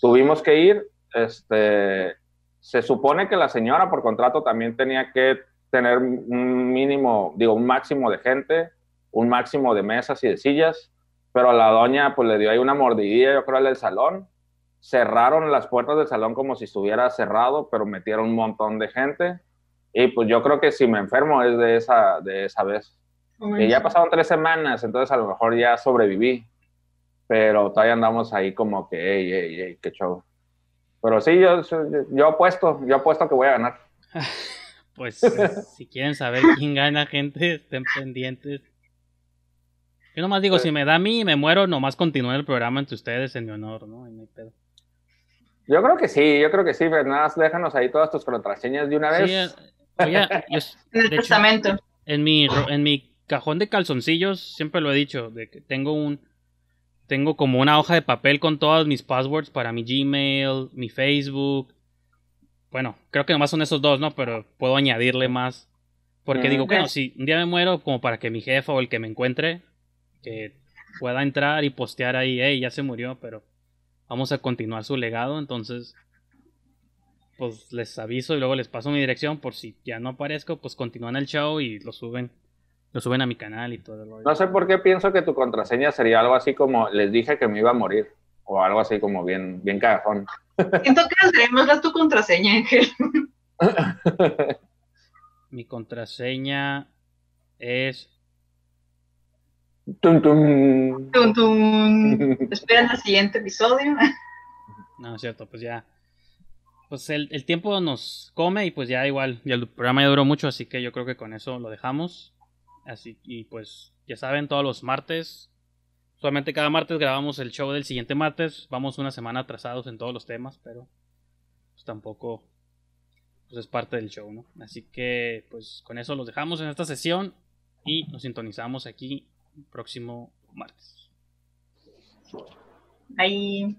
Tuvimos que ir. Este, se supone que la señora por contrato también tenía que tener un mínimo, digo, un máximo de gente, un máximo de mesas y de sillas, pero a la doña pues le dio ahí una mordidilla, yo creo, al del salón. Cerraron las puertas del salón como si estuviera cerrado, pero metieron un montón de gente. Y pues yo creo que si me enfermo es de esa, de esa vez. y ya pasaron tres semanas, entonces a lo mejor ya sobreviví. Pero todavía andamos ahí como que, hey, hey, hey, qué show. Pero sí, yo, yo apuesto, yo apuesto que voy a ganar. *laughs* Pues *laughs* si quieren saber quién gana, gente, estén pendientes. Yo nomás digo, si me da a mí y me muero, nomás continúe el programa entre ustedes en mi honor, ¿no? Yo creo que sí, yo creo que sí, Fernás, déjanos ahí todas tus contraseñas de una vez. Sí, eh, oye, yo, *laughs* en mi, en mi cajón de calzoncillos, siempre lo he dicho, de que tengo un, tengo como una hoja de papel con todas mis passwords para mi Gmail, mi Facebook, bueno, creo que nomás son esos dos, ¿no? Pero puedo añadirle más. Porque digo, bueno, si un día me muero, como para que mi jefa o el que me encuentre, que pueda entrar y postear ahí, hey, ya se murió, pero vamos a continuar su legado, entonces, pues les aviso y luego les paso mi dirección por si ya no aparezco, pues continúan el show y lo suben, lo suben a mi canal y todo. No sé por qué pienso que tu contraseña sería algo así como, les dije que me iba a morir, o algo así como bien, bien cagajón. Siento que más dar tu contraseña, Ángel. *laughs* Mi contraseña es. Tum, tum. Tum, tum. Espera el siguiente episodio. No, es cierto, pues ya. Pues el, el, tiempo nos come y pues ya igual. Y el programa ya duró mucho, así que yo creo que con eso lo dejamos. Así, y pues ya saben, todos los martes Solamente cada martes grabamos el show del siguiente martes. Vamos una semana atrasados en todos los temas, pero pues tampoco pues es parte del show, ¿no? Así que pues con eso los dejamos en esta sesión y nos sintonizamos aquí el próximo martes. Ahí.